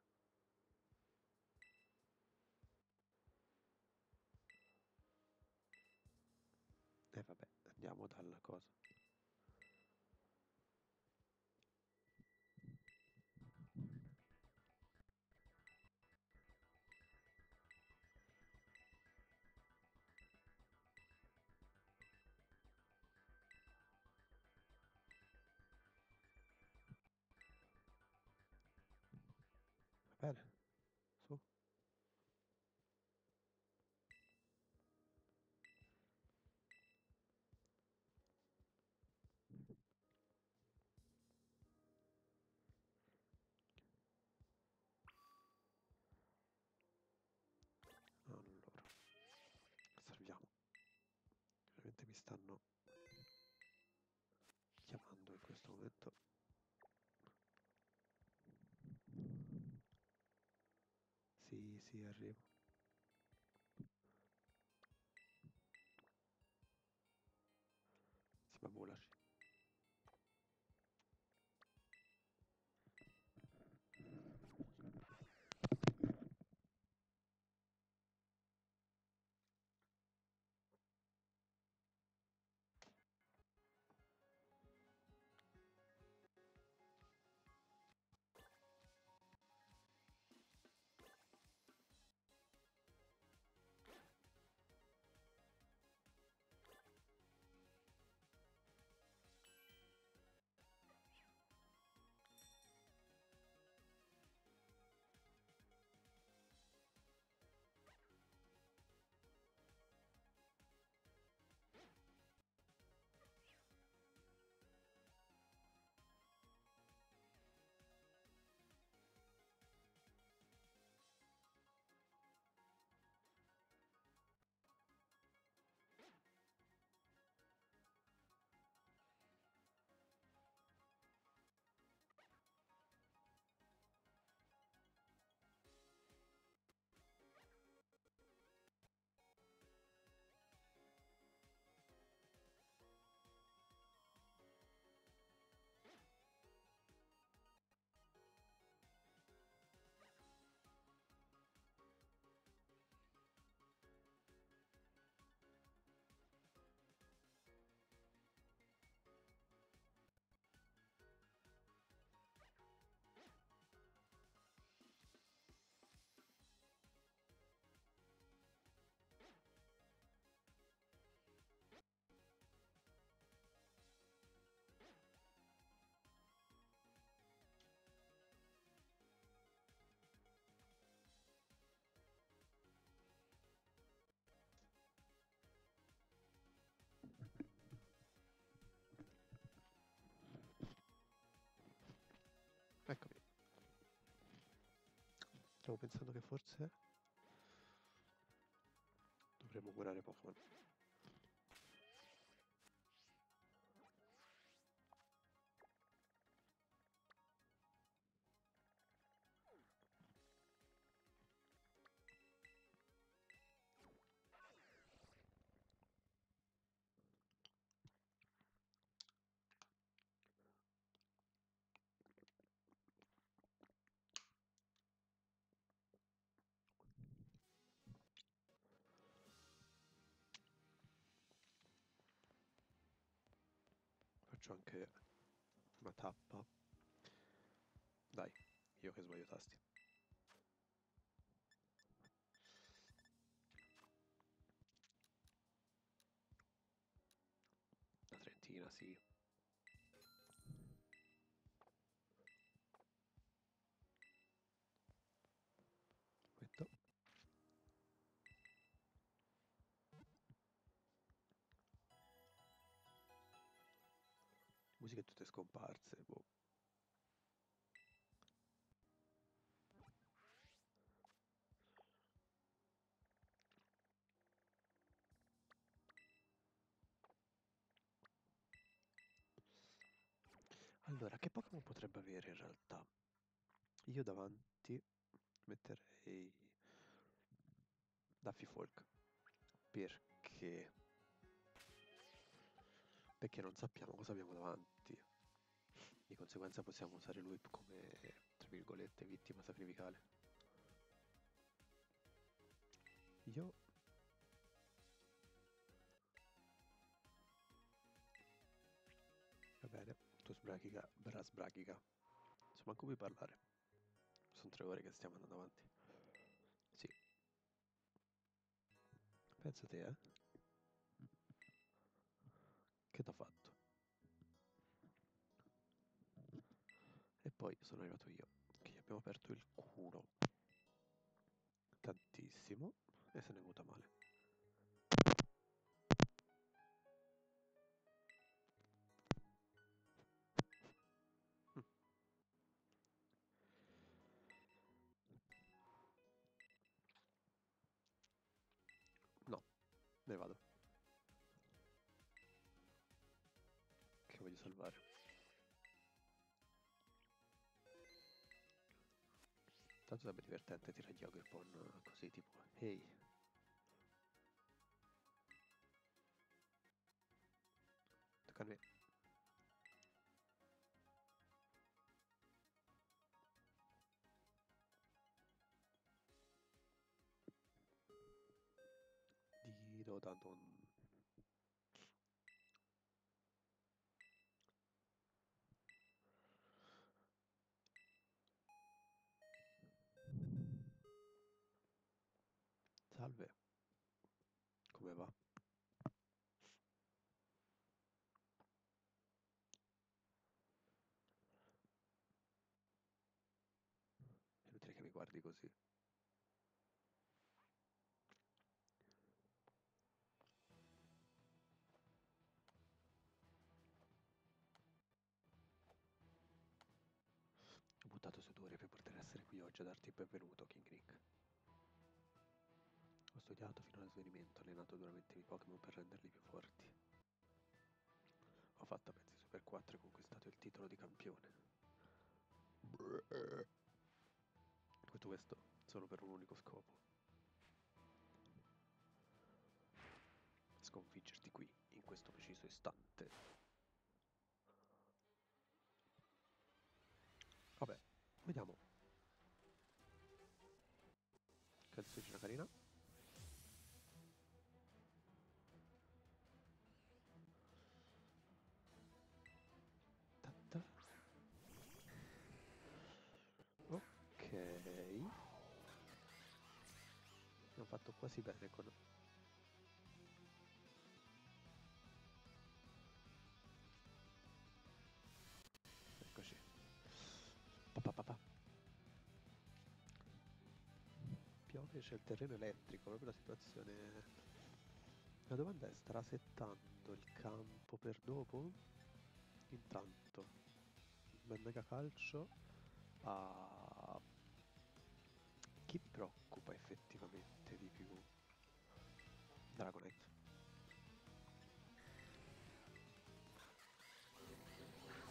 E eh, vabbè, andiamo dalla cosa. Bene, su. Allora, salviamo. Ovviamente mi stanno chiamando in questo momento. Sì, sì, arrivo. Eccomi. Stavo pensando che forse dovremmo curare Pokémon. Faccio anche una tappa. Dai, io che sbaglio tasti. La trentina, sì. Musiche tutte scomparse, boh. Allora, che Pokémon potrebbe avere in realtà? Io davanti metterei Daffy Folk perché perché non sappiamo cosa abbiamo davanti di conseguenza possiamo usare lui come tra virgolette vittima sacrificale. Io va bene tu sbrachica brasbrachica insomma manco puoi parlare. Sono tre ore che stiamo andando avanti. Sì. Pensa te eh. Che t'ha fatto? Poi sono arrivato io, che gli abbiamo aperto il culo tantissimo e se n'è venuta male. Mm. No, ne vado. Che voglio salvare. Tanto sarebbe divertente tirare gli Ogre così tipo, ehi. Tocca a me. Di Dodadon. Salve. Come va? È inutile che mi guardi così. Ho buttato su due ore per poter essere qui oggi a darti il benvenuto, King Rick. Ho studiato fino allo svenimento, allenato duramente i Pokémon per renderli più forti. Ho fatto pezzi Super 4 e conquistato il titolo di campione. Tutto questo solo per un unico scopo. Sconfiggerti qui, in questo preciso istante. Vabbè, vediamo. Canzoncina carina. Quasi bene con... Eccoci. Pa, pa, pa. Piove, c'è il terreno elettrico, proprio la situazione... La domanda è, starà settando il campo per dopo? Intanto, bel mega calcio a chi mi preoccupa effettivamente di più Dragonite.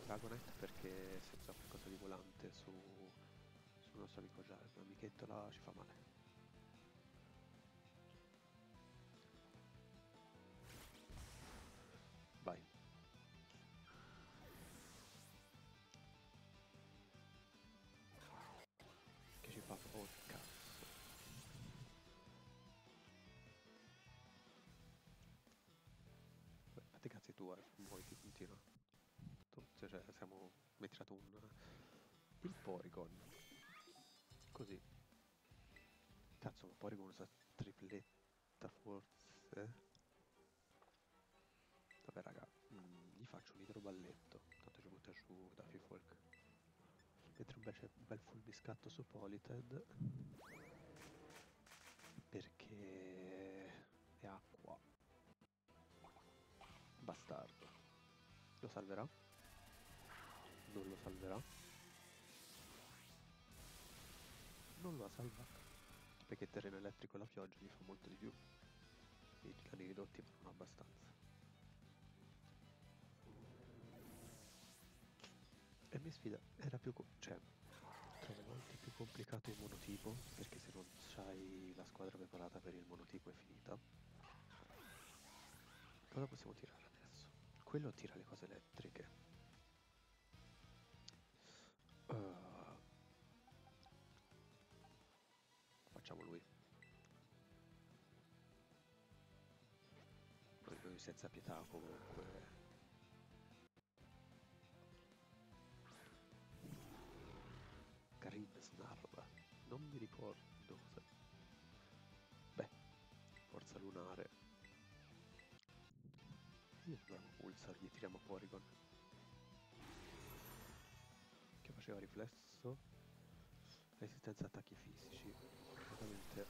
Dragonite perché senza qualcosa di volante su, sul nostro amico già l'amichetto là ci fa male tirato un il Porygon. Così. Cazzo ma Porygon usa tripletta forse. Vabbè raga mm, gli faccio un idroballetto. Tanto ci butta giù da Folk. Mentre invece un bel fulmiscatto su Polited perché è acqua. Bastardo. Lo salverà non lo salverà. Non lo ha salvato perché il terreno elettrico e la pioggia gli fa molto di più. I cani ridotti ma non abbastanza. E mi sfida era più cioè trovo molto più complicato il monotipo perché se non hai la squadra preparata per il monotipo è finita. Cosa possiamo tirare adesso? quello tira le cose elettriche uh, facciamo lui. Lui senza pietà comunque. Grimmsnarva non mi ricordo beh forza lunare. Io dobbiamo pulsar gli tiriamo Porygon che riflesso resistenza a attacchi fisici praticamente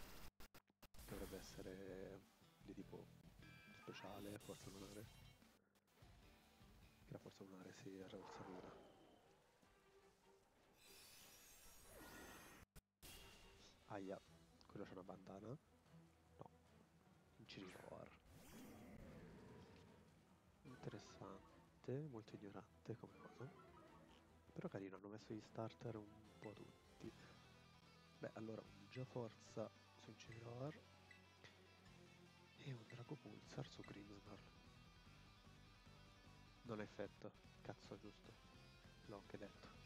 dovrebbe essere di tipo speciale forza lunare che la forza lunare si sì, forza luna Aia, quello c'è una bandana? No, un Ciriroar. Interessante, molto ignorante come cosa. Però carino, hanno messo gli starter un po' tutti. Beh, allora un Geoforza su un Ciriroar e un Drago Pulsar su Grimmsnarl. Non effetto, cazzo giusto. L'ho anche detto.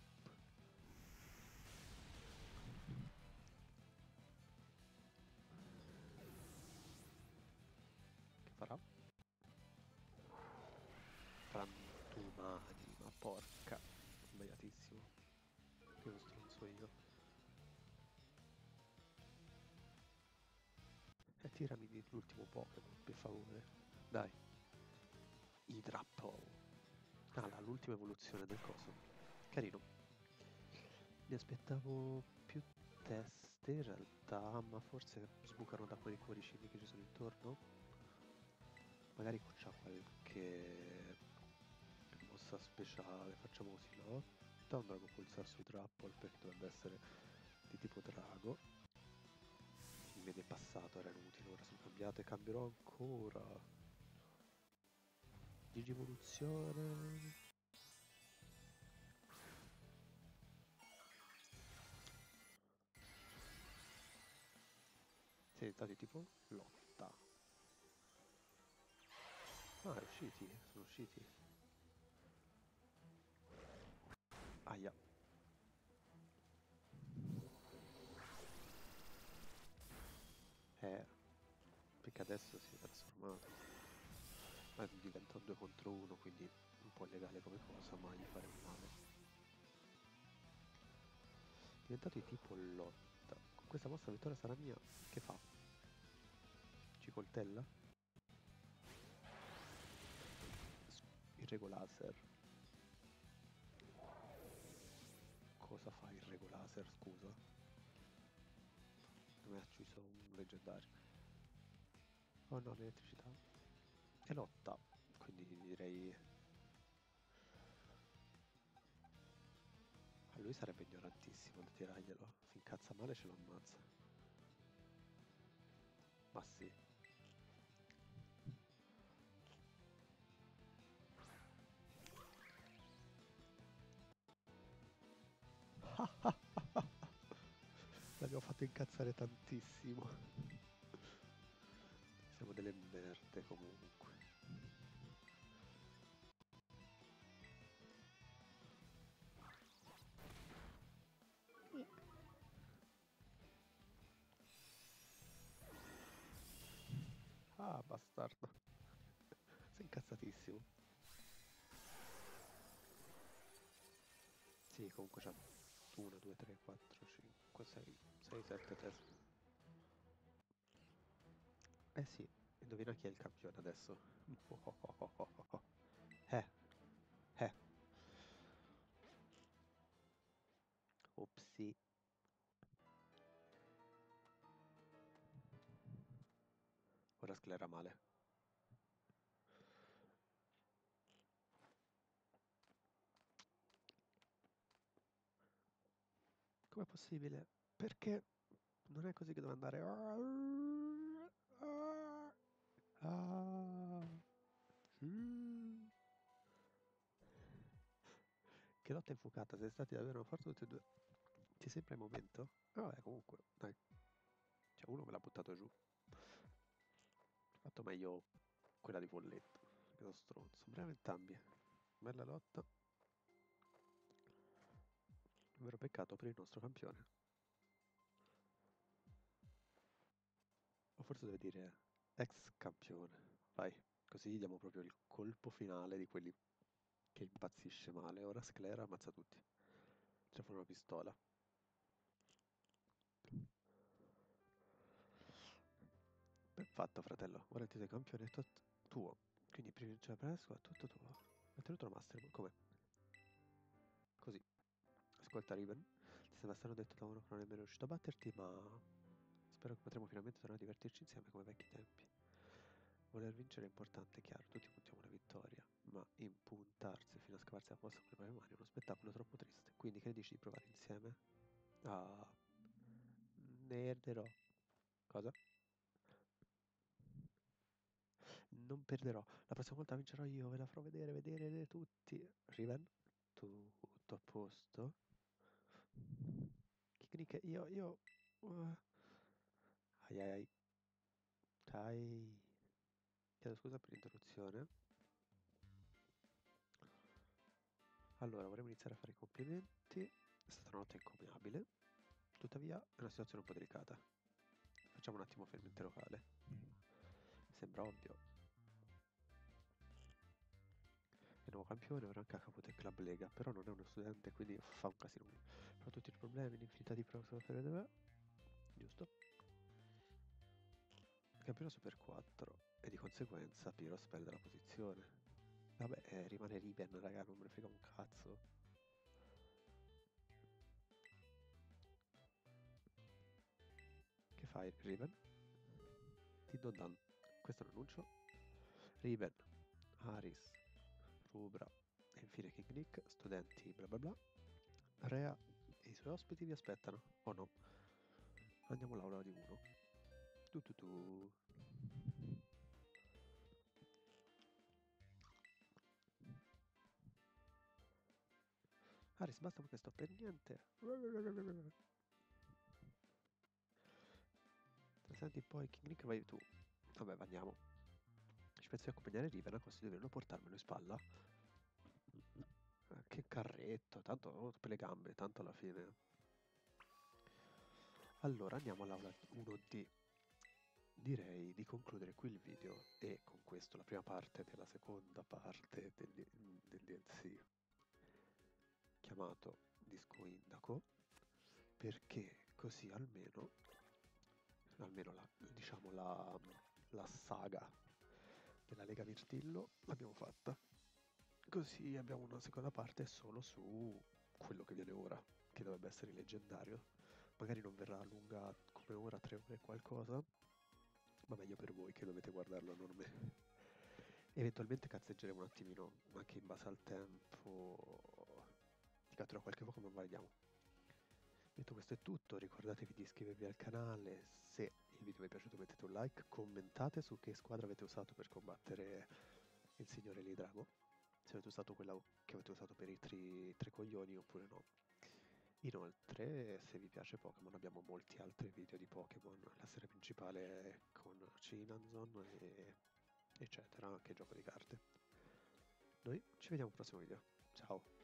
Tirami l'ultimo Pokémon, per favore. Dai. Hydrapple. Ah, l'ultima evoluzione del coso. Carino. Mi aspettavo più teste in realtà, ma forse sbucano da quei cuoricini che ci sono intorno magari c'ha qualche mossa speciale facciamo così lotta un drago pulsar sui trapple perché dovrebbe essere di tipo drago mese passato era inutile ora sono cambiate cambierò ancora digivoluzione siete stati tipo lotta Ah, è usciti, sono usciti. Aia. Eh, perché adesso si è trasformato. Ma diventa un 2 contro 1, quindi un po' illegale come cosa, ma gli faremo male. Diventato di tipo lotta. Con questa mossa vittoria sarà mia. Che fa? Ci coltella? il regolaser cosa fa il regolaser scusa mi ha ucciso un leggendario oh no l'elettricità e lotta quindi direi a lui lui sarebbe ignorantissimo da tirarglielo. Fin cazza male ce lo ammazza. Ma sì. (laughs) L'abbiamo fatto incazzare tantissimo. Delle merde comunque. Ah, bastardo. (laughs) Sei incazzatissimo. Sì, comunque c'ha 1, 2, 3, 4, 5, 6, 6, 7 teste. Eh sì, indovina chi è il campione adesso. (laughs) Eh, eh. Opsi. Ora sclera male. Com'è possibile? Perché non è così che deve andare. Ah, sì. Che lotta infuocata, sei stati davvero forti tutti e due. Ti sembra il momento? Vabbè, comunque, dai. Cioè, uno me l'ha buttato giù. Ho fatto meglio quella di Folletto. Che lo stronzo. Bravo entrambi. Bella lotta. Un vero peccato per il nostro campione. O forse deve dire ex campione. Vai, così diamo proprio il colpo finale di quelli che impazzisce male. Ora Sclera ammazza tutti. C'è fuori una pistola. Ben fatto, fratello. Ora il titolo campione è tutto tuo. Quindi per la squadra tutto tuo. Hai tenuto la master, come? Così. Ascolta, Riven. Ti sembra stato detto da uno che non è mai riuscito a batterti, ma spero che potremo finalmente tornare a divertirci insieme come vecchi tempi. Voler vincere è importante, chiaro, tutti puntiamo una vittoria, ma impuntarsi fino a scavarsi la fossa con le proprie mani è uno spettacolo troppo triste. Quindi che ne dici di provare insieme? Ah, ne perderò. Cosa? Non perderò. La prossima volta vincerò io, ve la farò vedere, vedere, tutti. Riven, tutto a posto? Che io, io... Uh. Ai ai ai. Dai. Chiedo scusa per l'interruzione. Allora, vorremmo iniziare a fare i complimenti. È stata una notte incommiabile. Tuttavia, è una situazione un po' delicata. Facciamo un attimo fermento locale. Sembra ovvio. È nuovo campione, ora anche a capo del club Lega, però non è uno studente, quindi fa un casino. Fa tutti i problemi, l'infinità di prove da fare dove Giusto? Campione super 4 e di conseguenza Pyros perde la posizione. Vabbè, eh, rimane Riven, raga, non me ne frega un cazzo. Che fai, Riven? Ti do dan. Questo è un annuncio. Riven, Aris, Rubra e infine King Nick, studenti bla bla bla. Rea e i suoi ospiti vi aspettano, o no? Andiamo all'aula di uno. Tu tu tu. Aris, basta perché sto per niente. Senti poi King Nick vai tu. Vabbè, andiamo. Ci penso di accompagnare Riven a questo dovremmo portarmelo in spalla. Eh, che carretto, tanto ho per le gambe, tanto alla fine. Allora andiamo all'aula 1D. Direi di concludere qui il video e con questo la prima parte della seconda parte del, del DLC chiamato Disco Indaco perché così almeno almeno la, diciamo la, la saga della Lega Mirtillo l'abbiamo fatta. Così abbiamo una seconda parte solo su quello che viene ora che dovrebbe essere il leggendario. Magari non verrà lunga come ora tre ore qualcosa ma meglio per voi che dovete guardarlo non me eventualmente cazzeggeremo un attimino anche in base al tempo di cattura qualche Pokémon, ma vediamo. Detto questo è tutto, ricordatevi di iscrivervi al canale, se il video vi è piaciuto mettete un like, commentate su che squadra avete usato per combattere il signore Lidrago, se avete usato quella che avete usato per i tre coglioni oppure no. Inoltre, se vi piace Pokémon, abbiamo molti altri video di Pokémon, la serie principale con Cinanzon e eccetera, anche gioco di carte. Noi ci vediamo al prossimo video, ciao!